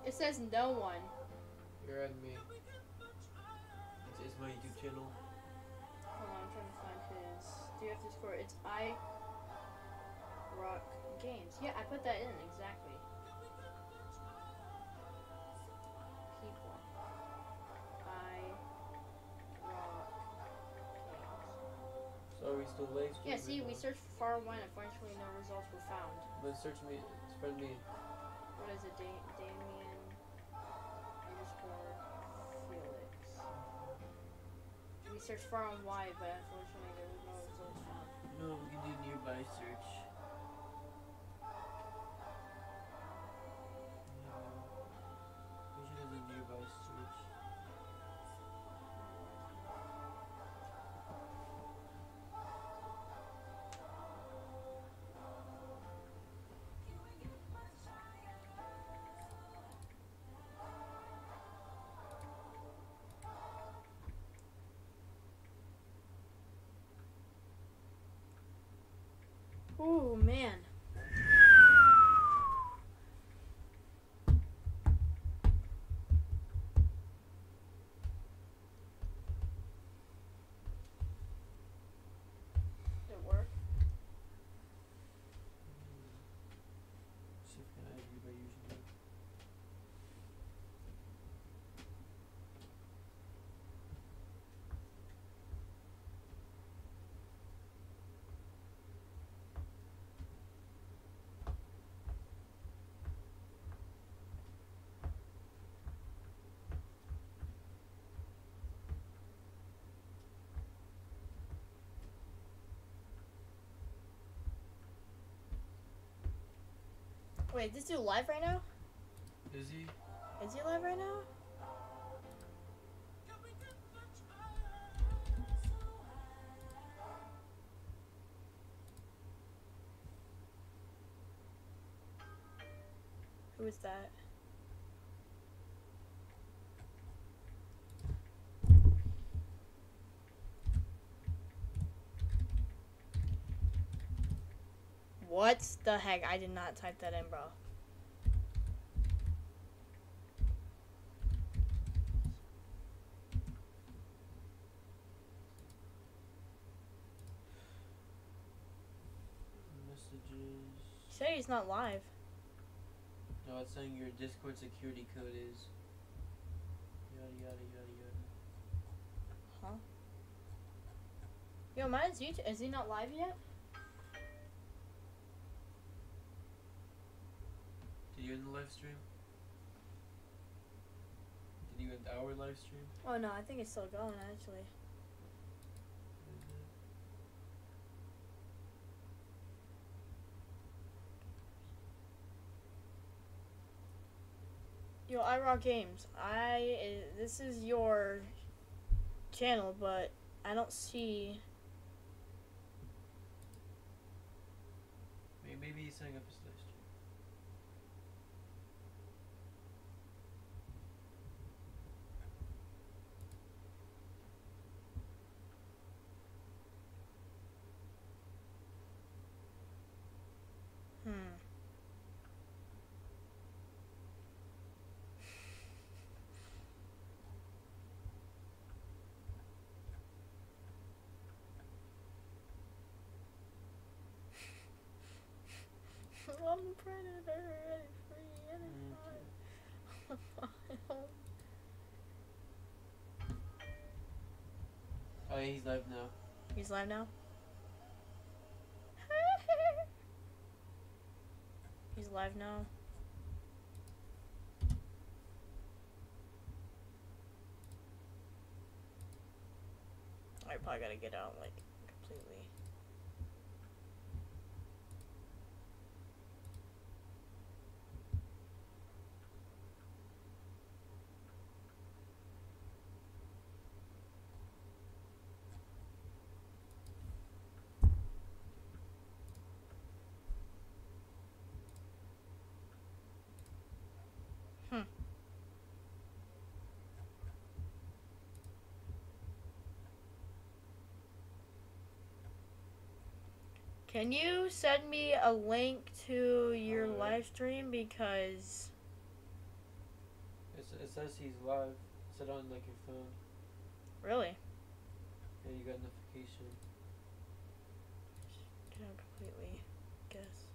It says no one. You're adding me. It's, it's my YouTube channel. Hold on, I'm trying to find his. Do you have Discord? It's I Rock Games. Yeah, I put that in exactly. We still late? Yeah, see, we searched for far one. Unfortunately, no results were found. But search me. Spread me. What is it, da- Damian underscore Felix? We searched far and wide, but unfortunately, there was no results found. No, we can do nearby search. Oh man. Did it work? See if I can add you by using that. Wait, is this dude live right now? Is he? Is he live right now? Who is that? What the heck? I did not type that in, bro. Messages. Say he's not live. No, it's saying your Discord security code is. Yada yada yada yada. Yo, mine's YouTube. Is he not live yet? You end the live stream? Did you end our live stream? Oh no, I think it's still going actually. Yo, iRock Games. I uh, this is your channel, but I don't see. Maybe, maybe he's setting up his live stream. Hmm. Predator free Mm-hmm. Oh, yeah, he's live now. He's live now. [LAUGHS] He's live now. I probably gotta get out like completely. Can you send me a link to your Alright. live stream because it says he's live. Is it on like your phone? really Yeah, you got notification. I don't completely guess.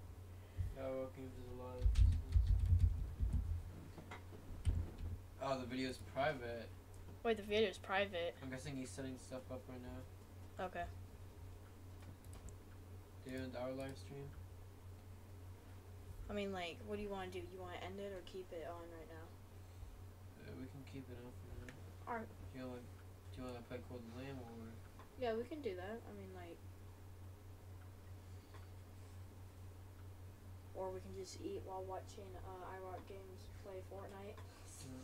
Yeah, Rock Games is alive. Oh, the video's private. Wait, the video is private. I'm guessing he's setting stuff up right now. Okay. End our live stream? I mean, like, what do you want to do? You want to end it or keep it on right now? Uh, we can keep it on for now. Alright. Do you want do you want to play Cold Lamb or? Yeah, we can do that. I mean, like, or we can just eat while watching uh, iRock Games play Fortnite. Mm.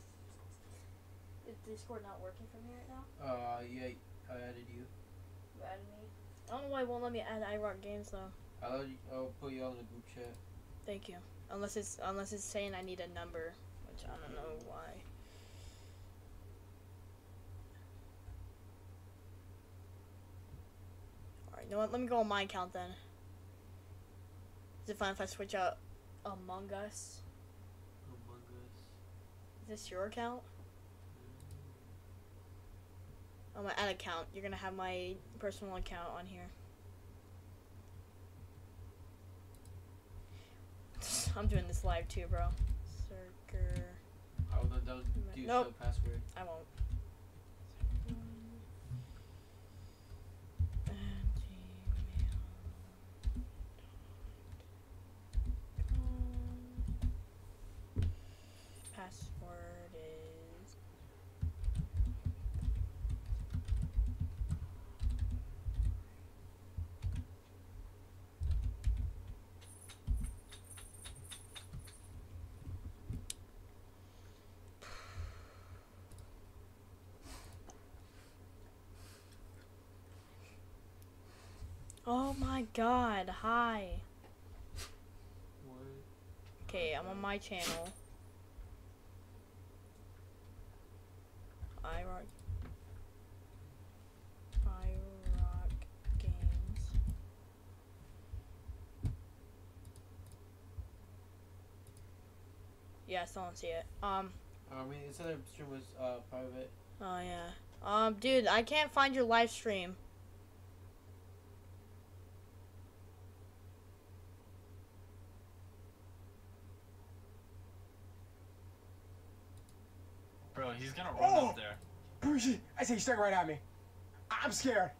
Is Discord not working for me right now? Uh, yeah, I added you. You added me. I don't know why it won't let me add iRock Games though. I'll I'll put you all in a group chat. Thank you. Unless it's unless it's saying I need a number, which I don't know why. Alright, you know what? Let me go on my account then. Is it fine if I switch out Among Us? Among Us. Is this your account? On my ad account, you're gonna have my personal account on here. [LAUGHS] I'm doing this live too, bro. Circer. I will not don't do Nope. show password. I won't. [SIGHS] Password is Oh my god, hi. What? Okay, I'm on my channel. I rock. I rock games. Yeah, I still don't see it. Um. I mean, it said the stream was uh private. Oh yeah. Um, dude, I can't find your live stream. Bro, he's gonna run Oh! up there. Bougie, I say you stuck right at me. I- I'm scared.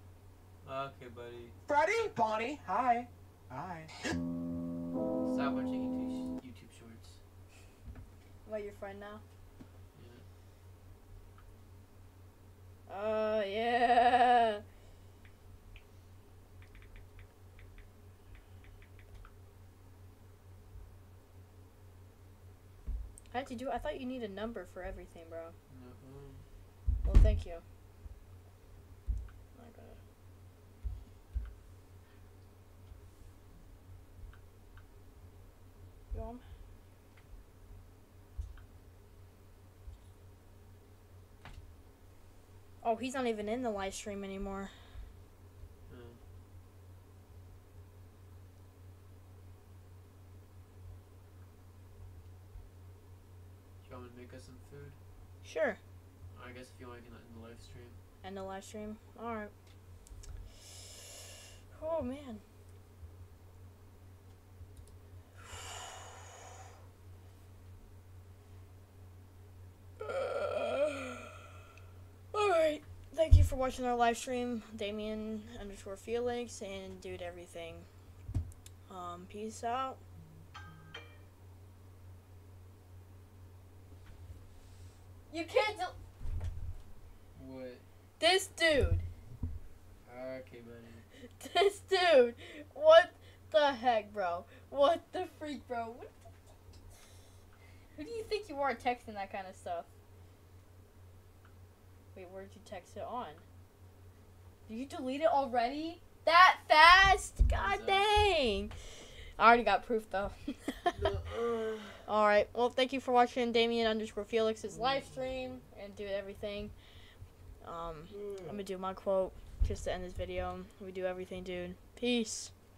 Okay, buddy. Freddy? Bonnie, hi. Hi. Stop watching YouTube, YouTube shorts. What, your friend now? Yeah. Oh yeah. How'd you do? I thought you need a number for everything, bro. No. Well, thank you. I gotta- You on? Oh, he's not even in the live stream anymore. Sure. I guess if you want to end the live stream. End the live stream? Alright. Oh, man. [SIGHS] thank you for watching our live stream, Damian underscore Felix, and dude everything. Um, peace out. You can't What? this dude. Okay, buddy. [LAUGHS] This dude. What the heck, bro? What the freak, bro? What the... Who do you think you are texting that kind of stuff? Wait, where'd you text it on? Did you delete it already? That fast? God dang. I already got proof though. [LAUGHS] Alright, well, thank you for watching Damian underscore Felix's live stream and do everything. Um, I'm gonna do my quote just to end this video. We do everything, dude. Peace.